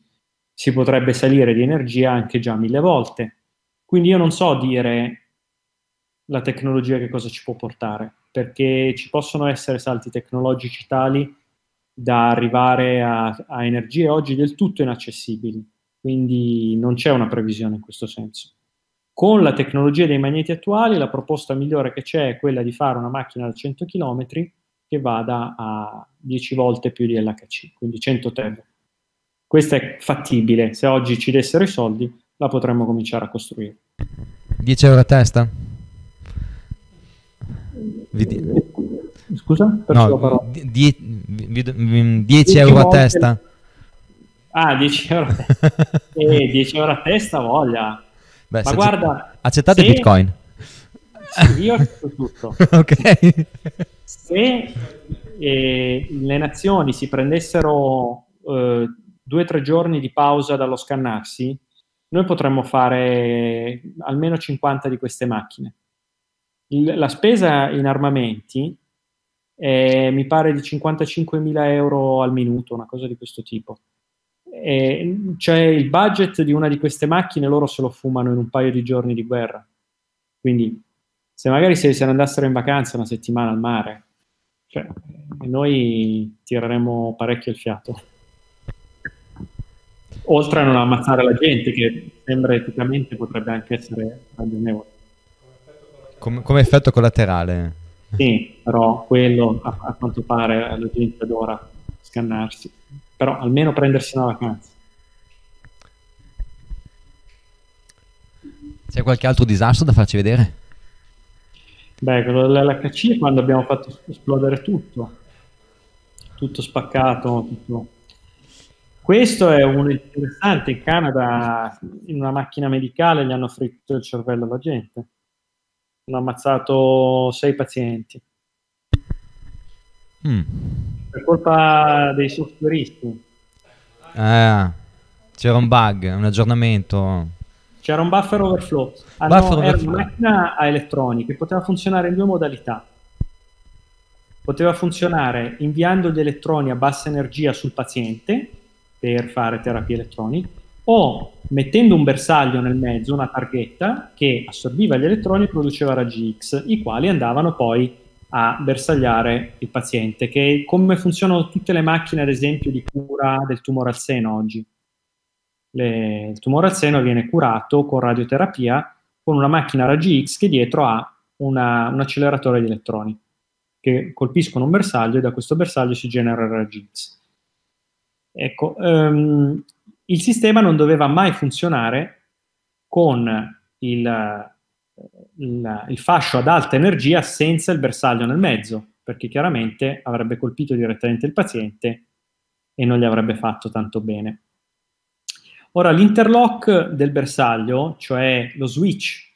si potrebbe salire di energia anche già mille volte. Quindi io non so dire la tecnologia che cosa ci può portare, perché ci possono essere salti tecnologici tali da arrivare a, a energie oggi del tutto inaccessibili, quindi non c'è una previsione in questo senso. Con la tecnologia dei magneti attuali la proposta migliore che c'è è quella di fare una macchina da 100 km che vada a 10 volte più di LHC, quindi 100 TeV. Questo è fattibile, se oggi ci dessero i soldi la potremmo cominciare a costruire. 10 euro a testa? Scusa? No, 10 euro a testa? Ah, 10 euro a testa. eh, 10 euro a testa, voglia. Beh, Ma guarda... Accettate se... Bitcoin? Io accetto tutto. ok. Se eh, le nazioni si prendessero... Eh, due o tre giorni di pausa dallo scannarsi, noi potremmo fare almeno 50 di queste macchine. Il, la spesa in armamenti è, mi pare di 55.000 euro al minuto, una cosa di questo tipo. E, cioè il budget di una di queste macchine loro se lo fumano in un paio di giorni di guerra. Quindi se magari se, se ne andassero in vacanza una settimana al mare, cioè, noi tireremo parecchio il fiato oltre a non ammazzare la gente, che sembra eticamente potrebbe anche essere ragionevole. Come, come effetto collaterale. Sì, però quello a, a, quanto pare la gente adora scannarsi. Però almeno prendersi una vacanza. C'è qualche altro disastro da farci vedere? Beh, quello dell'LHC è quando abbiamo fatto esplodere tutto, tutto spaccato. Tutto. Questo è un interessante. In Canada, in una macchina medicale, gli hanno fritto il cervello alla gente. Hanno ammazzato sei pazienti. Mm. Per colpa dei softwareisti. Ah, c'era un bug, un aggiornamento. C'era un buffer overflow. Hanno, Buffer era overflow. una macchina a elettroni che poteva funzionare in due modalità. Poteva funzionare inviando gli elettroni a bassa energia sul paziente per fare terapie elettroni o mettendo un bersaglio nel mezzo, una targhetta che assorbiva gli elettroni e produceva raggi X, i quali andavano poi a bersagliare il paziente, che come funzionano tutte le macchine, ad esempio, di cura del tumore al seno oggi. Le- il tumore al seno viene curato con radioterapia con una macchina raggi X che dietro ha una- un acceleratore di elettroni che colpiscono un bersaglio e da questo bersaglio si genera il raggi X. Ecco, ehm, il sistema non doveva mai funzionare con il, il- il fascio ad alta energia senza il bersaglio nel mezzo, perché chiaramente avrebbe colpito direttamente il paziente e non gli avrebbe fatto tanto bene. Ora, l'interlock del bersaglio, cioè lo switch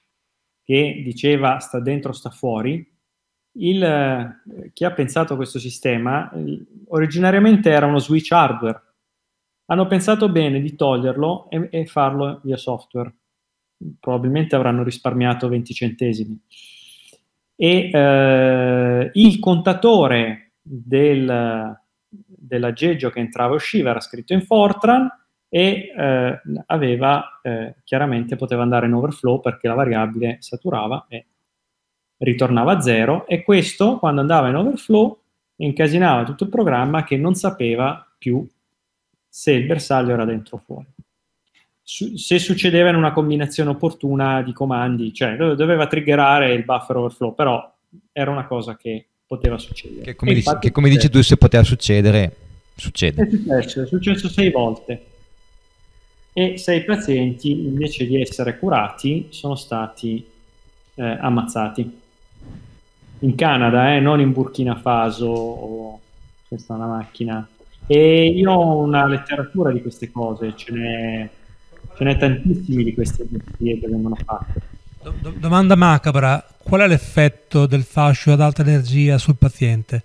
che diceva sta dentro, sta fuori, il, chi ha pensato a questo sistema originariamente era uno switch hardware. Hanno pensato bene di toglierlo e, e farlo via software. Probabilmente avranno risparmiato 20 centesimi. E eh, il contatore del, dell'aggeggio che entrava e usciva era scritto in Fortran e eh, aveva eh, chiaramente poteva andare in overflow perché la variabile saturava e ritornava a zero e questo quando andava in overflow incasinava tutto il programma che non sapeva più se il bersaglio era dentro o fuori. Su- se succedeva in una combinazione opportuna di comandi, cioè dove- doveva triggerare il buffer overflow, però era una cosa che poteva succedere. Che come, dici, che come dici tu, se poteva succedere, succede. è successo, è successo sei volte. E sei pazienti, invece di essere curati, sono stati eh, ammazzati. In Canada, eh, non in Burkina Faso, o questa è una macchina. E io ho una letteratura di queste cose, ce n'è, ce n'è tantissimi di queste agenzie che vengono fatte. Do- domanda macabra, qual è l'effetto del fascio ad alta energia sul paziente?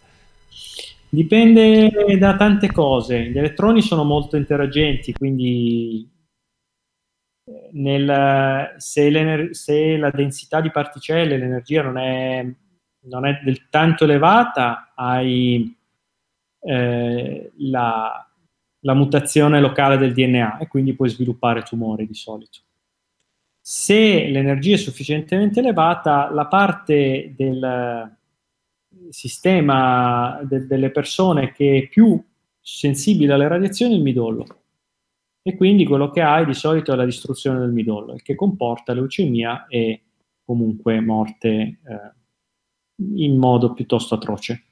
Dipende da tante cose. Gli elettroni sono molto interagenti, quindi eh, nel- se, se la densità di particelle, l'energia non è, non è del tanto elevata, hai eh, la, la mutazione locale del DNA e quindi puoi sviluppare tumori di solito. Se l'energia è sufficientemente elevata, la parte del sistema de- delle persone che è più sensibile alle radiazioni è il midollo. E quindi quello che hai di solito è la distruzione del midollo, il che comporta leucemia e comunque morte eh, in modo piuttosto atroce.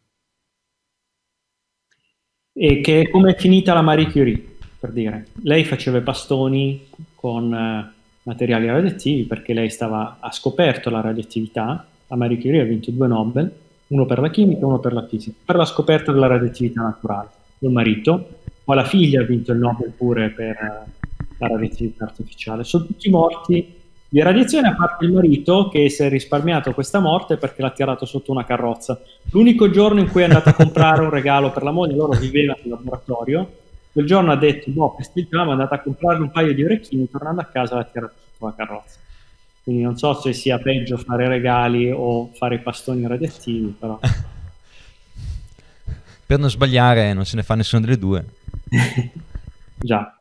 E che è come è finita la Marie Curie, per dire. Lei faceva i pastoni con eh, materiali radioattivi perché lei stava, ha scoperto la radioattività. La Marie Curie ha vinto due Nobel, uno per la chimica e uno per la fisica, per la scoperta della radioattività naturale. Il marito, poi la figlia ha vinto il Nobel pure per eh, la radioattività artificiale. Sono tutti morti di radiazione, a parte il marito che si è risparmiato questa morte perché l'ha tirato sotto una carrozza. L'unico giorno in cui è andato a comprare un regalo per la moglie, loro vivevano in laboratorio, quel giorno ha detto, boh, festeggiamo, è andata a comprare un paio di orecchini, tornando a casa l'ha tirato sotto la carrozza. Quindi non so se sia peggio fare regali o fare i pastoni radioattivi, però... Per non sbagliare, non se ne fa nessuna delle due. Già.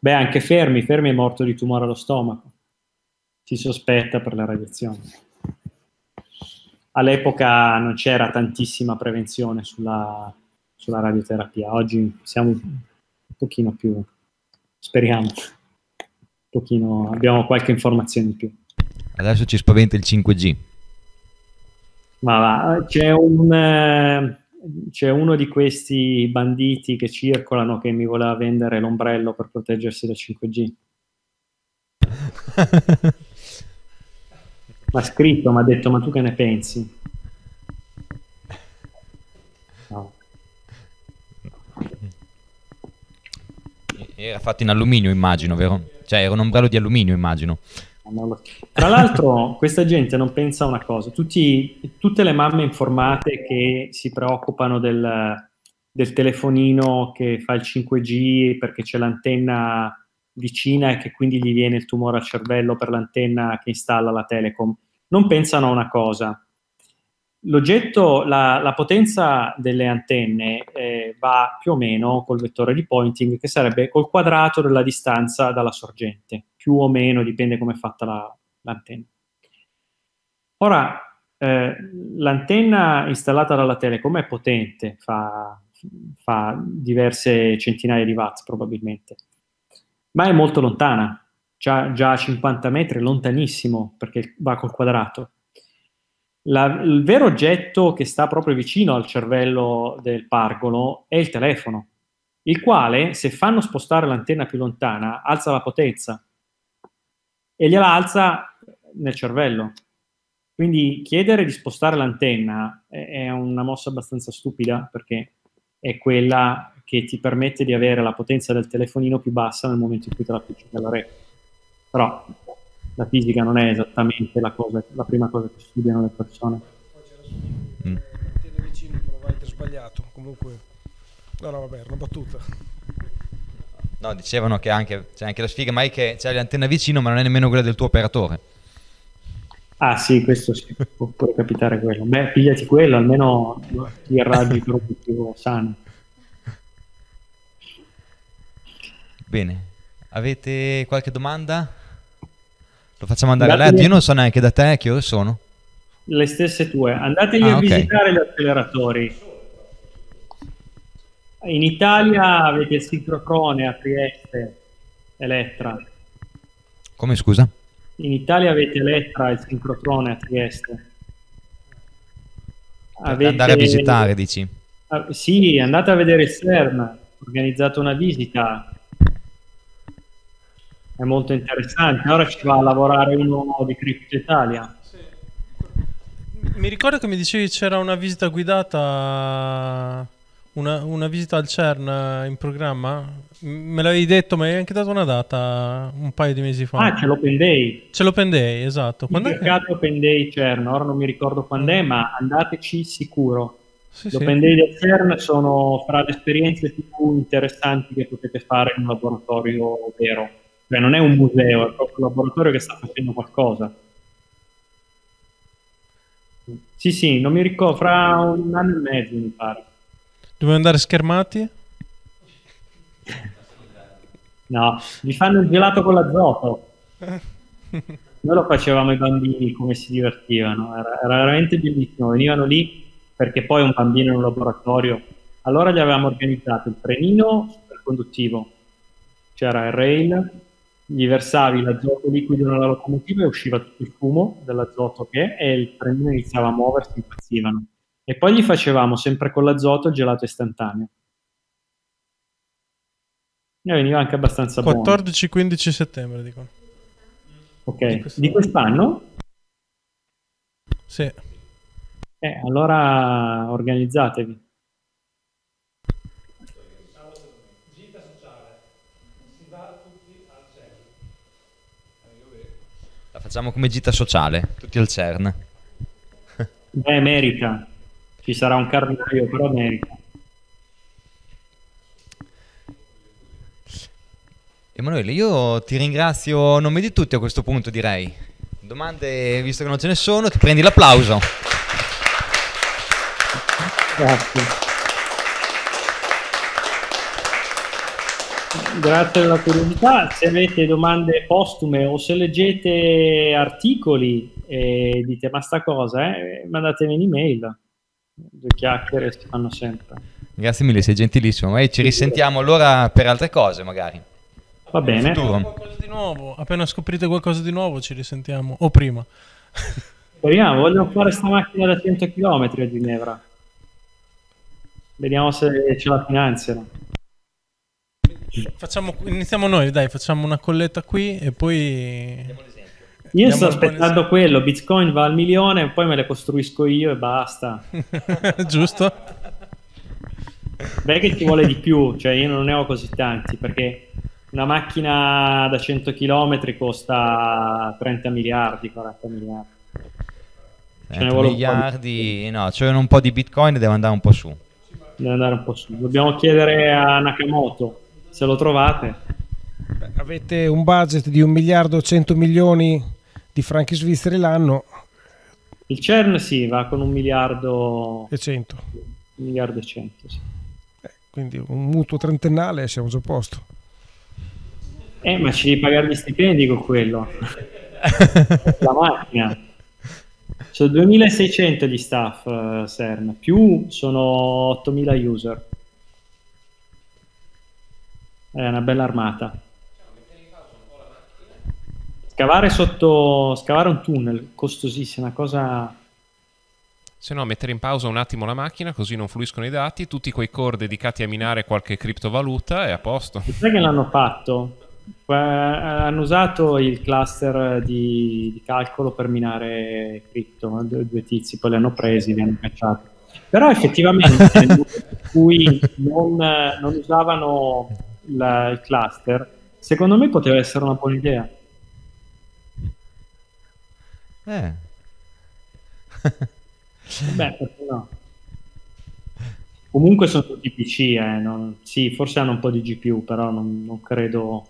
Beh, anche Fermi, Fermi è morto di tumore allo stomaco. Si sospetta per le radiazioni. All'epoca non c'era tantissima prevenzione sulla, sulla radioterapia. Oggi siamo un pochino più, speriamo, pochino, abbiamo qualche informazione in più. Adesso ci spaventa il 5G. Ma va, c'è un, c'è uno di questi banditi che circolano che mi voleva vendere l'ombrello per proteggersi da 5G. Ha scritto, mi ha detto, ma tu che ne pensi? No. Era fatto in alluminio, immagino, vero? Cioè, era un ombrello di alluminio, immagino. Tra l'altro, questa gente non pensa a una cosa: Tutti, tutte le mamme informate che si preoccupano del, del telefonino che fa il 5G perché c'è l'antenna vicina e che quindi gli viene il tumore al cervello per l'antenna che installa la Telecom, non pensano a una cosa. L'oggetto, la, la potenza delle antenne eh, va più o meno col vettore di pointing, che sarebbe col quadrato della distanza dalla sorgente, più o meno, dipende come è fatta la, l'antenna. Ora, eh, l'antenna installata dalla Telecom è potente, fa, fa diverse centinaia di watt probabilmente ma è molto lontana, già, già a 50 metri, lontanissimo perché va col quadrato. La, il vero oggetto che sta proprio vicino al cervello del pargolo è il telefono, il quale, se fanno spostare l'antenna più lontana, alza la potenza e gliela alza nel cervello. Quindi chiedere di spostare l'antenna è una mossa abbastanza stupida perché è quella che ti permette di avere la potenza del telefonino più bassa nel momento in cui te la appiccichi all'orecchio. Però la fisica non è esattamente la, cosa, la prima cosa che studiano le persone. Mm. vicino, provider sbagliato. Comunque, no, no, vabbè, una battuta. No, dicevano che anche, c'è anche la sfiga, mai che c'è l'antenna vicino, ma non è nemmeno quella del tuo operatore. Ah sì, questo sì, può pure capitare quello. Beh, pigliati quello, almeno ti irraggi per un sano. Bene, avete qualche domanda? Lo facciamo andare Andateli... a letto. Io non so neanche da te che ore sono. Le stesse tue. Andategli ah, a okay. visitare gli acceleratori. In Italia avete il sincrocrone a Trieste, Elettra. Come scusa? In Italia avete Elettra e il sincrotrone a Trieste. Avete... Andare a visitare, dici? Ah, sì, andate a vedere il CERN. Organizzato una visita è molto interessante. Ora ci va a lavorare uno di Crypto Italia. Mi ricordo che mi dicevi c'era una visita guidata, una, una visita al CERN in programma. Me l'avevi detto, ma hai anche dato una data un paio di mesi fa. Ah, c'è l'Open Day. C'è l'Open Day, esatto. Quando il mercato Open Day CERN, ora non mi ricordo quando è, ma andateci sicuro. Sì, L'Open sì. Day del CERN sono fra le esperienze più interessanti che potete fare in un laboratorio vero. Cioè non è un museo, è proprio un laboratorio che sta facendo qualcosa. Sì, sì, non mi ricordo, fra un anno e mezzo mi pare. Dove andare schermati? No, mi fanno il gelato con l'azoto. Noi lo facevamo ai bambini come si divertivano, era, era veramente bellissimo. Venivano lì perché poi un bambino in un laboratorio. Allora gli avevamo organizzato il trenino superconduttivo, c'era il rail, gli versavi l'azoto liquido nella locomotiva e usciva tutto il fumo dell'azoto che è, e il trenino iniziava a muoversi, impazzivano. E poi gli facevamo sempre con l'azoto il gelato istantaneo. E veniva anche abbastanza 14-15 settembre, dicono. Ok, di quest'anno? Di quest'anno? Sì. Eh, allora organizzatevi. Facciamo come gita sociale, tutti al CERN. Beh, merita. Ci sarà un carnaio, però merita. Emanuele, io ti ringrazio a nome di tutti a questo punto, direi. Domande, visto che non ce ne sono, ti prendi l'applauso. Grazie. Grazie della curiosità. Se avete domande postume o se leggete articoli e dite ma sta cosa, eh, mandatemi un'email. Due chiacchiere si fanno sempre. Grazie mille, sei gentilissimo. E ci risentiamo allora per altre cose magari. Va bene. Qualcosa di nuovo. Appena scoprite qualcosa di nuovo ci risentiamo. O prima. Speriamo, voglio fare sta macchina da 100 km a Ginevra. Vediamo se ce la finanziano. Facciamo, iniziamo noi, dai, facciamo una colletta qui e poi... Io Diamo sto aspettando quello, Bitcoin va al milione, poi me le costruisco io e basta. Giusto? Beh che ci vuole di più, cioè io non ne ho così tanti, perché una macchina da 100 km costa 30 miliardi, 40 miliardi. Ce ne 30 vuole un po' di miliardi, no, c'è un po' di bitcoin e deve andare un po' su. Deve andare un po' su. Dobbiamo chiedere a Nakamoto se lo trovate. Beh, avete un budget di 1 miliardo 100 milioni di franchi svizzeri l'anno Il CERN sì, va con un miliardo e 100. un miliardo e cento. Sì. Quindi un mutuo trentennale siamo già a posto. Eh, ma ci devi pagare gli stipendi con quello. La macchina. Sono 2600 gli staff eh, CERN, più sono 8000 user. È una bella armata. Scavare sotto, scavare un tunnel, costosissima, una cosa... Se no, mettere in pausa un attimo la macchina così non fluiscono i dati, tutti quei core dedicati a minare qualche criptovaluta e a posto. Sai che l'hanno fatto? Eh, hanno usato il cluster di, di calcolo per minare cripto, due, due tizi, poi li hanno presi, li hanno cacciati. Però effettivamente in cui non, non usavano la- il cluster, secondo me poteva essere una buona idea. Eh. Beh, perché no? Comunque sono tutti PC, eh, non- sì, forse hanno un po' di GPU, però non, non credo...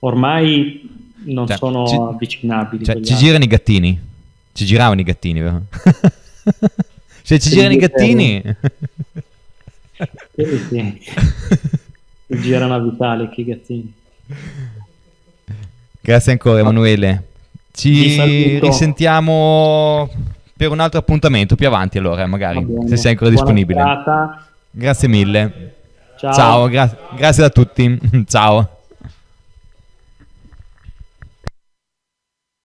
Ormai non Cioè, sono ci- avvicinabili. Cioè, ci altri. girano i gattini. Ci giravano i gattini, vero? Se ci Sì, girano i gattini... Sì, sì. Girano Vitalik i gattini. Grazie ancora Emanuele. Ci risentiamo per un altro appuntamento più avanti allora, magari, se sei ancora Buona disponibile. serata. Grazie mille. Ciao. gra- grazie a tutti. Ciao.